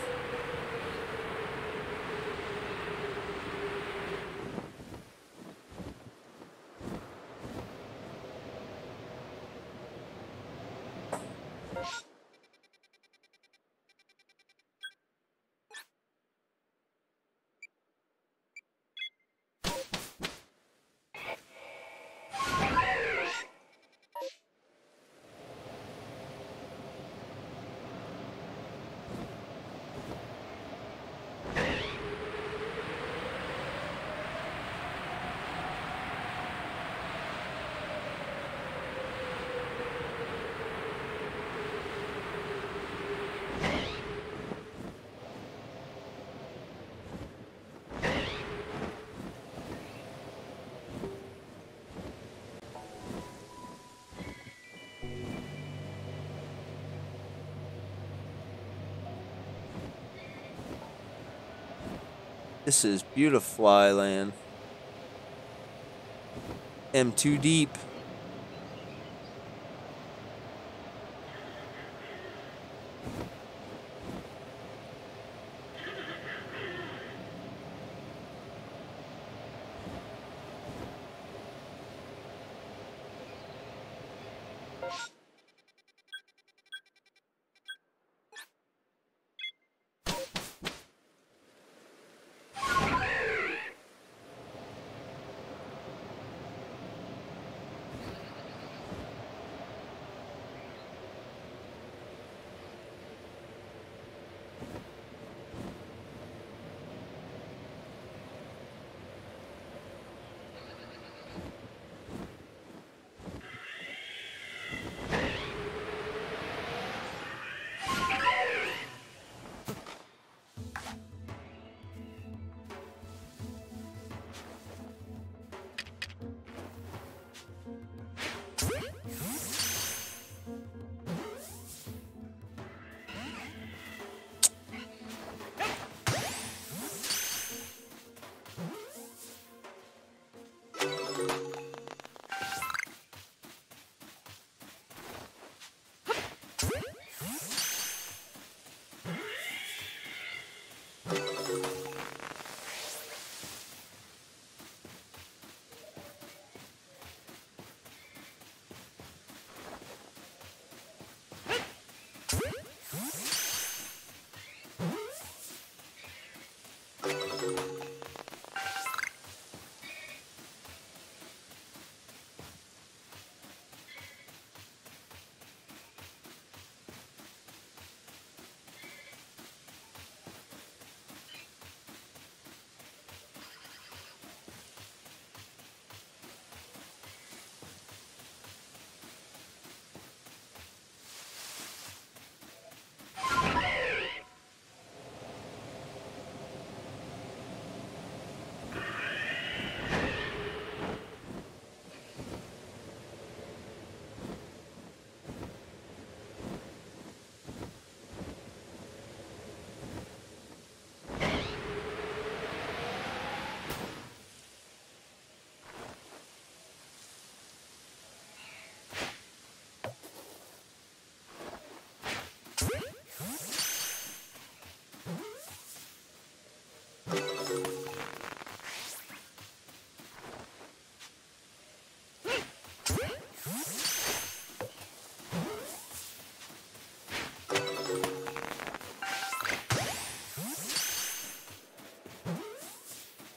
This is beautiful land. M2 deep.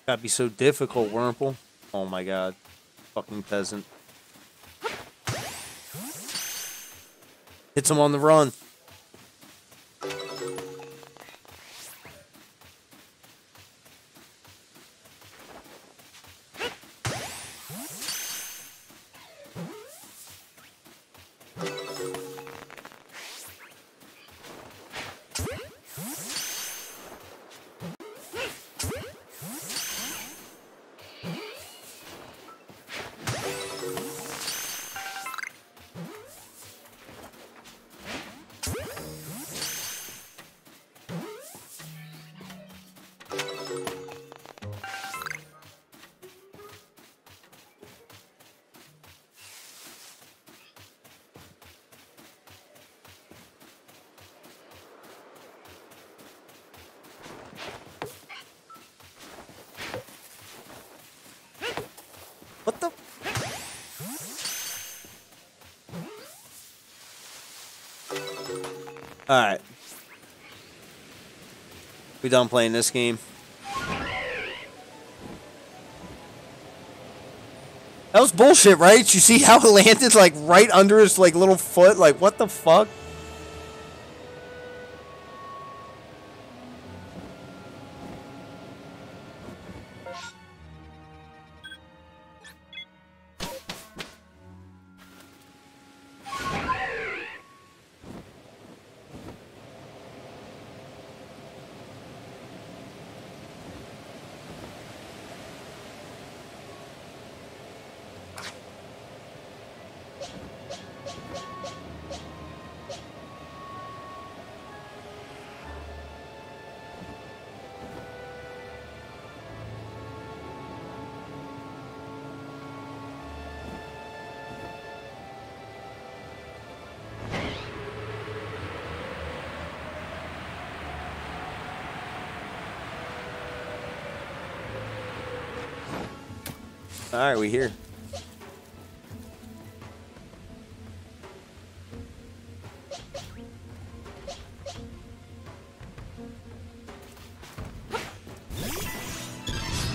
Gotta be so difficult, Wurmple. Oh my god. Fucking peasant. Hits him on the run. Alright. We done playing this game? That was bullshit, right? You see how it landed like right under his like little foot? Like what the fuck? Alright, we here.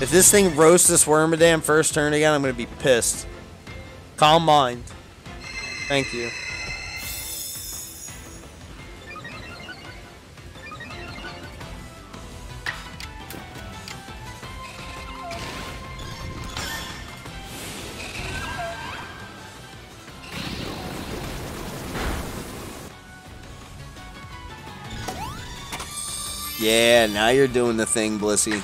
If this thing roasts this Wormadam first turn again, I'm gonna be pissed. Calm mind. Thank you. Yeah, now you're doing the thing, Blissey.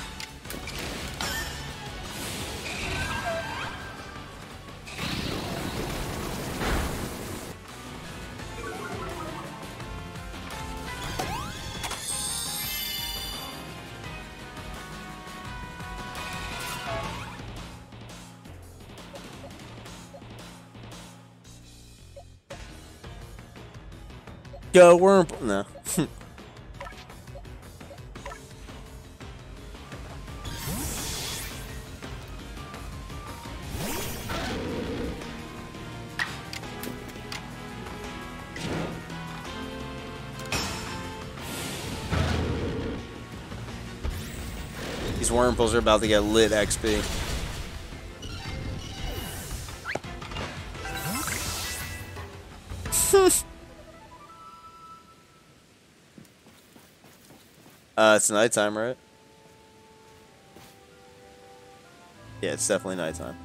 Go worm. No. Wurmples are about to get lit XP. uh, it's nighttime, right? Yeah, it's definitely nighttime.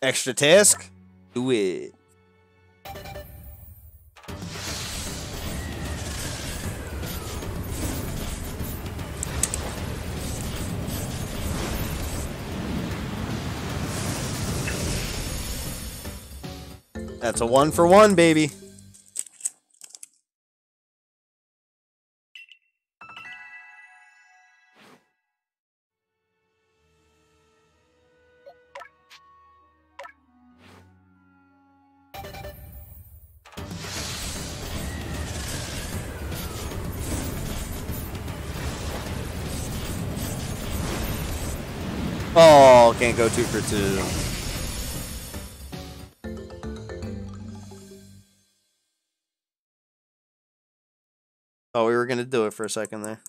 Extra task? Do it. That's a one for one, baby. Oh, can't go two for two. We were gonna do it for a second there.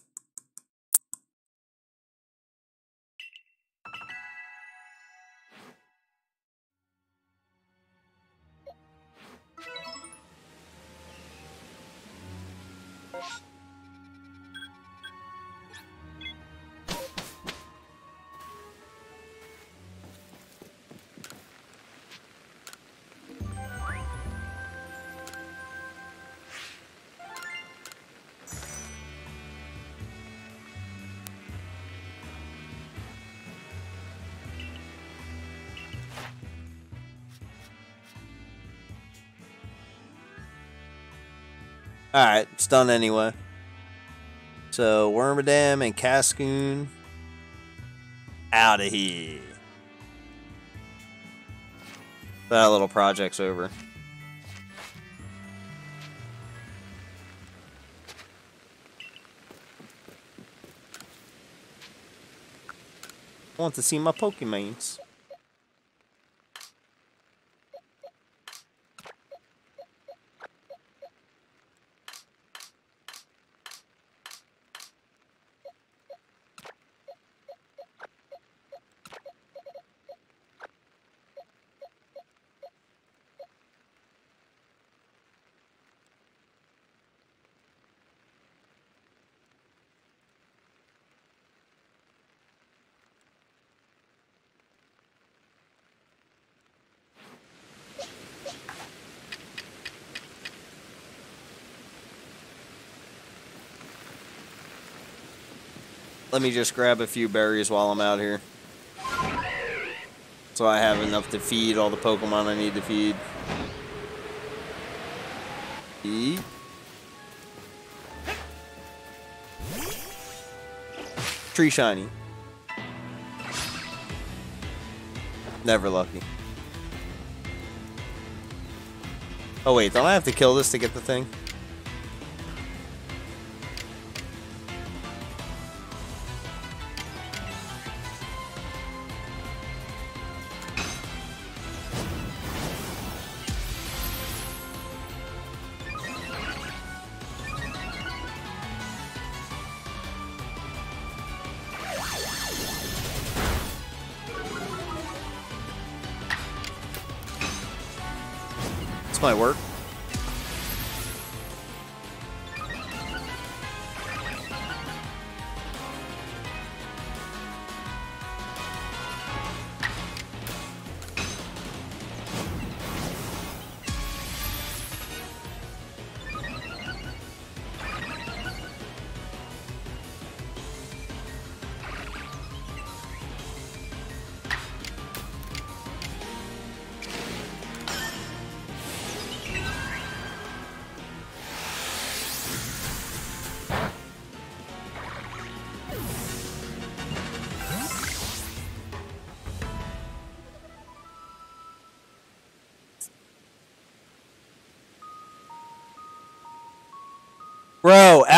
Alright, it's done anyway. So, Wormadam and Cascoon out of here. That little project's over. I want to see my Pokemons. Let me just grab a few berries while I'm out here. So I have enough to feed all the Pokemon I need to feed. Eat. Tree shiny. Never lucky. Oh wait, don't I have to kill this to get the thing?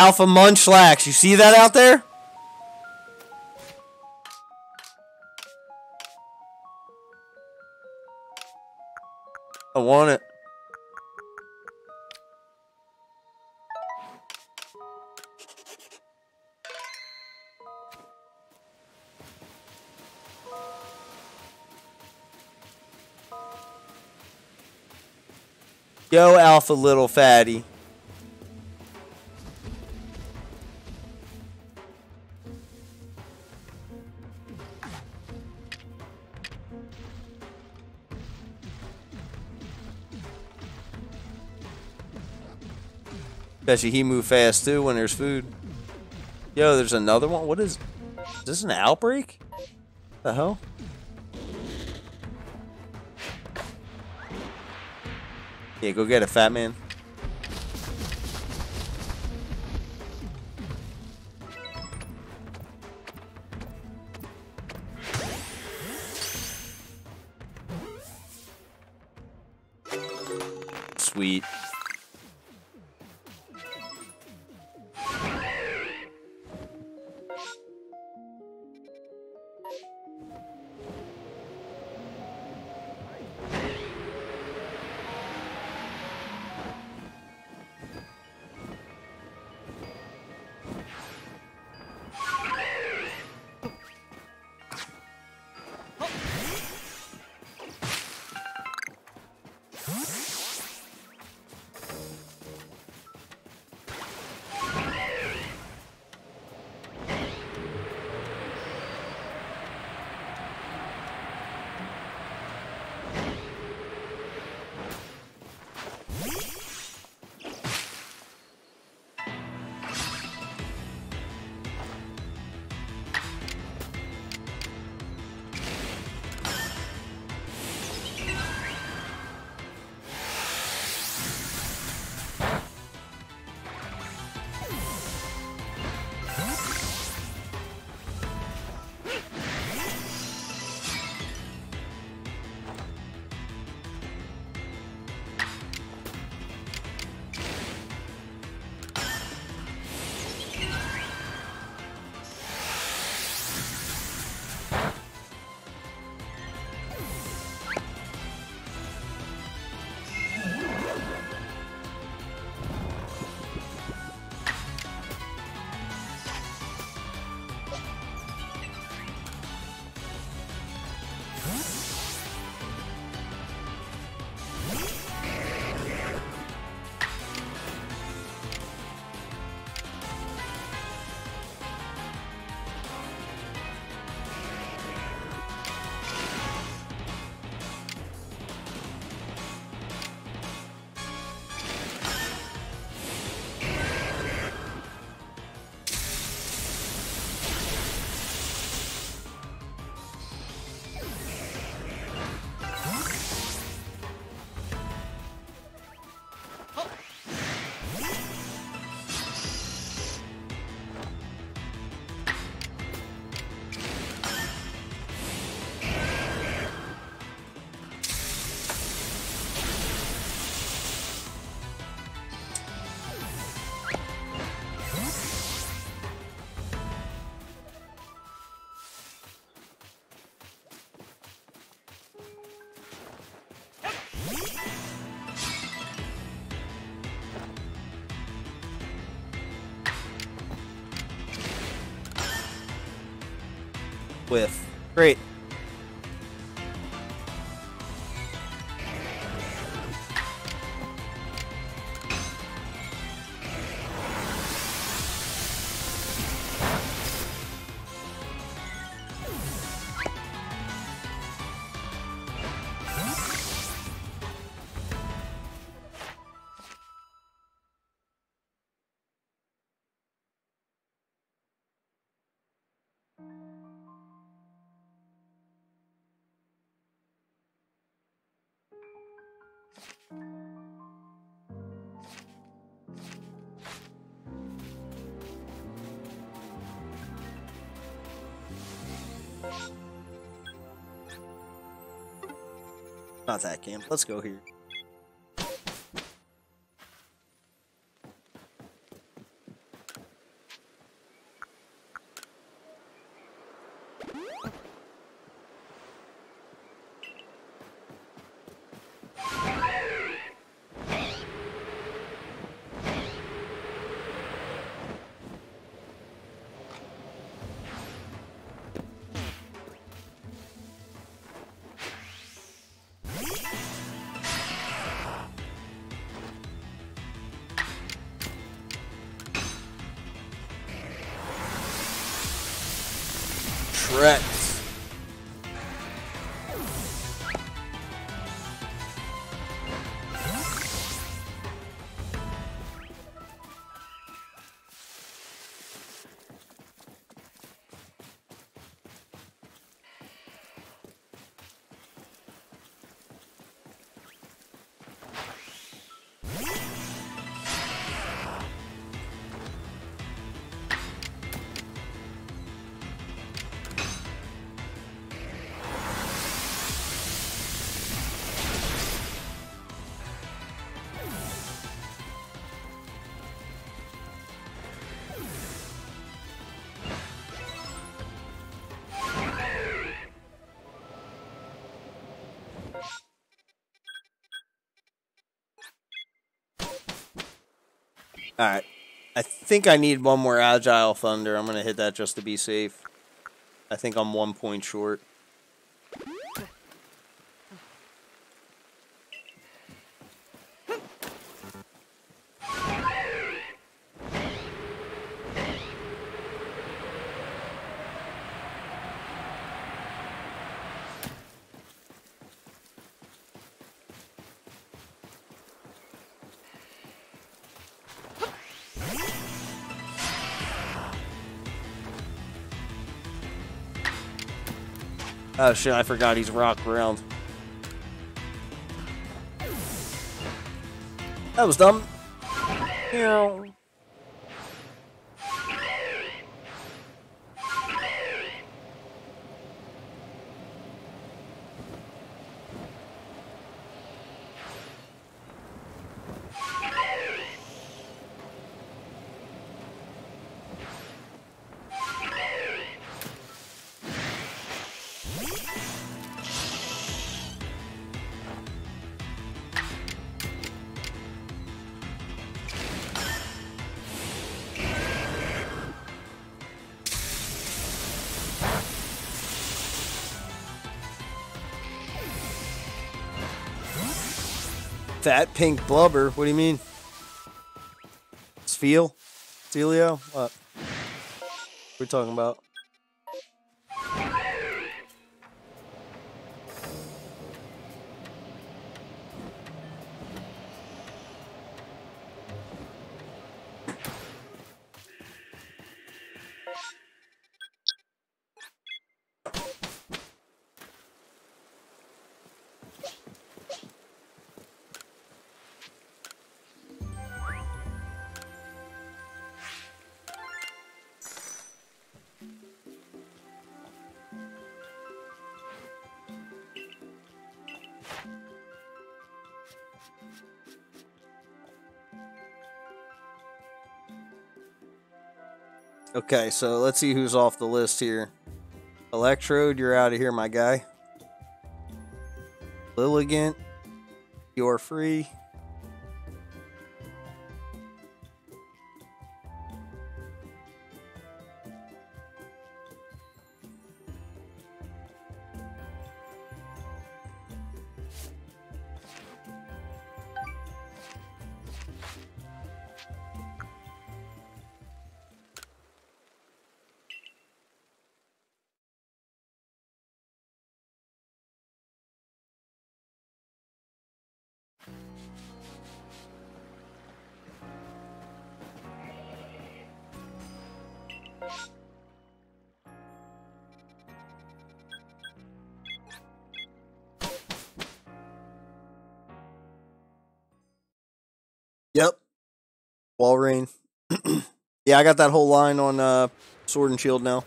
Alpha Munchlax, you see that out there? I want it. Yo, Alpha Little Fatty. You he move fast too when there's food. Yo, there's another one. What is, is this an outbreak? The hell? Yeah, go get it, fat man. Not that camp. Let's go here. Correct. Think I need one more Agile Thunder. I'm going to hit that just to be safe. I think I'm one point short. Oh shit, I forgot he's rock ground. That was dumb. Yeah. Fat pink blubber. What do you mean? Sfeel? Celio? What? What are we talking about? Okay, so let's see who's off the list here. Electrode, you're out of here, my guy. Lilligant, you're free. I got that whole line on uh, Sword and Shield now.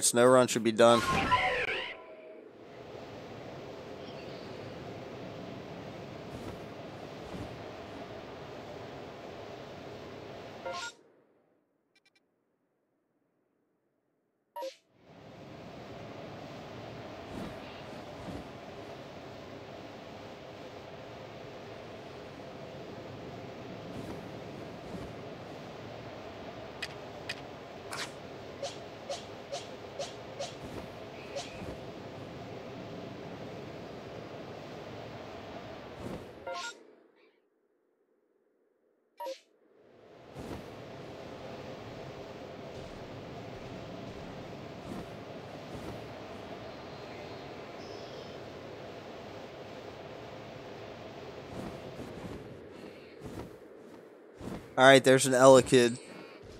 All right, Snorunt should be done. All right, there's an Elekid.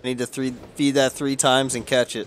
I need to three, feed that three times and catch it.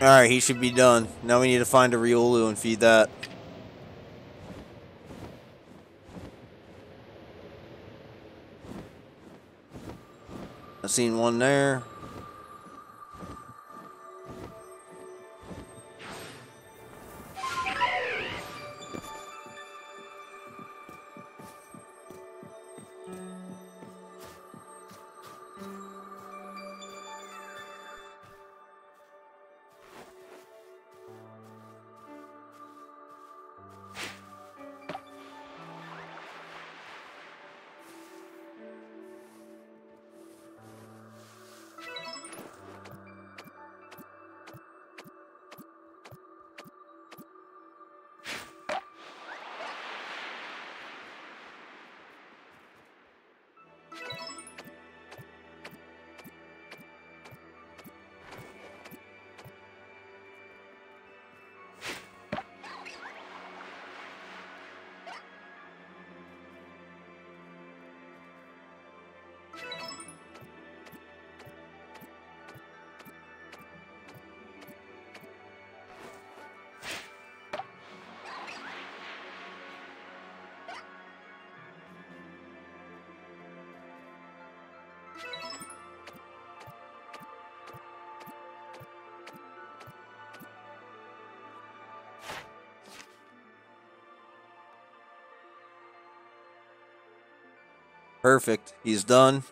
Alright, he should be done. Now we need to find a Riolu and feed that. I've seen one there. Perfect. He's done.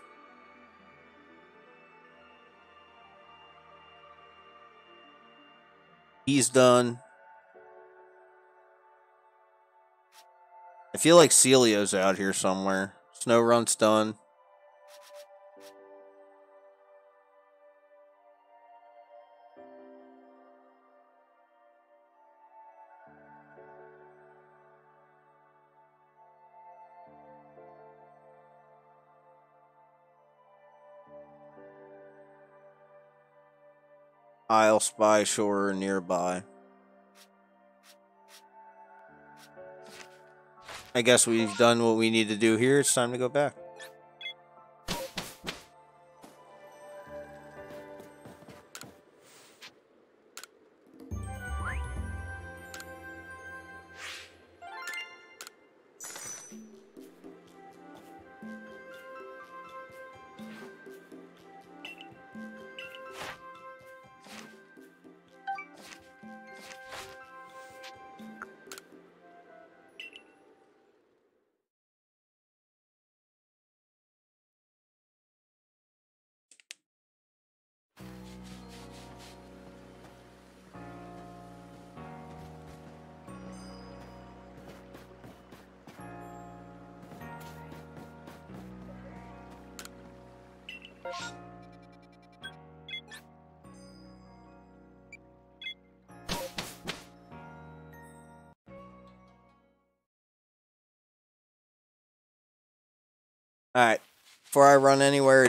He's done. I feel like Celio's out here somewhere. Snorunt's done. Shore nearby. I guess we've done what we need to do here. It's time to go back.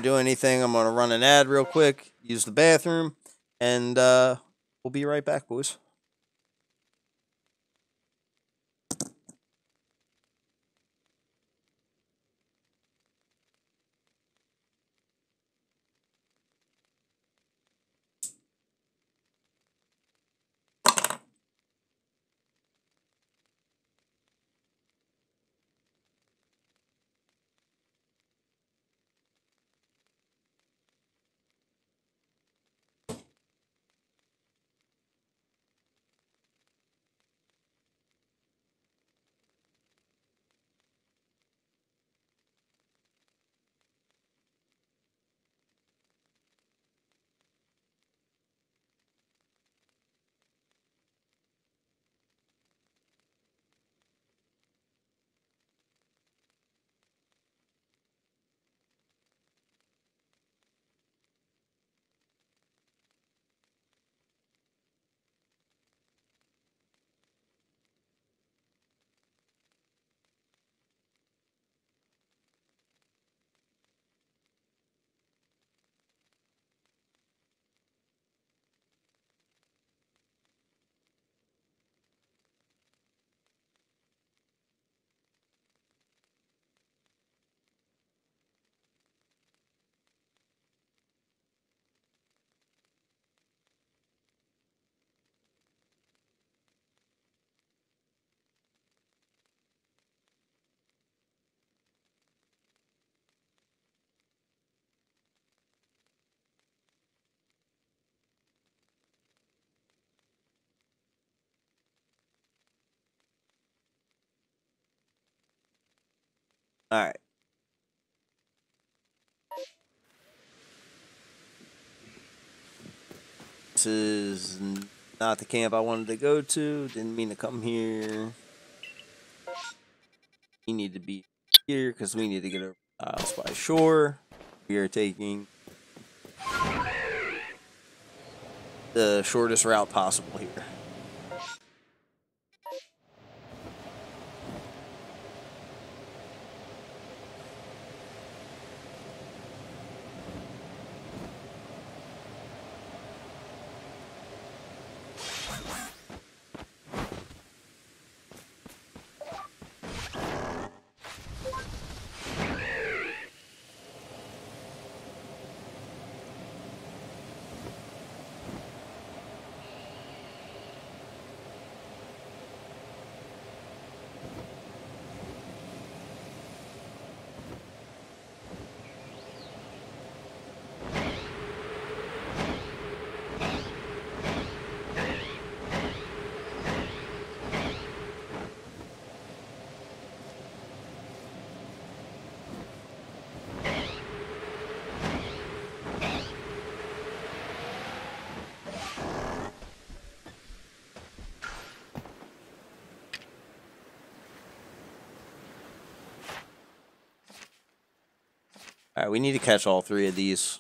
Do anything, I'm going to run an ad real quick, use the bathroom, and uh, we'll be right back, boys. All right. This is not the camp I wanted to go to. Didn't mean to come here. You need to be here because we need to get over Islespy Shore. We are taking the shortest route possible here. We need to catch all three of these.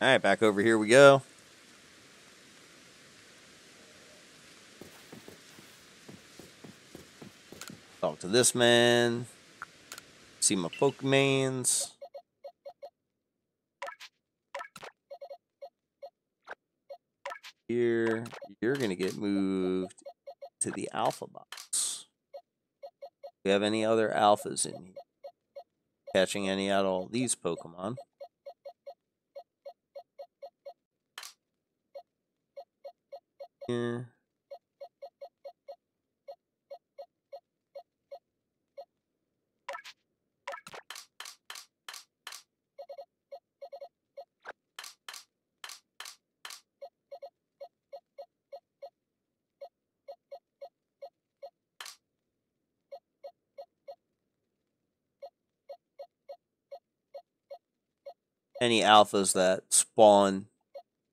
All right, back over here we go. Talk to this man. See my Pokemans. Here, you're going to get moved to the alpha box. Do you have any other alphas in here? Catching any out of all these Pokemon. Any alphas that spawn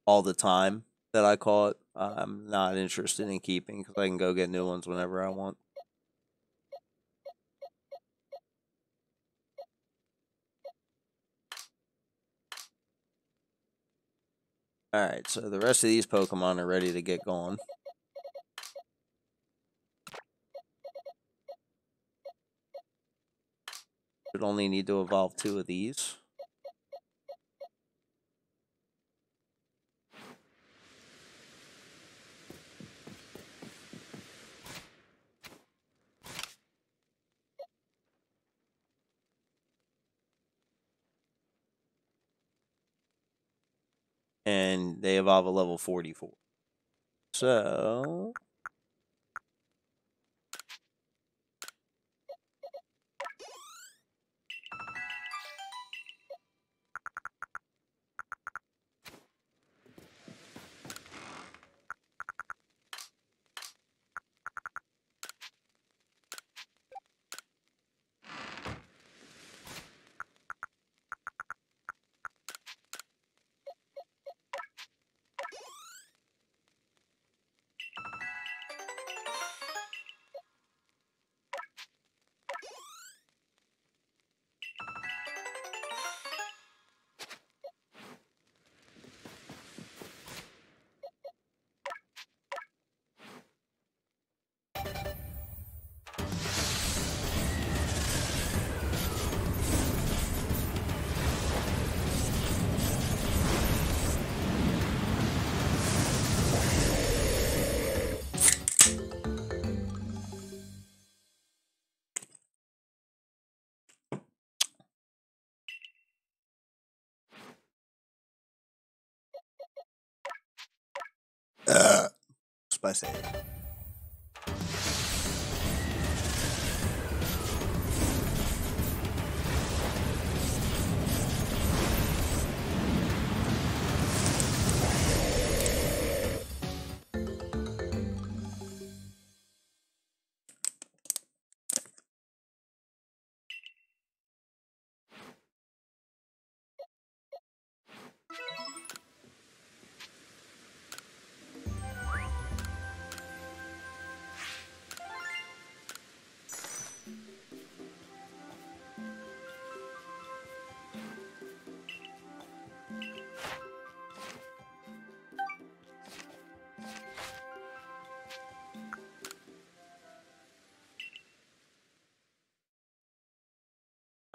all the time that I caught, I'm not interested in keeping because I can go get new ones whenever I want. Alright, so the rest of these Pokemon are ready to get going. Should only need to evolve two of these. And evolve a level 44. So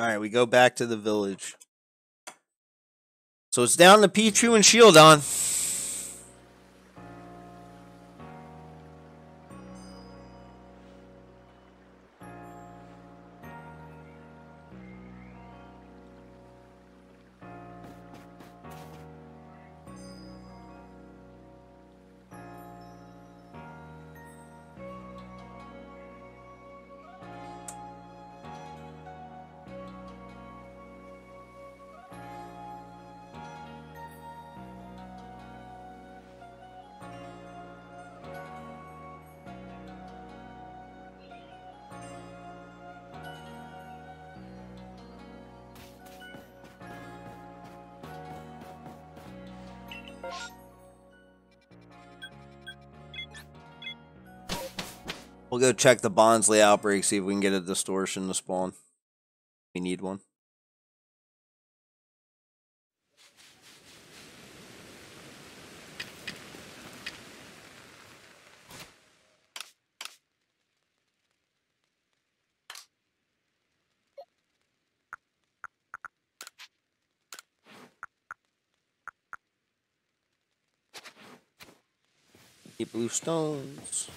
All right, we go back to the village. So it's down to Pichu and Shieldon. go check the Bonsly outbreak, see if we can get a distortion to spawn. We need one. Blue stones.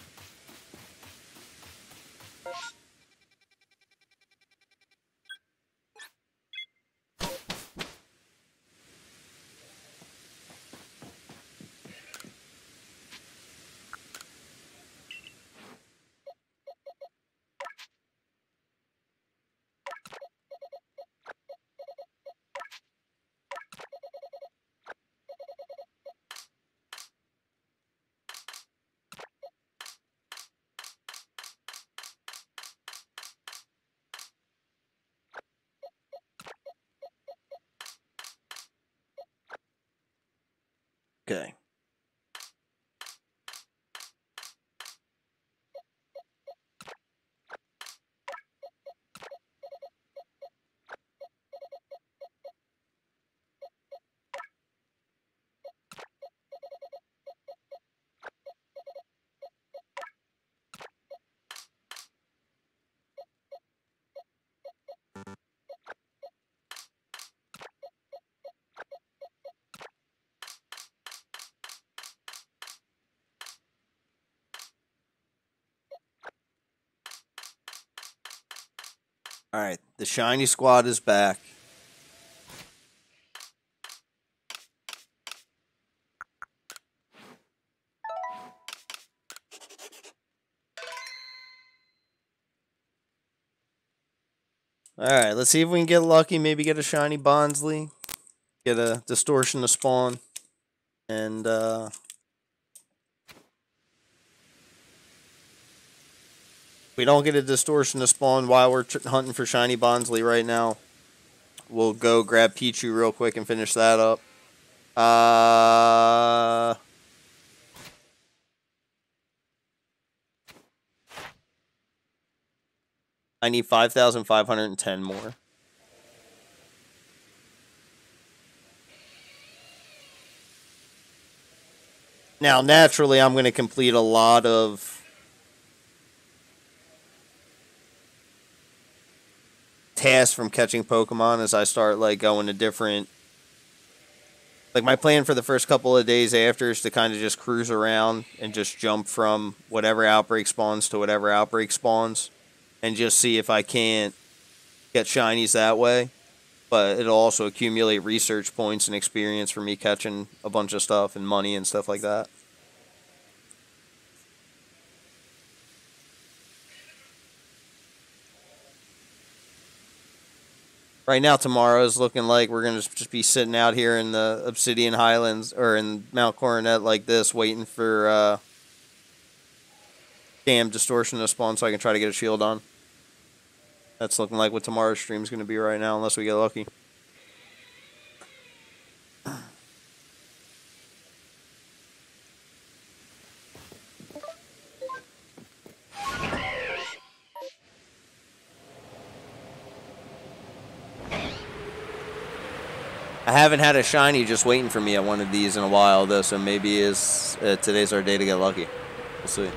Shiny squad is back. All right, let's see if we can get lucky. Maybe get a shiny Bonsly, get a distortion to spawn, and uh, we don't get a distortion to spawn while we're hunting for shiny Bonsly right now, we'll go grab Pichu real quick and finish that up. Uh, I need 5,510 more. Now, naturally, I'm going to complete a lot of from catching Pokemon as I start like going to different. Like my plan for the first couple of days after is to kind of just cruise around and just jump from whatever outbreak spawns to whatever outbreak spawns, and just see if I can't get shinies that way. But it'll also accumulate research points and experience for me catching a bunch of stuff and money and stuff like that. Right now tomorrow is looking like we're gonna just be sitting out here in the Obsidian Highlands or in Mount Coronet like this, waiting for uh, damn distortion to spawn so I can try to get a Shieldon. That's looking like what tomorrow's stream is gonna be right now, unless we get lucky. I haven't had a shiny just waiting for me at one of these in a while, though, so maybe is uh, today's our day to get lucky. We'll see.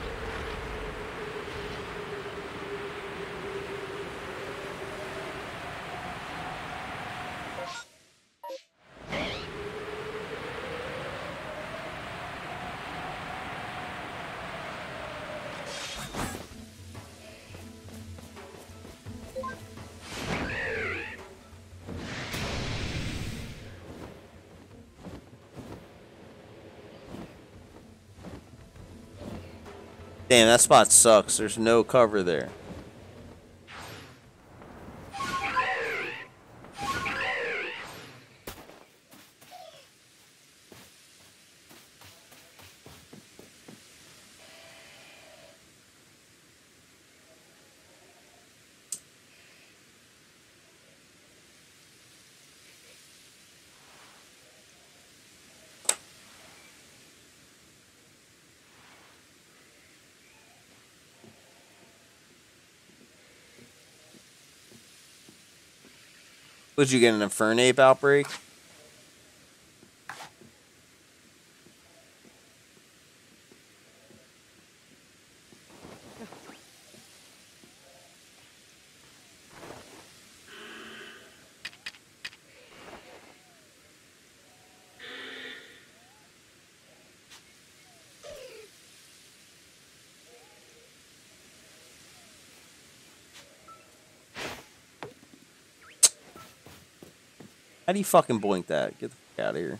That spot sucks. There's no cover there. Would you get an Infernape outbreak? How do you fucking boink that? Get the fuck out of here.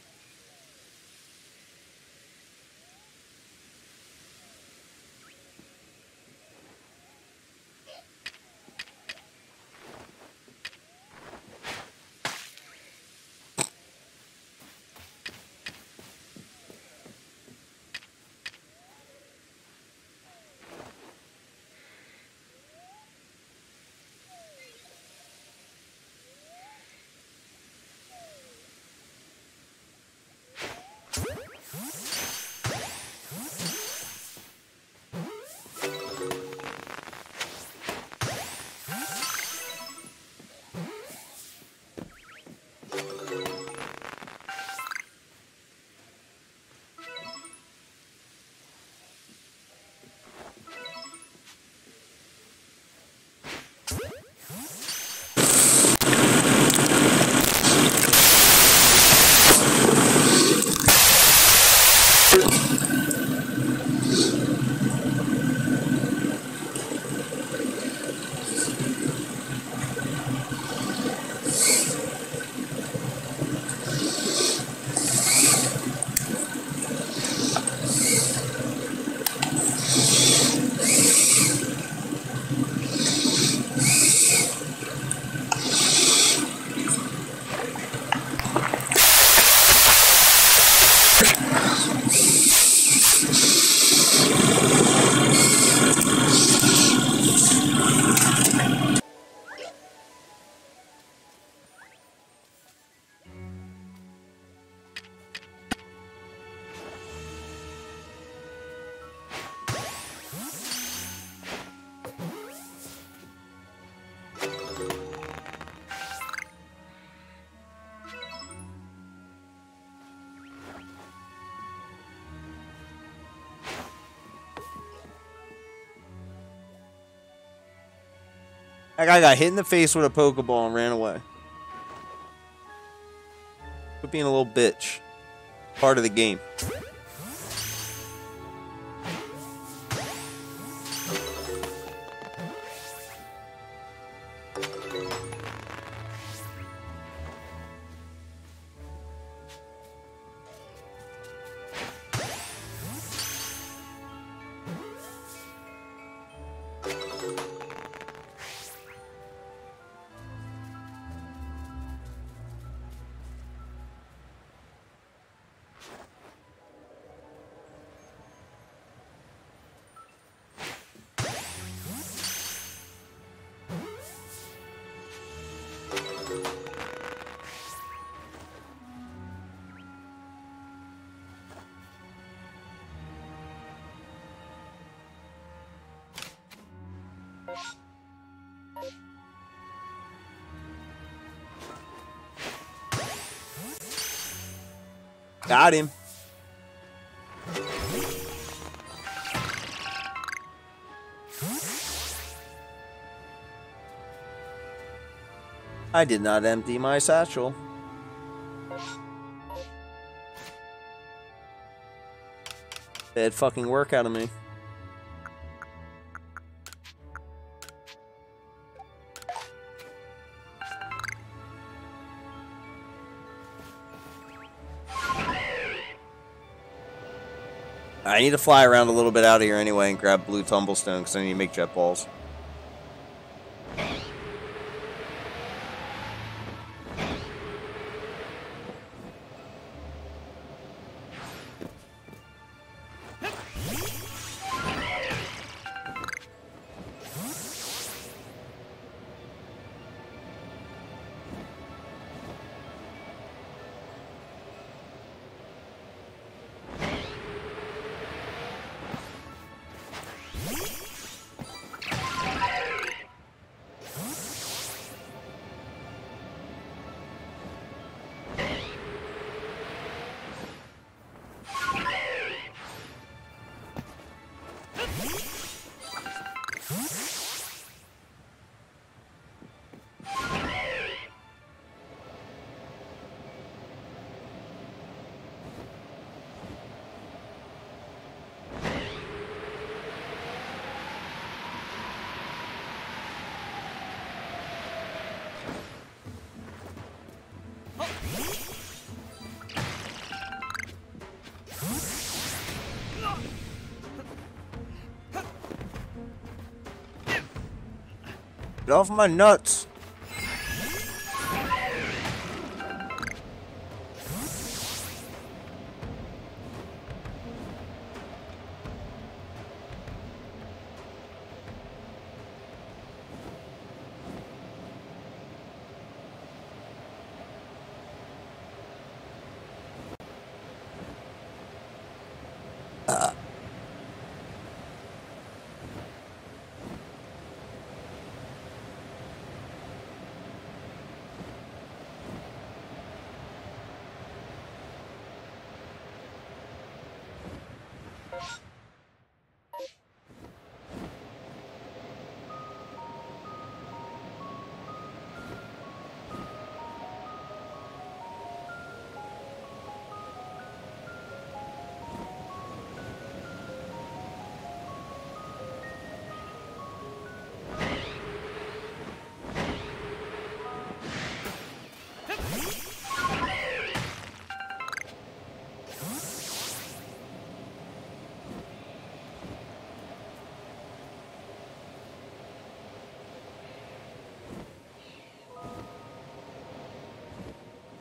That guy got hit in the face with a Pokeball and ran away. Quit being a little bitch. Part of the game. Got him. I did not empty my satchel. Bad fucking work out of me. I need to fly around a little bit out of here anyway and grab blue tumblestone because I need to make jet balls. Get off my nuts.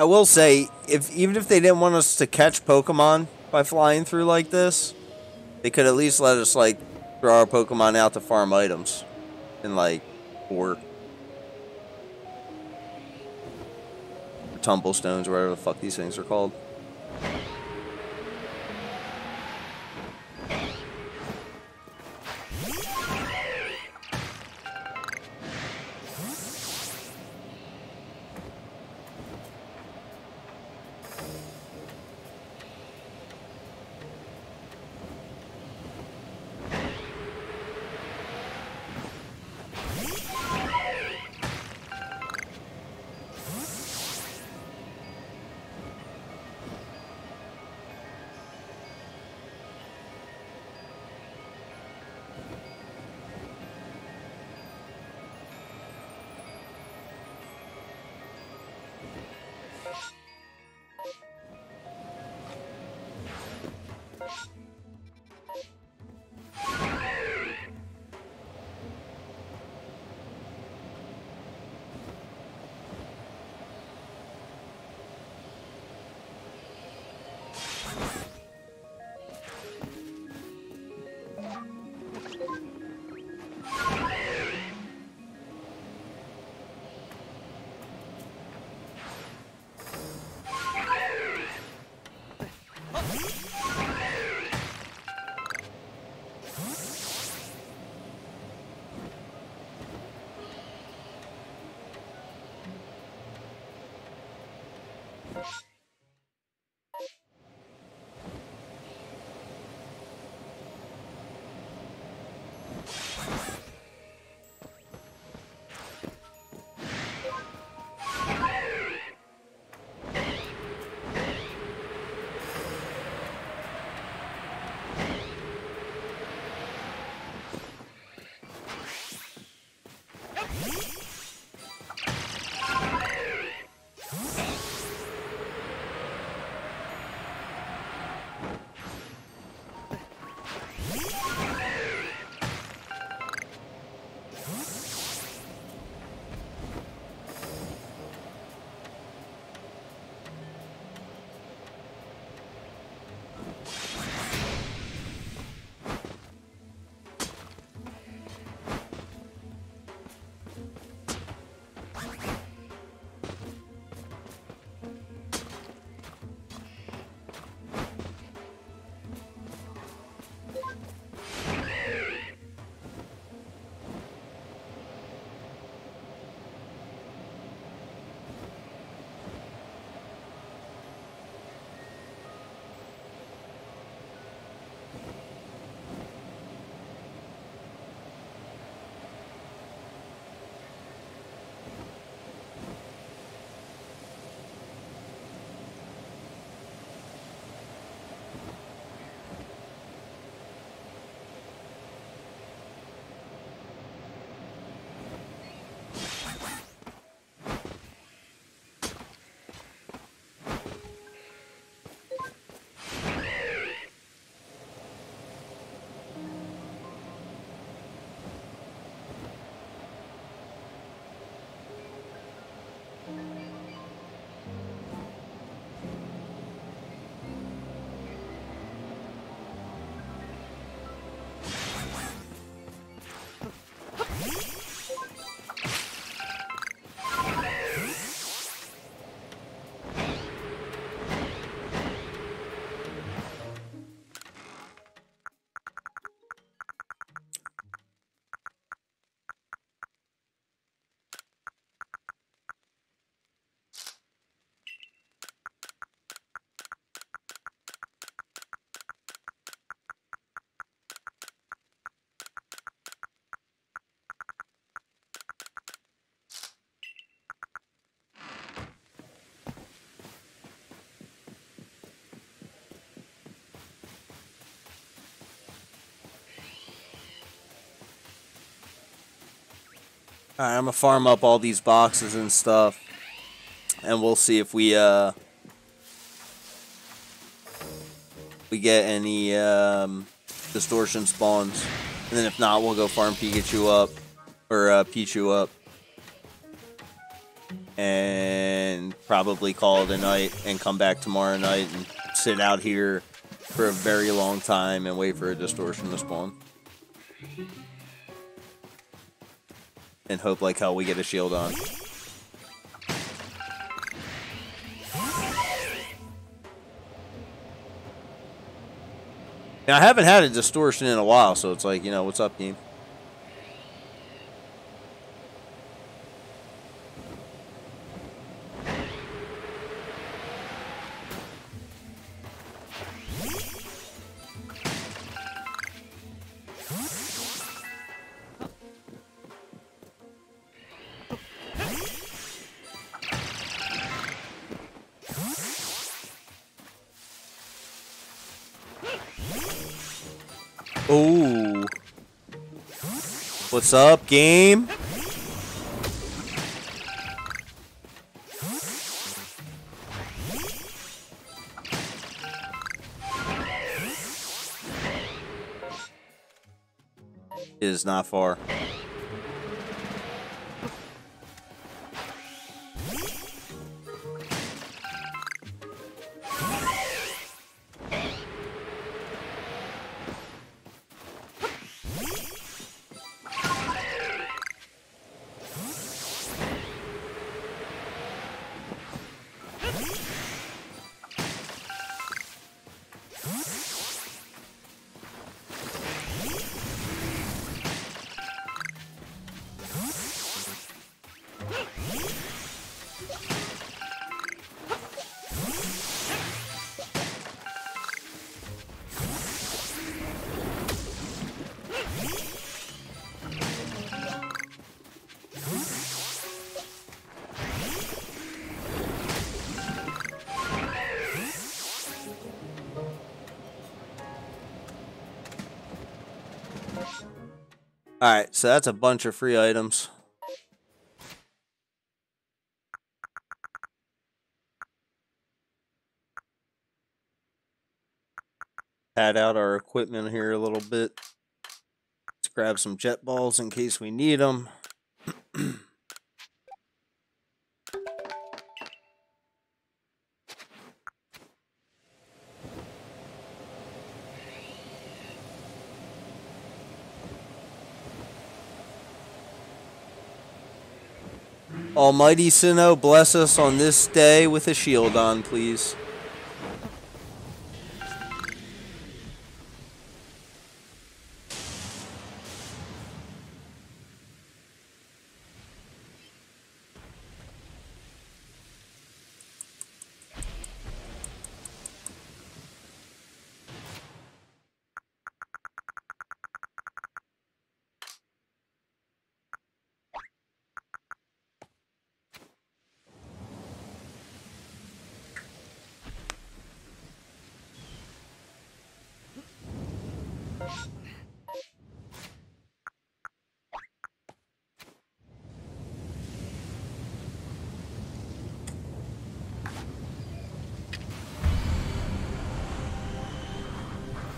I will say, if even if they didn't want us to catch Pokemon by flying through like this, they could at least let us like throw our Pokemon out to farm items, and like, or tumblestones or whatever the fuck these things are called. Yeah. Alright, I'm gonna farm up all these boxes and stuff. And we'll see if we, uh... We get any, um... Distortion spawns. And then if not, we'll go farm Pikachu up. Or, uh, Pichu up. And probably call it a night and come back tomorrow night and sit out here for a very long time and wait for a distortion to spawn. And hope like hell we get a Shieldon. Now, I haven't had a distortion in a while, so it's like, you know, what's up, game? What's up, game? Is not far. Alright, so that's a bunch of free items. Pad out our equipment here a little bit. Let's grab some jet balls in case we need them. Almighty Sinnoh, bless us on this day with a Shieldon, please.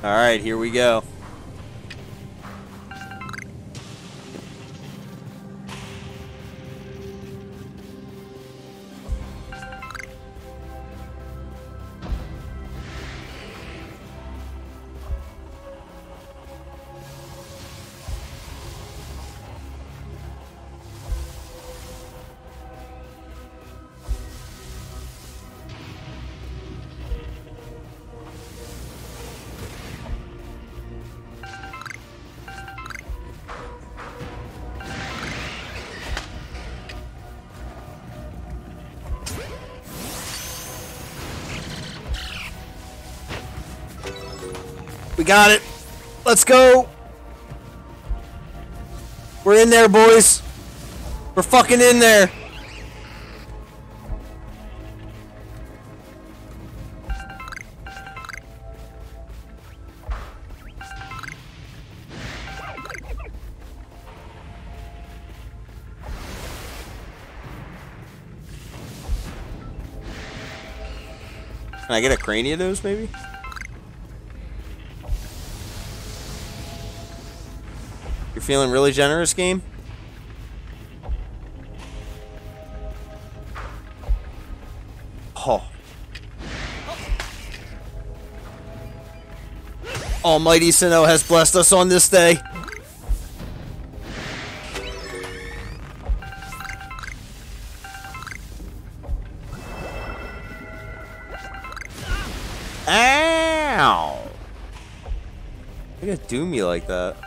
All right, here we go. Got it. Let's go. We're in there, boys. We're fucking in there. Can I get a Cranidos, maybe? Feeling really generous, game? Oh. Almighty Sinnoh has blessed us on this day. Ow! Why you do me like that?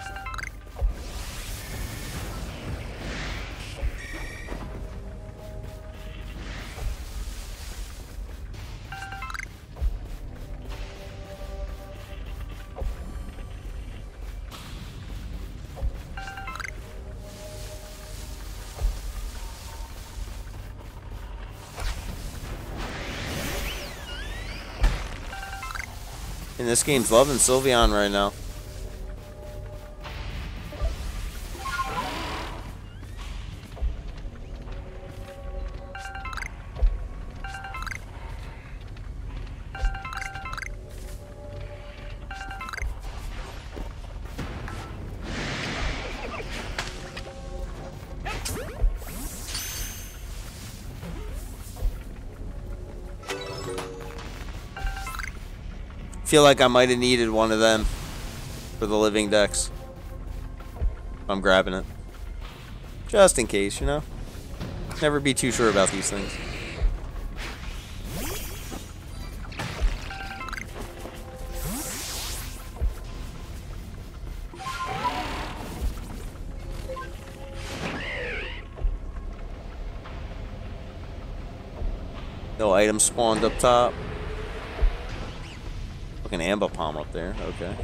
This game's loving Sylveon right now. Feel like I might have needed one of them for the living dex. I'm grabbing it. Just in case, you know? Never be too sure about these things. No items spawned up top. Fucking Ambipom up there. Okay.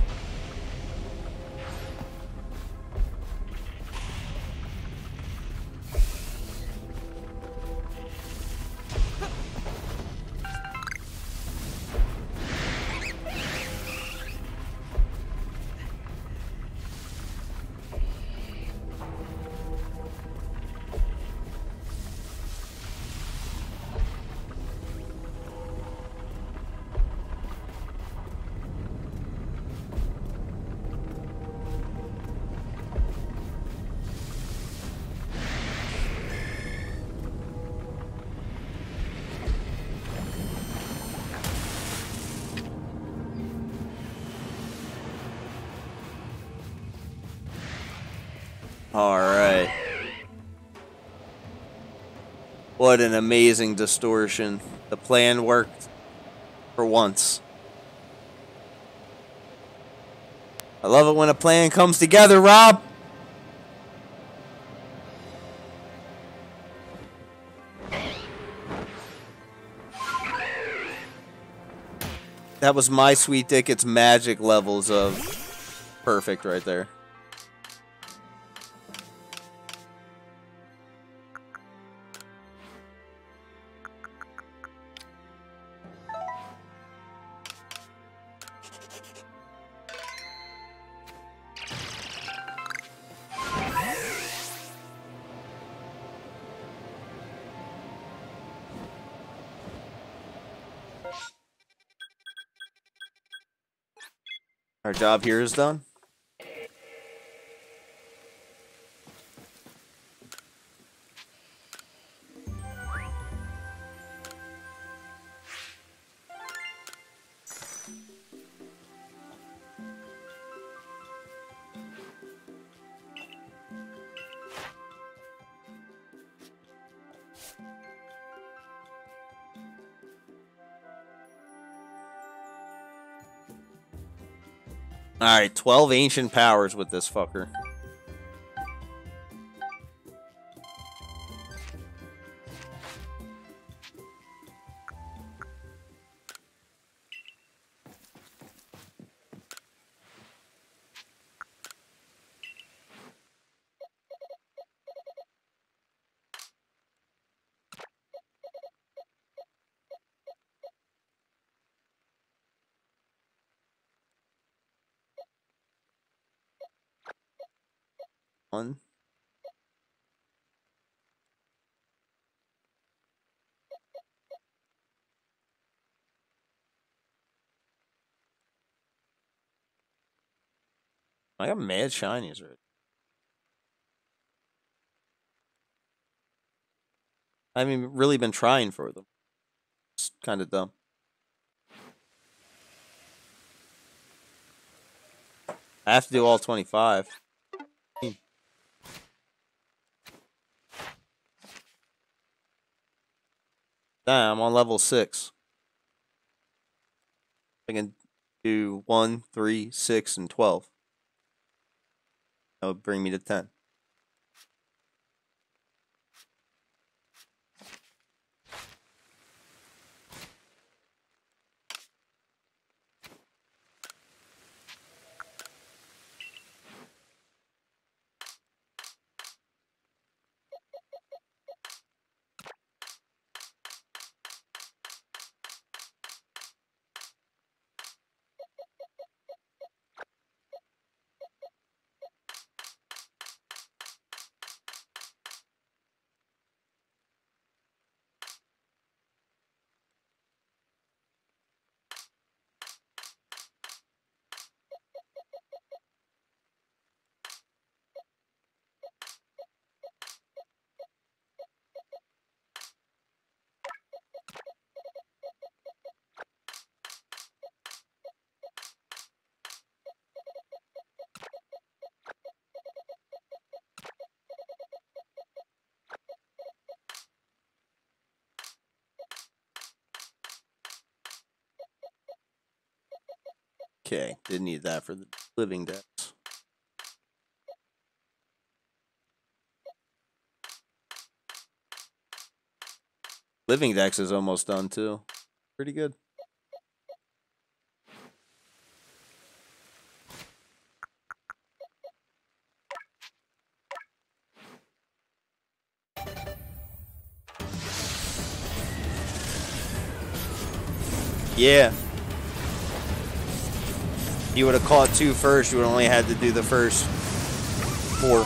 What an amazing distortion. The plan worked for once. I love it when a plan comes together, Rob. That was my sweet dick. It's magic levels of perfect right there. Job here is done. Alright, 12 ancient powers with this fucker. I got mad shinies right. I haven't really been trying for them. It's kind of dumb. I have to do all 25. Damn, I'm on level 6. I can do 1, 3, 6, and 12. That would bring me to 10. Okay, didn't need that for the living dex. Living dex is almost done too. Pretty good. Yeah. You would have caught two first, you would only had to do the first four.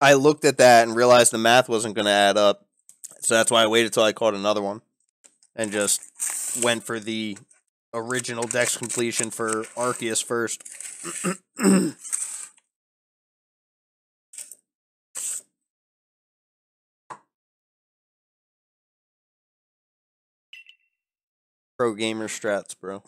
I looked at that and realized the math wasn't going to add up. So that's why I waited till I caught another one and just went for the original dex completion for Arceus first. Pro gamer strats, bro.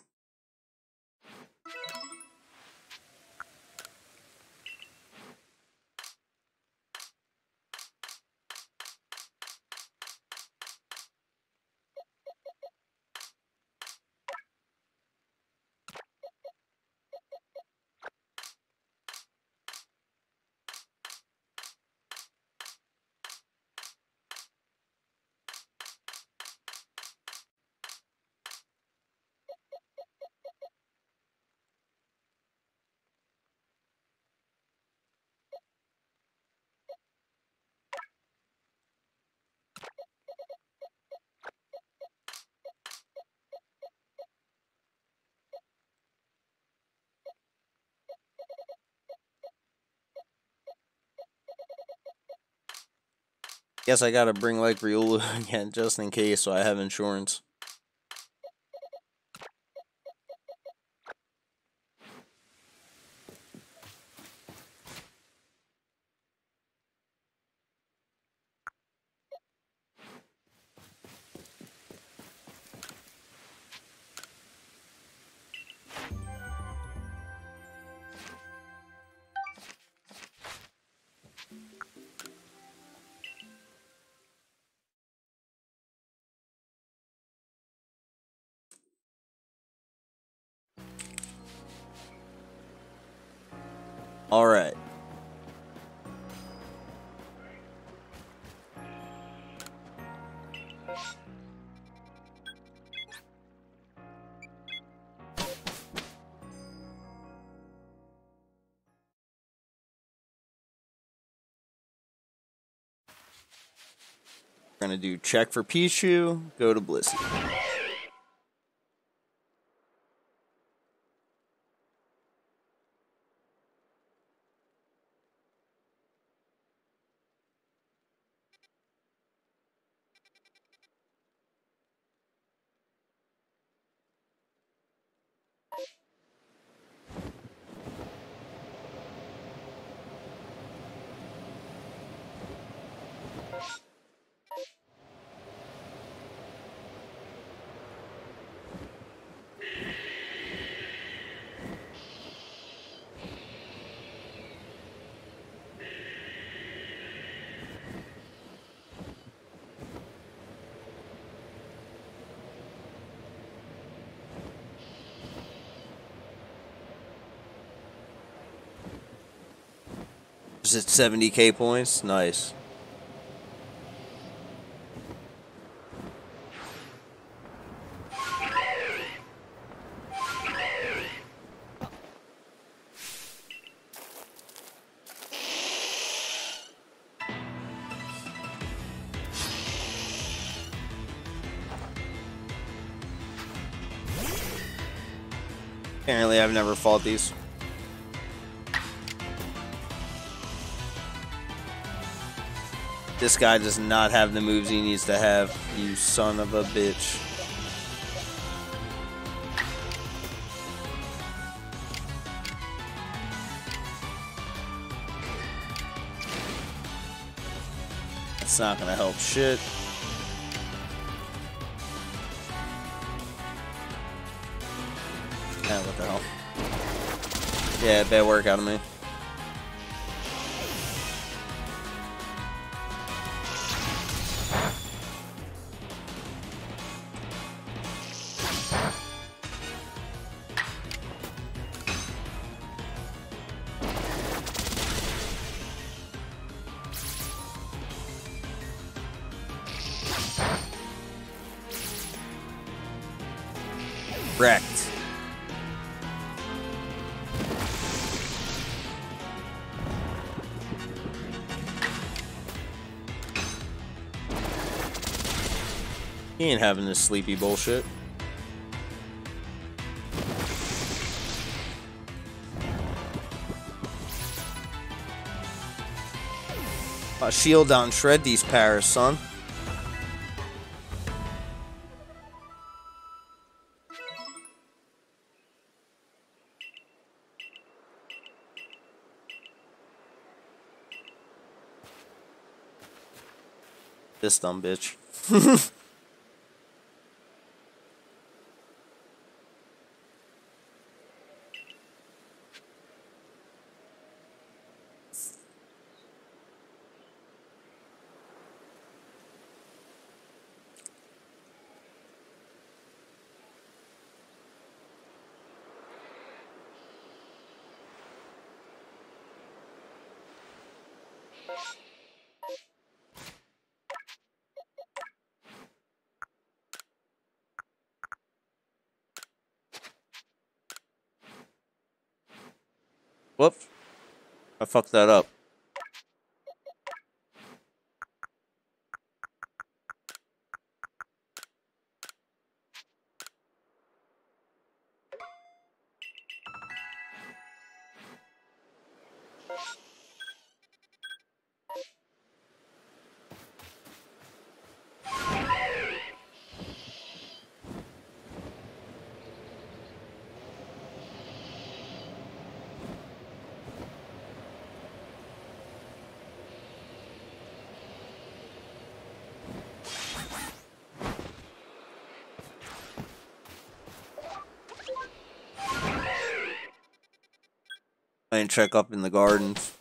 Guess I gotta bring like Riolu again just in case so I have insurance. Check for Pichu, go to Blissey. Gives it 70k points. Nice. Apparently, I've never fought these. This guy does not have the moves he needs to have, you son of a bitch. It's not gonna help shit. Yeah, what the hell? Yeah, bad work out of me. Wrecked. He ain't having this sleepy bullshit. Uh, shield down, shred these Paris, son. This dumb bitch. Whoop. I fucked that up. Didn't check up in the gardens.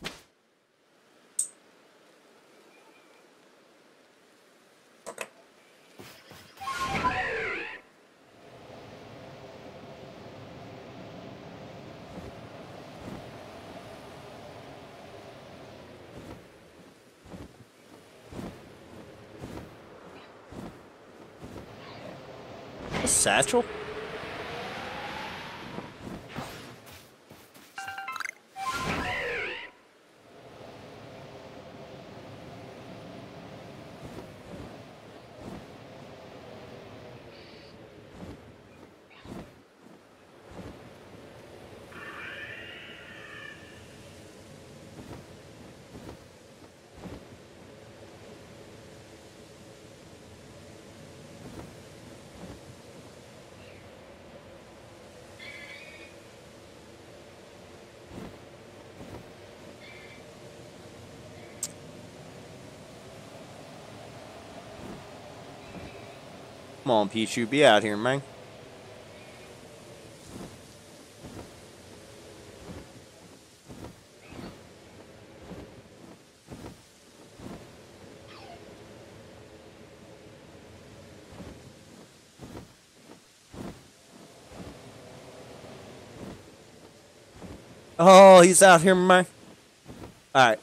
Satchel? He should be out here, man. Oh, he's out here, man. All right.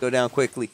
Go down quickly.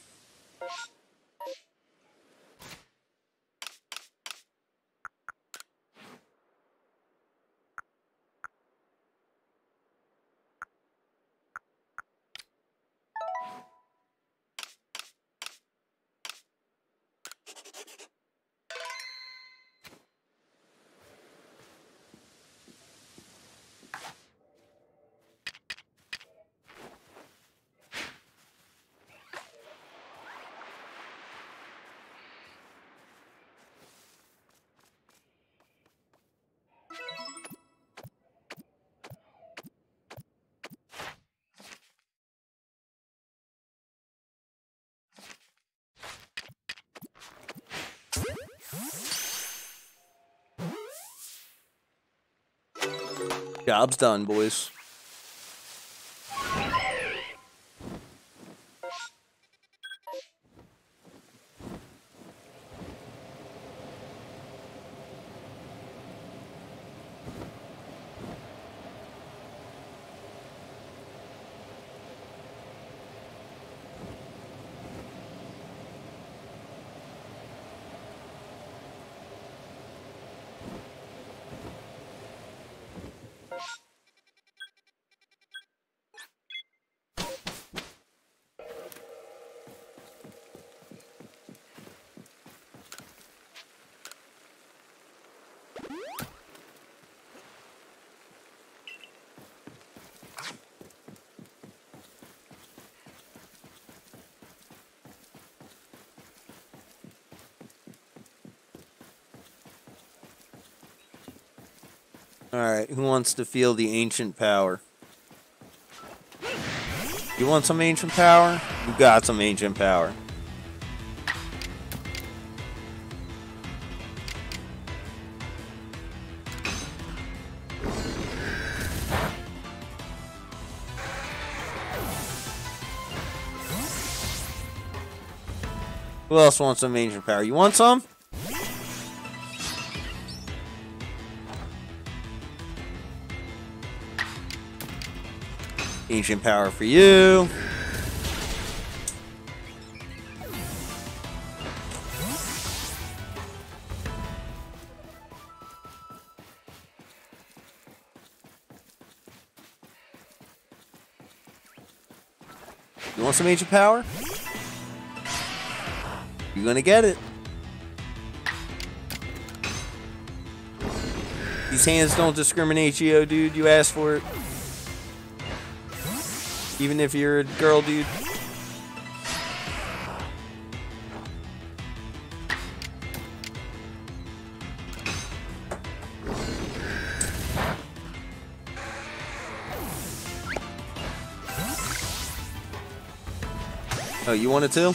Job's done, boys. Alright, who wants to feel the ancient power? You want some ancient power? You got some ancient power. Who else wants some ancient power? You want some? Ancient power for you. You want some ancient power? You're gonna get it. These hands don't discriminate, Geodude. You asked for it. Even if you're a girl, dude. Oh, you want it too?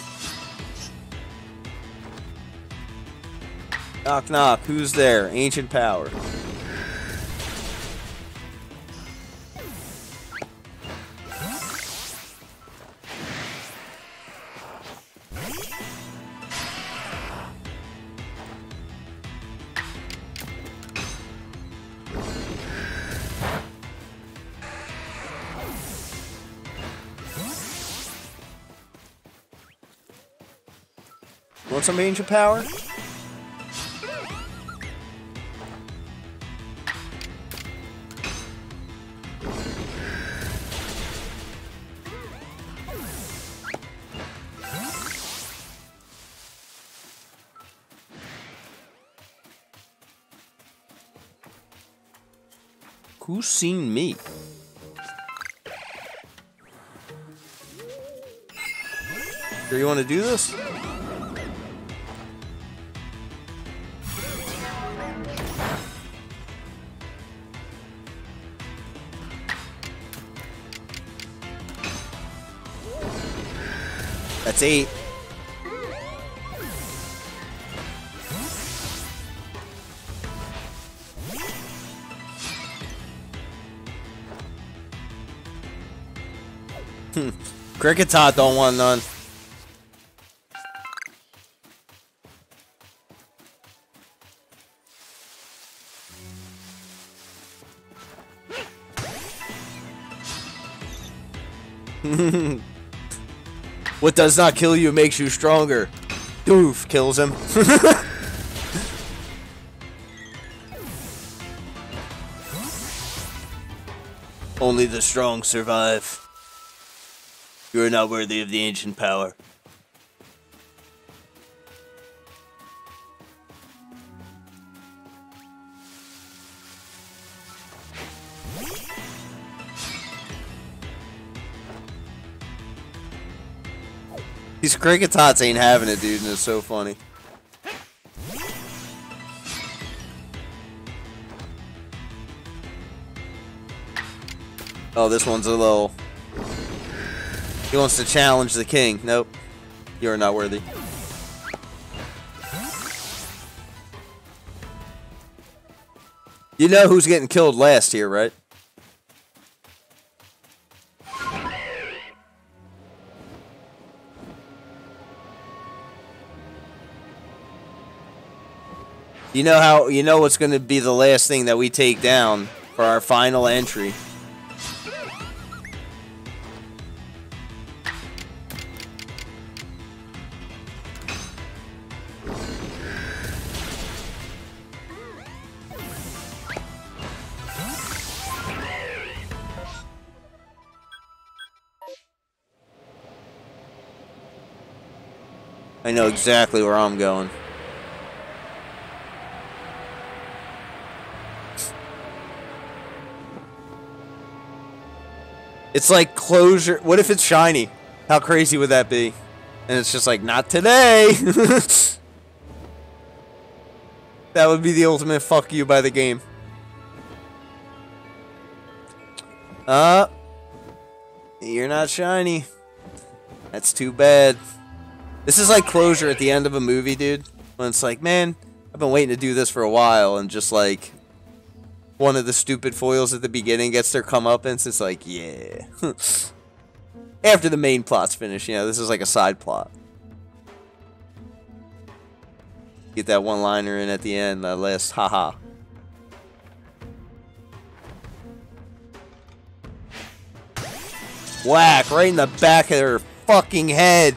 Knock knock, who's there? Ancient power. Some ancient power? Who's seen me? Do you want to do this? That's eight. Hmm. Kricketot don't want none. What does not kill you makes you stronger. Doof kills him. Only the strong survive. You are not worthy of the ancient power. Tots ain't having it, dude, and it's so funny. Oh, this one's a little... He wants to challenge the king. Nope. You are not worthy. You know who's getting killed last here, right? You know how you know what's going to be the last thing that we take down for our final entry. I know exactly where I'm going. It's like closure. What if it's shiny? How crazy would that be? And it's just like, not today. that would be the ultimate fuck you by the game. Uh, you're not shiny. That's too bad. This is like closure at the end of a movie, dude. When it's like, man, I've been waiting to do this for a while, and just like one of the stupid foils at the beginning gets their comeuppance, it's like, yeah. After the main plot's finished, you know, this is like a side plot. Get that one-liner in at the end, that last haha. Whack, right in the back of her fucking head.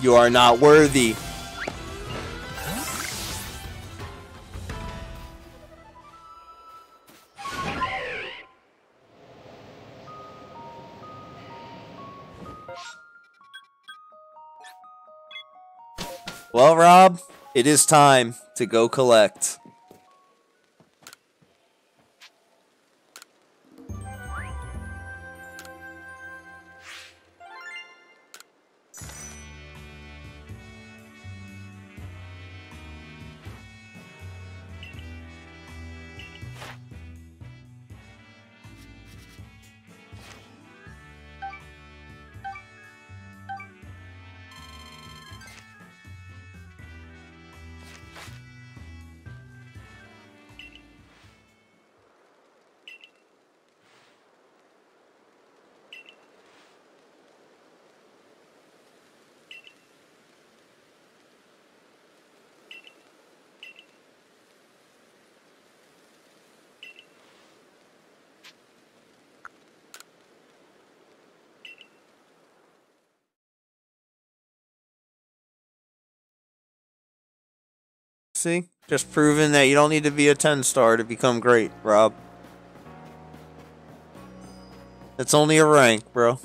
You are not worthy. Well, Rob, it is time to go collect. See? Just proving that you don't need to be a 10 star to become great, Rob. It's only a rank, bro.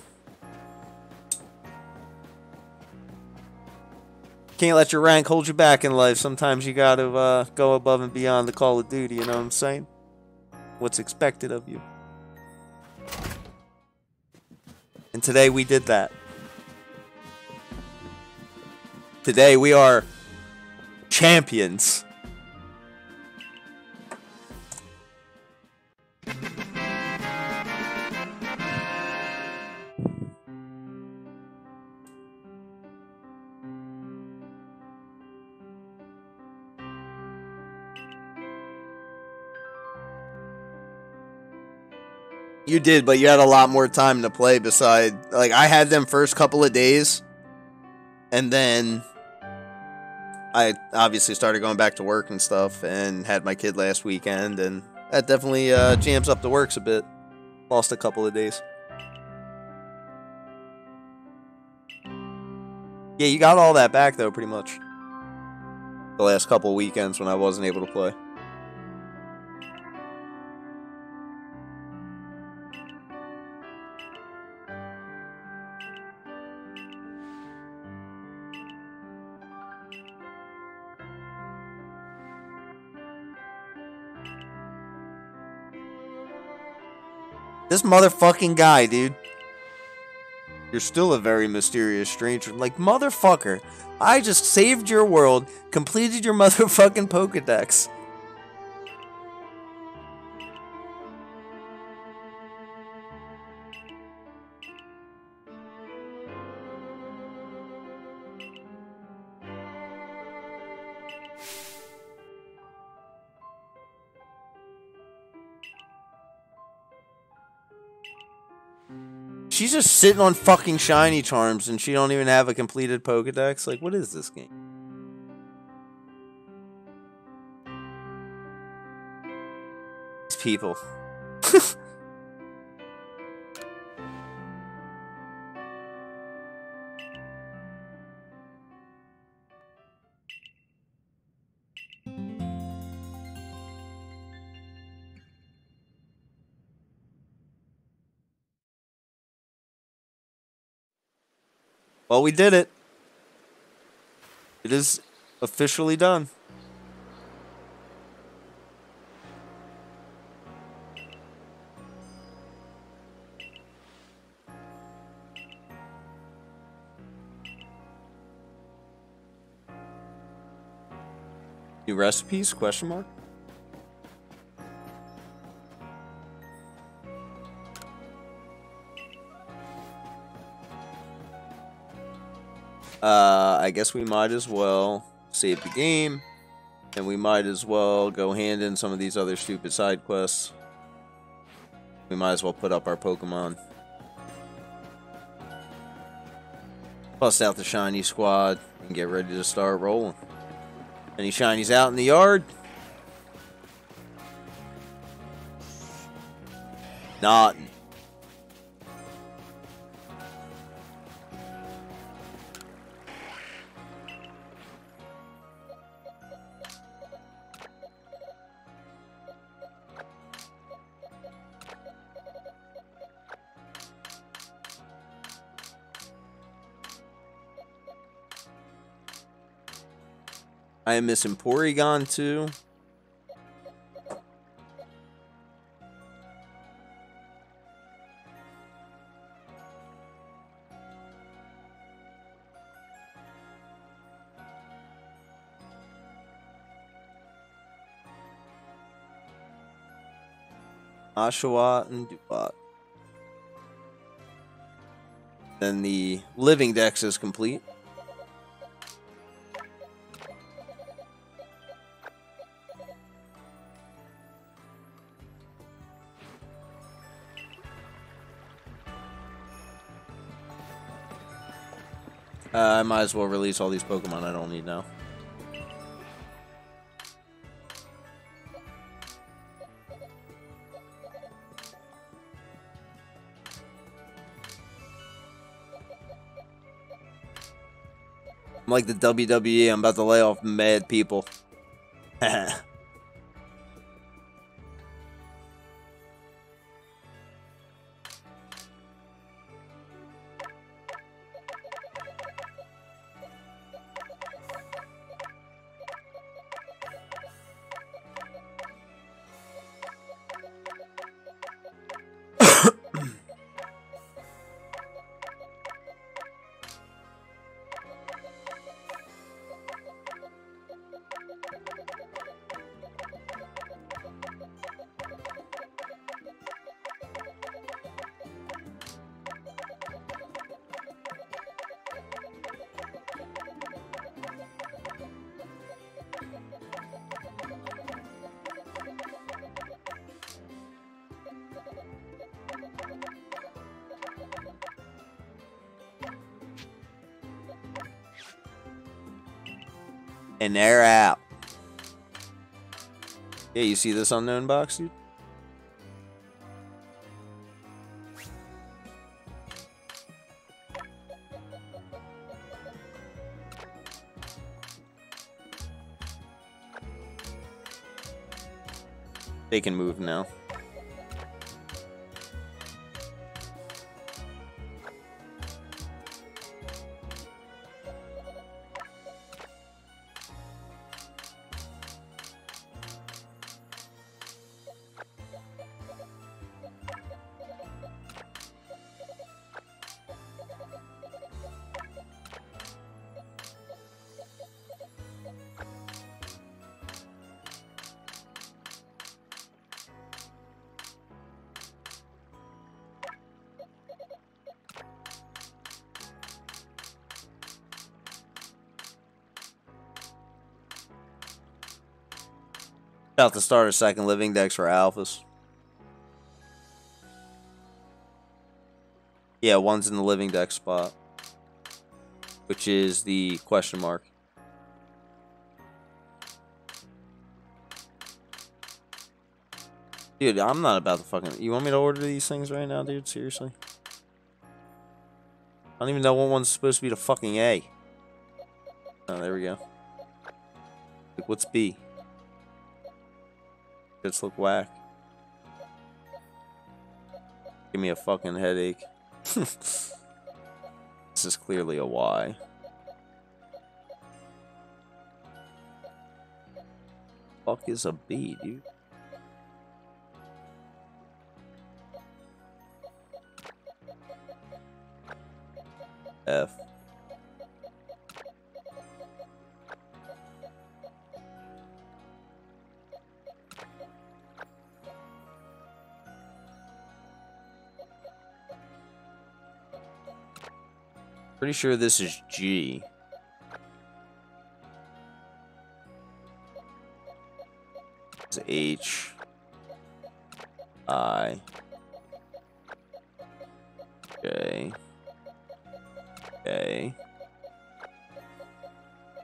Can't let your rank hold you back in life. Sometimes you gotta uh, go above and beyond the Call of Duty, you know what I'm saying? What's expected of you. And today we did that. Today we are champions. You did, but you had a lot more time to play beside like I had them first couple of days and then I obviously started going back to work and stuff, and had my kid last weekend, and that definitely uh, jams up the works a bit. Lost a couple of days. Yeah, you got all that back though, pretty much. The last couple weekends when I wasn't able to play. This motherfucking guy, dude. You're still a very mysterious stranger. Like, motherfucker, I just saved your world, completed your motherfucking Pokedex. She's just sitting on fucking shiny charms and she don't even have a completed Pokedex. Like, what is this game? These people. Well, we did it. It is officially done. New recipes? Question mark. I guess we might as well save the game, and we might as well go hand in some of these other stupid side quests. We might as well put up our Pokemon. Bust out the shiny squad and get ready to start rolling. Any shinies out in the yard? Not. I am missing Porygon too. Oshawott and Dewott. Then the living dex is complete. I might as well release all these Pokemon I don't need now. I'm like the WWE, I'm about to lay off mad people. And they're out. Yeah, you see this unknown box, dude? They can move now. To start a second living dex for alphas. Yeah, one's in the living dex spot. Which is the question mark. Dude, I'm not about to fucking... You want me to order these things right now, dude? Seriously? I don't even know what one's supposed to be the fucking A. Oh, there we go. Like, what's B? This look whack. Give me a fucking headache. this is clearly a Y. Fuck is a B, dude? F. Pretty sure this is G. H. I. J. K.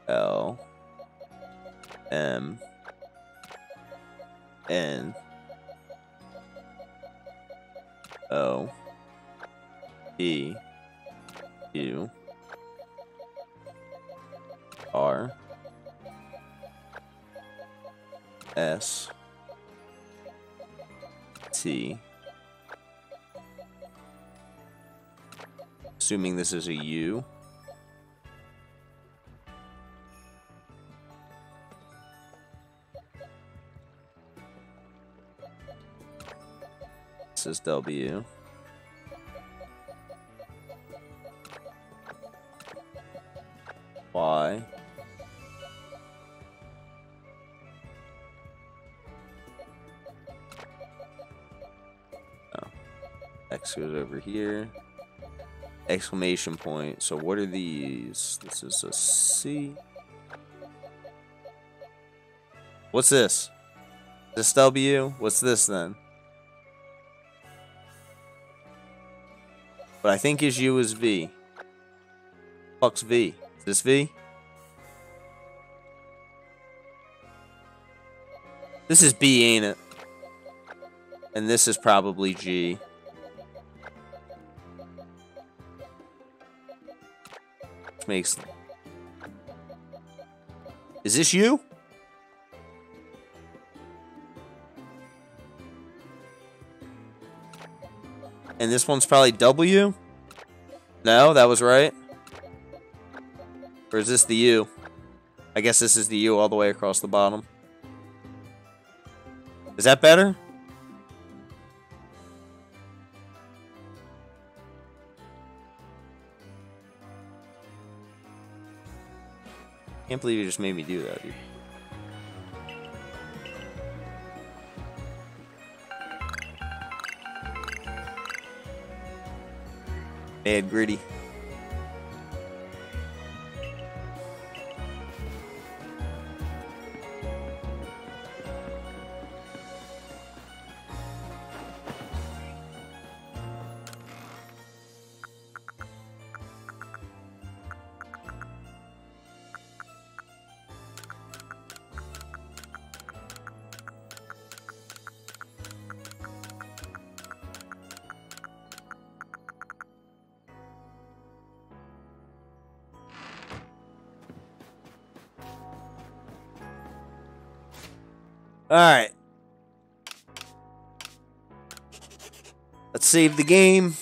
L. M. N. assuming this is a U this is W Y. Oh. X goes over here. Exclamation point. So what are these? This is a C. What's this? This W? What's this then? But I think his U is V. Fuck's V. Is this V? This is B, ain't it? And this is probably G. makes... Is this you? And this one's probably W? No, that was right. Or is this the U? I guess this is the U all the way across the bottom. Is that better? Can't believe you just made me do that, dude. Bad gritty. Alright. Let's save the game.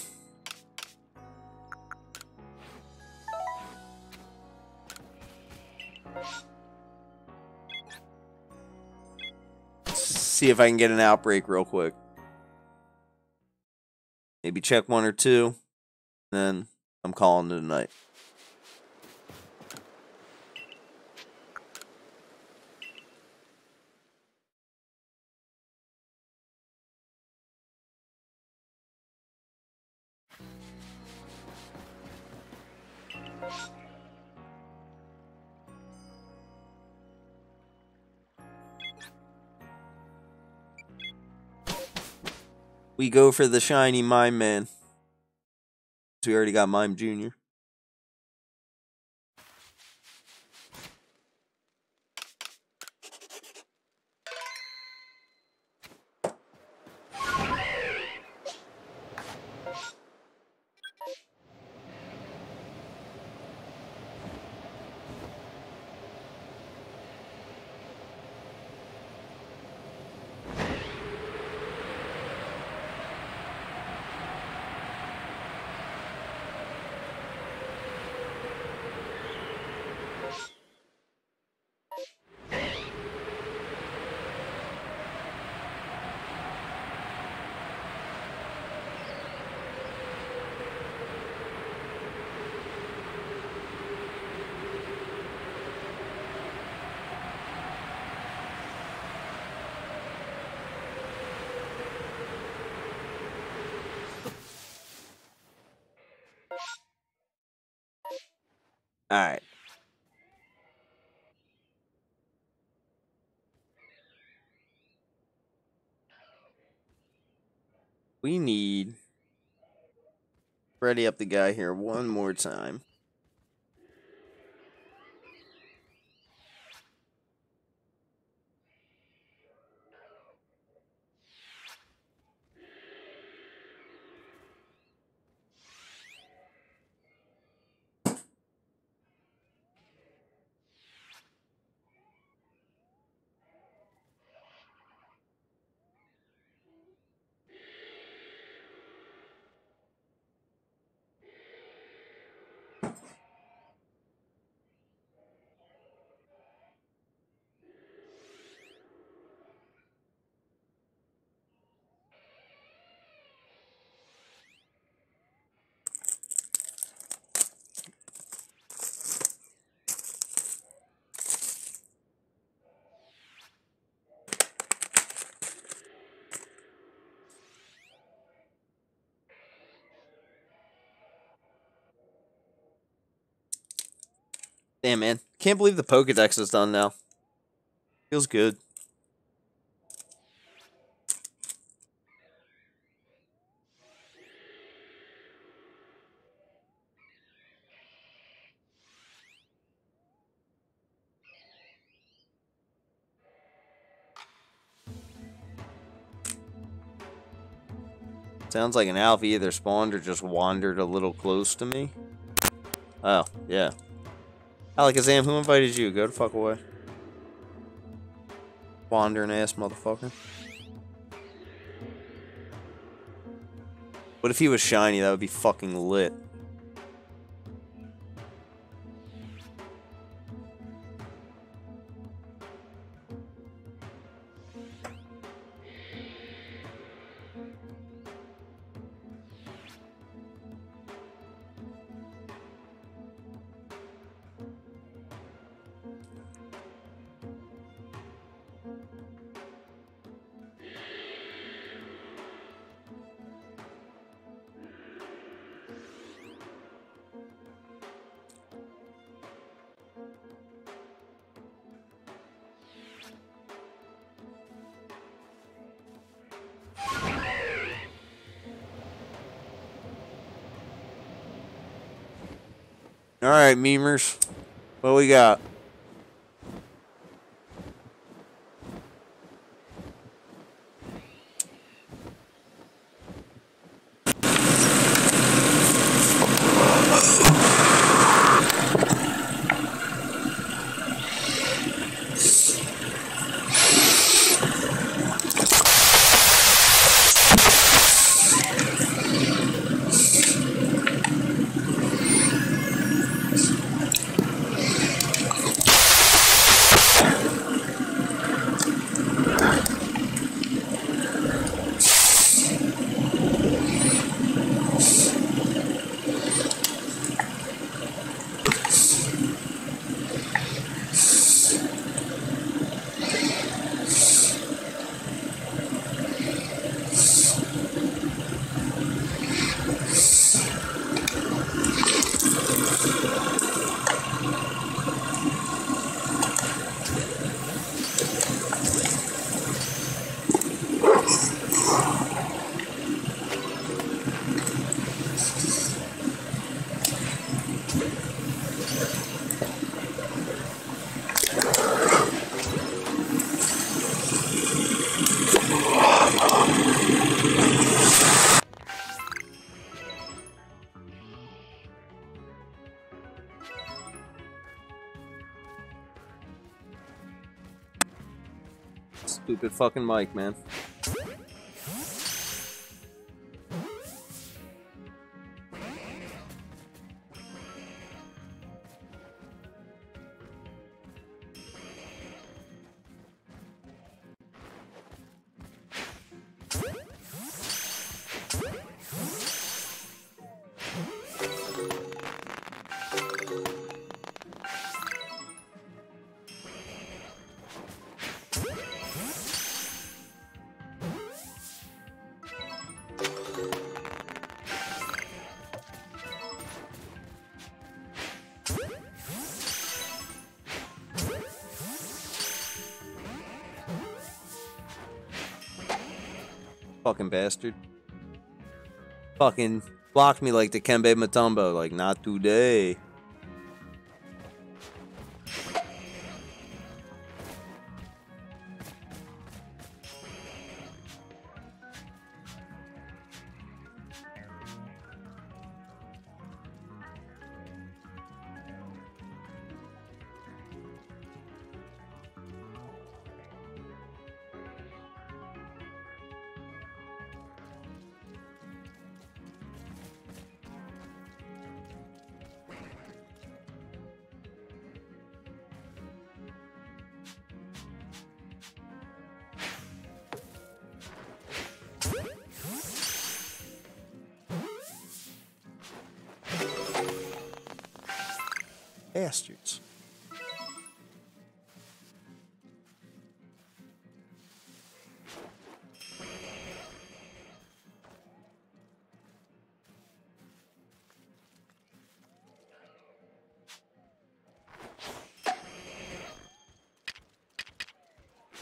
see if I can get an outbreak real quick. Maybe check one or two. Then I'm calling it a night. We go for the shiny Mime Man. We already got Mime Jr. All right. We need ready up the guy here one more time. Damn, man. Can't believe the Pokedex is done now. Feels good. Sounds like an Alpha either spawned or just wandered a little close to me. Oh, yeah. Alakazam, who invited you? Go to fuck away. Wandering ass motherfucker. What if he was shiny? That would be fucking lit. Memers. What we got? Stupid fucking mic, man. Fucking bastard. Fucking blocked me like Dikembe Mutombo. Like, not today.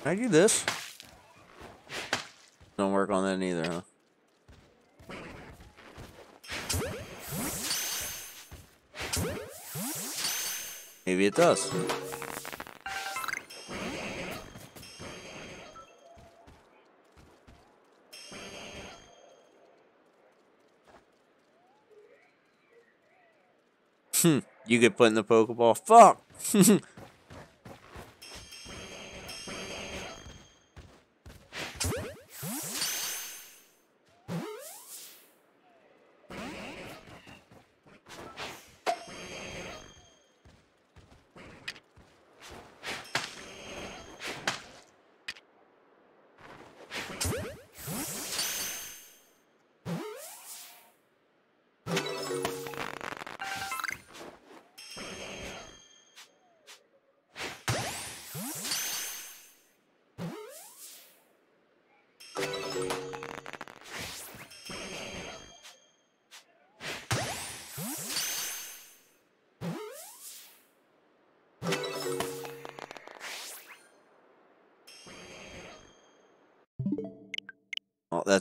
Can I do this? Don't work on that either, huh? Maybe it does. Hmm, you get put in the Pokeball. Fuck!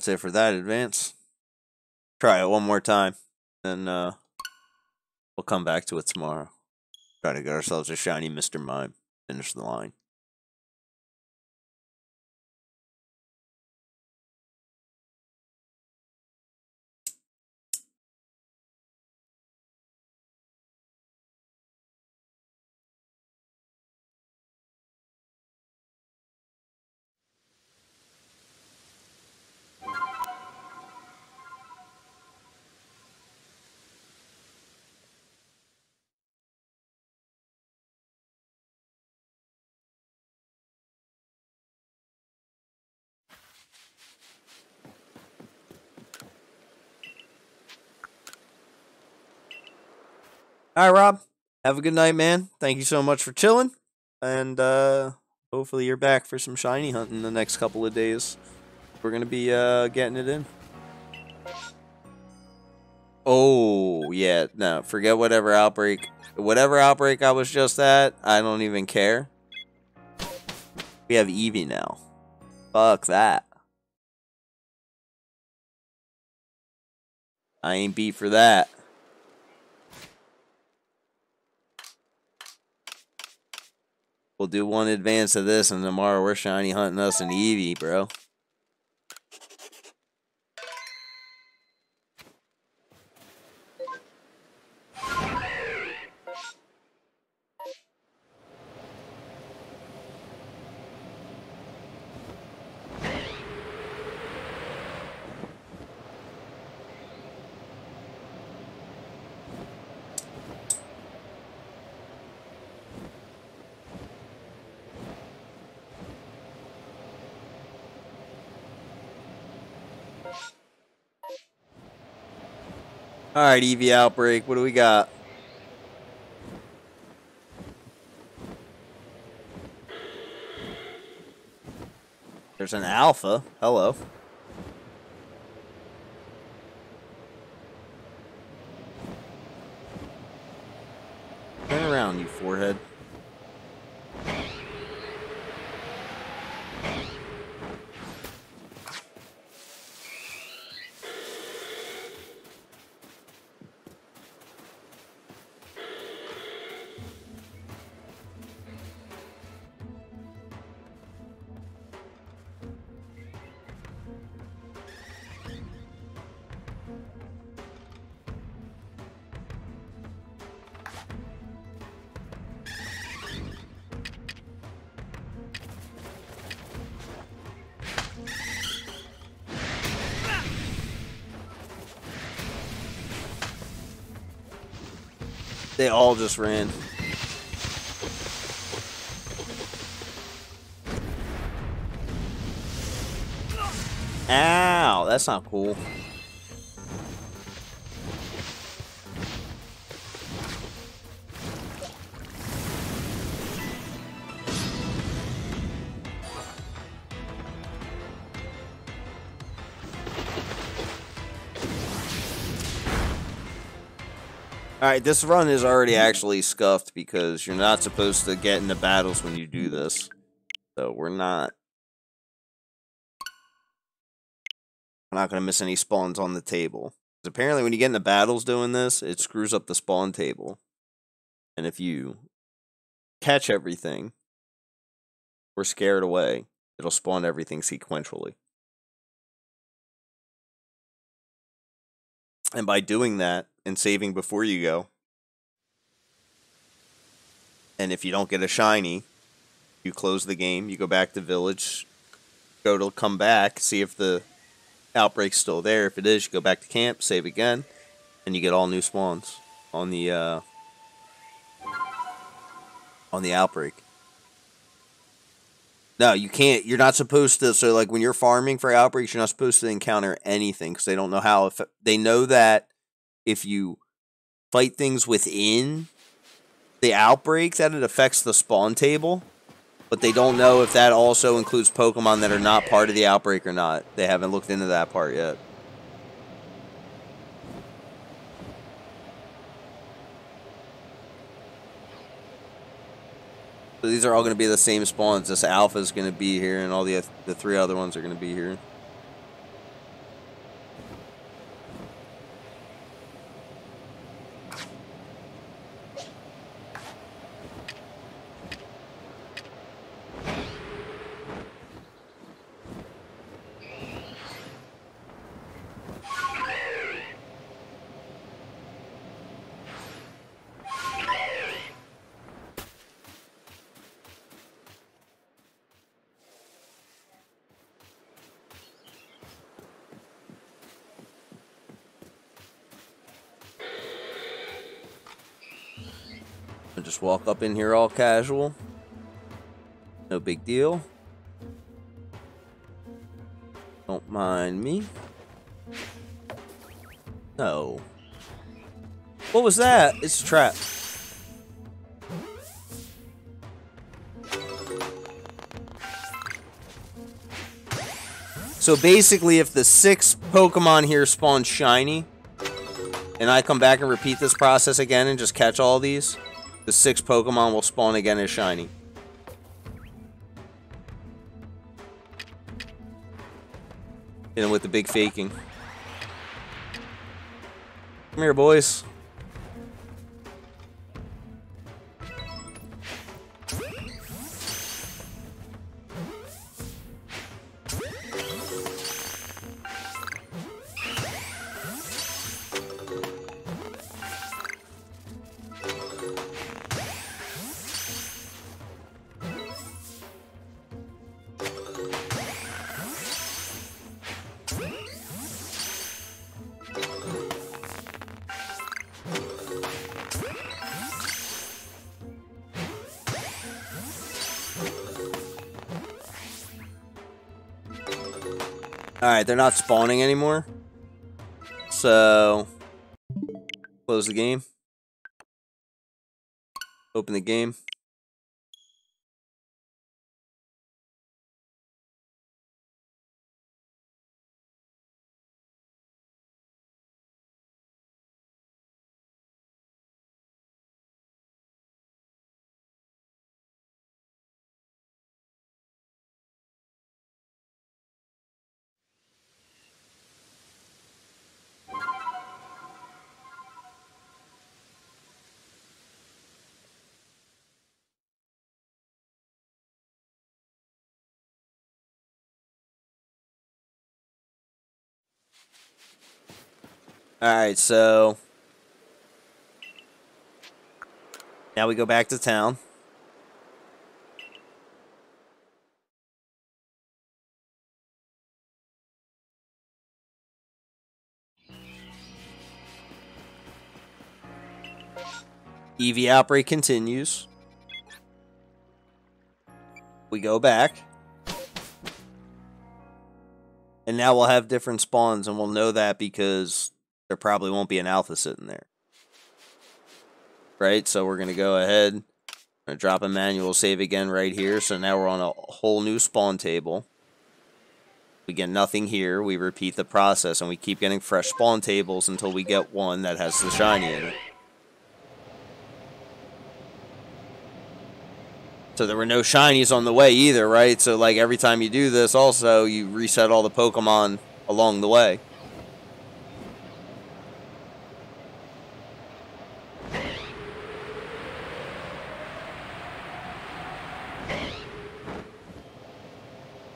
that's it for that advance. Try it one more time, and uh, we'll come back to it tomorrow. Try to get ourselves a shiny Mr. Mime. Finish the line. All right, Rob. Have a good night, man. Thank you so much for chilling. And uh hopefully you're back for some shiny hunting the next couple of days. We're going to be uh getting it in. Oh, yeah. No, forget whatever outbreak. Whatever outbreak I was just at, I don't even care. We have Eevee now. Fuck that. I ain't beat for that. We'll do one advance of this, and tomorrow we're shiny hunting us an Eevee, bro. All right, Eevee outbreak. What do we got? There's an alpha. Hello. They all just ran. Ow, that's not cool. Alright, this run is already actually scuffed because you're not supposed to get into battles when you do this. So we're not... We're not going to miss any spawns on the table. Apparently when you get into battles doing this, it screws up the spawn table. And if you catch everything or scare it away, it'll spawn everything sequentially. And by doing that and saving before you go, and if you don't get a shiny, you close the game, you go back to village, go to come back, see if the outbreak's still there. If it is, you go back to camp, save again, and you get all new spawns on the uh, on the outbreak. No, you can't. You're not supposed to. So, like when you're farming for outbreaks, you're not supposed to encounter anything because they don't know how. If they know that if you fight things within the outbreak, that it affects the spawn table, but they don't know if that also includes Pokemon that are not part of the outbreak or not. They haven't looked into that part yet. So these are all going to be the same spawns. This alpha is going to be here, and all the the three other ones are going to be here. Just walk up in here all casual. No big deal. Don't mind me. No. What was that? It's a trap. So basically, if the six Pokemon here spawn shiny, and I come back and repeat this process again and just catch all these, the six Pokemon will spawn again as shiny. You know, with the big faking. Come here, boys. Alright, they're not spawning anymore. So... Close the game. Open the game. Alright, so now we go back to town. Eevee outbreak continues. We go back. And now we'll have different spawns, and we'll know that because there probably won't be an alpha sitting there. Right, so we're going to go ahead and drop a manual save again right here. So now we're on a whole new spawn table. We get nothing here. We repeat the process, and we keep getting fresh spawn tables until we get one that has the shiny in it. So there were no shinies on the way either, right? So like every time you do this also, you reset all the Pokemon along the way.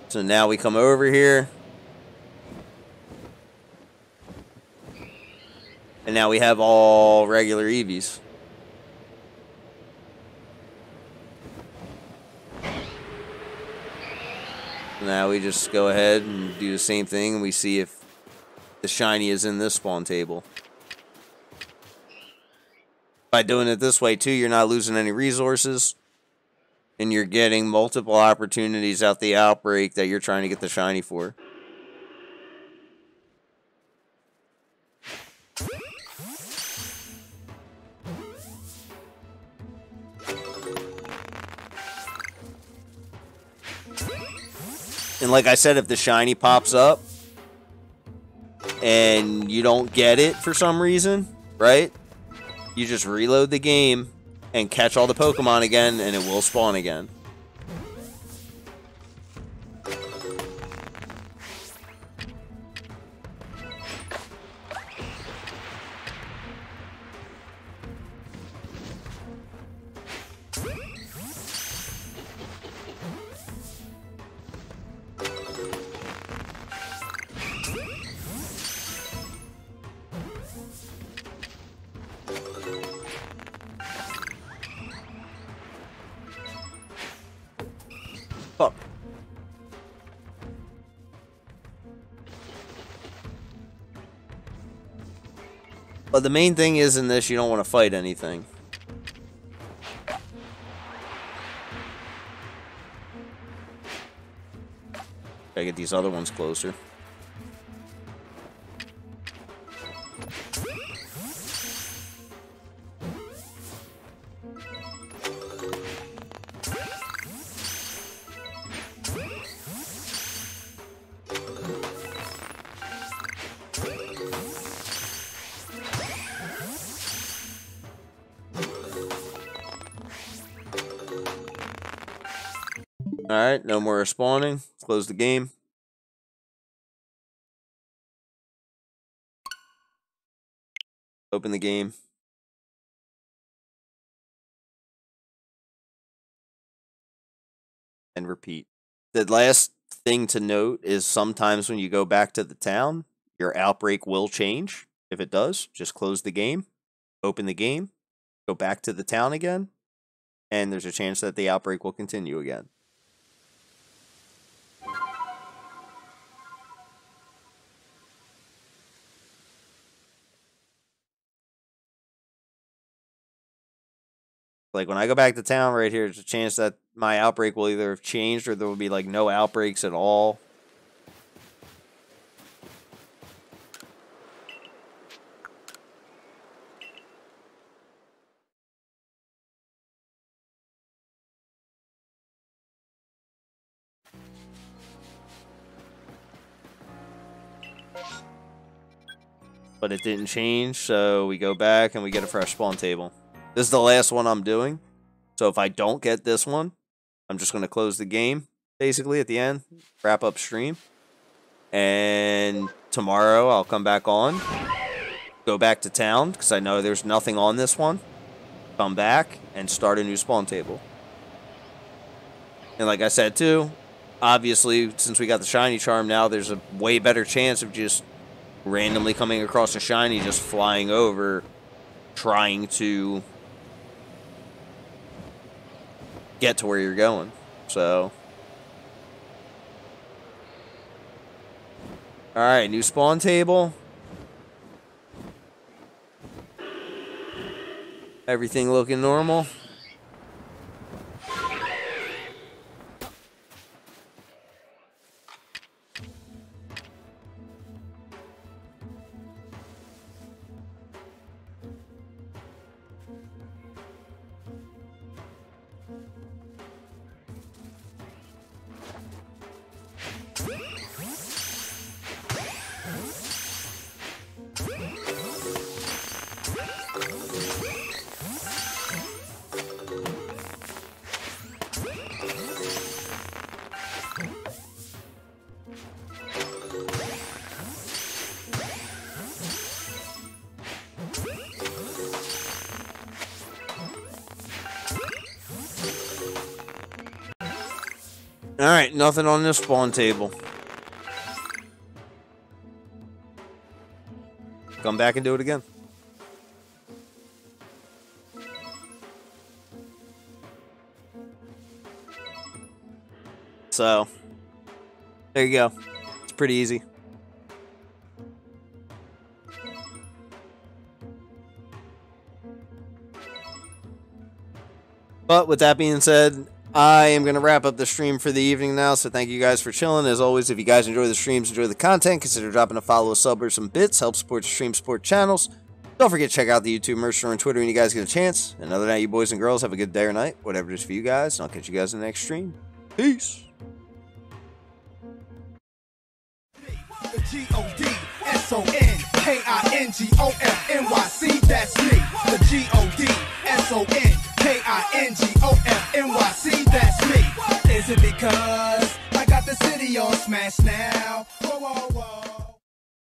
So now we come over here. And now we have all regular Eevees. Now we just go ahead and do the same thing and we see if the shiny is in this spawn table. By doing it this way too, you're not losing any resources and you're getting multiple opportunities out the outbreak that you're trying to get the shiny for. And like I said, if the shiny pops up and you don't get it for some reason, right? You just reload the game and catch all the Pokemon again, and it will spawn again. The main thing is in this, you don't want to fight anything. Gotta get these other ones closer. More spawning. Close the game. Open the game. And repeat. The last thing to note is sometimes when you go back to the town, your outbreak will change. If it does, just close the game, open the game, go back to the town again, and there's a chance that the outbreak will continue again. Like when I go back to town right here, there's a chance that my outbreak will either have changed or there will be like no outbreaks at all. But it didn't change, so we go back and we get a fresh spawn table. This is the last one I'm doing. So if I don't get this one, I'm just going to close the game, basically, at the end. Wrap up stream. And tomorrow I'll come back on. Go back to town, because I know there's nothing on this one. Come back and start a new spawn table. And like I said too, obviously since we got the shiny charm now, there's a way better chance of just randomly coming across a shiny, just flying over, trying to get to where you're going. So. Alright, new spawn table. Everything looking normal. Nothing on this spawn table. Come back and do it again. So, there you go. It's pretty easy. But with that being said, I am going to wrap up the stream for the evening now, so thank you guys for chilling. As always, if you guys enjoy the streams, enjoy the content, consider dropping a follow, a sub, or some bits. Help support the stream support channels. Don't forget to check out the YouTube merch on Twitter when you guys get a chance. And other than that, you boys and girls, have a good day or night, whatever it is for you guys, and I'll catch you guys in the next stream. Peace. G-O-D, S-O-N, K-I-N-G-O-F-N-Y-C, that's me. The G-O-D, S-O-N, K-I-N-G-O-F-N-Y-C, that's me. Is it because I got the city on smash now? Whoa, whoa, whoa.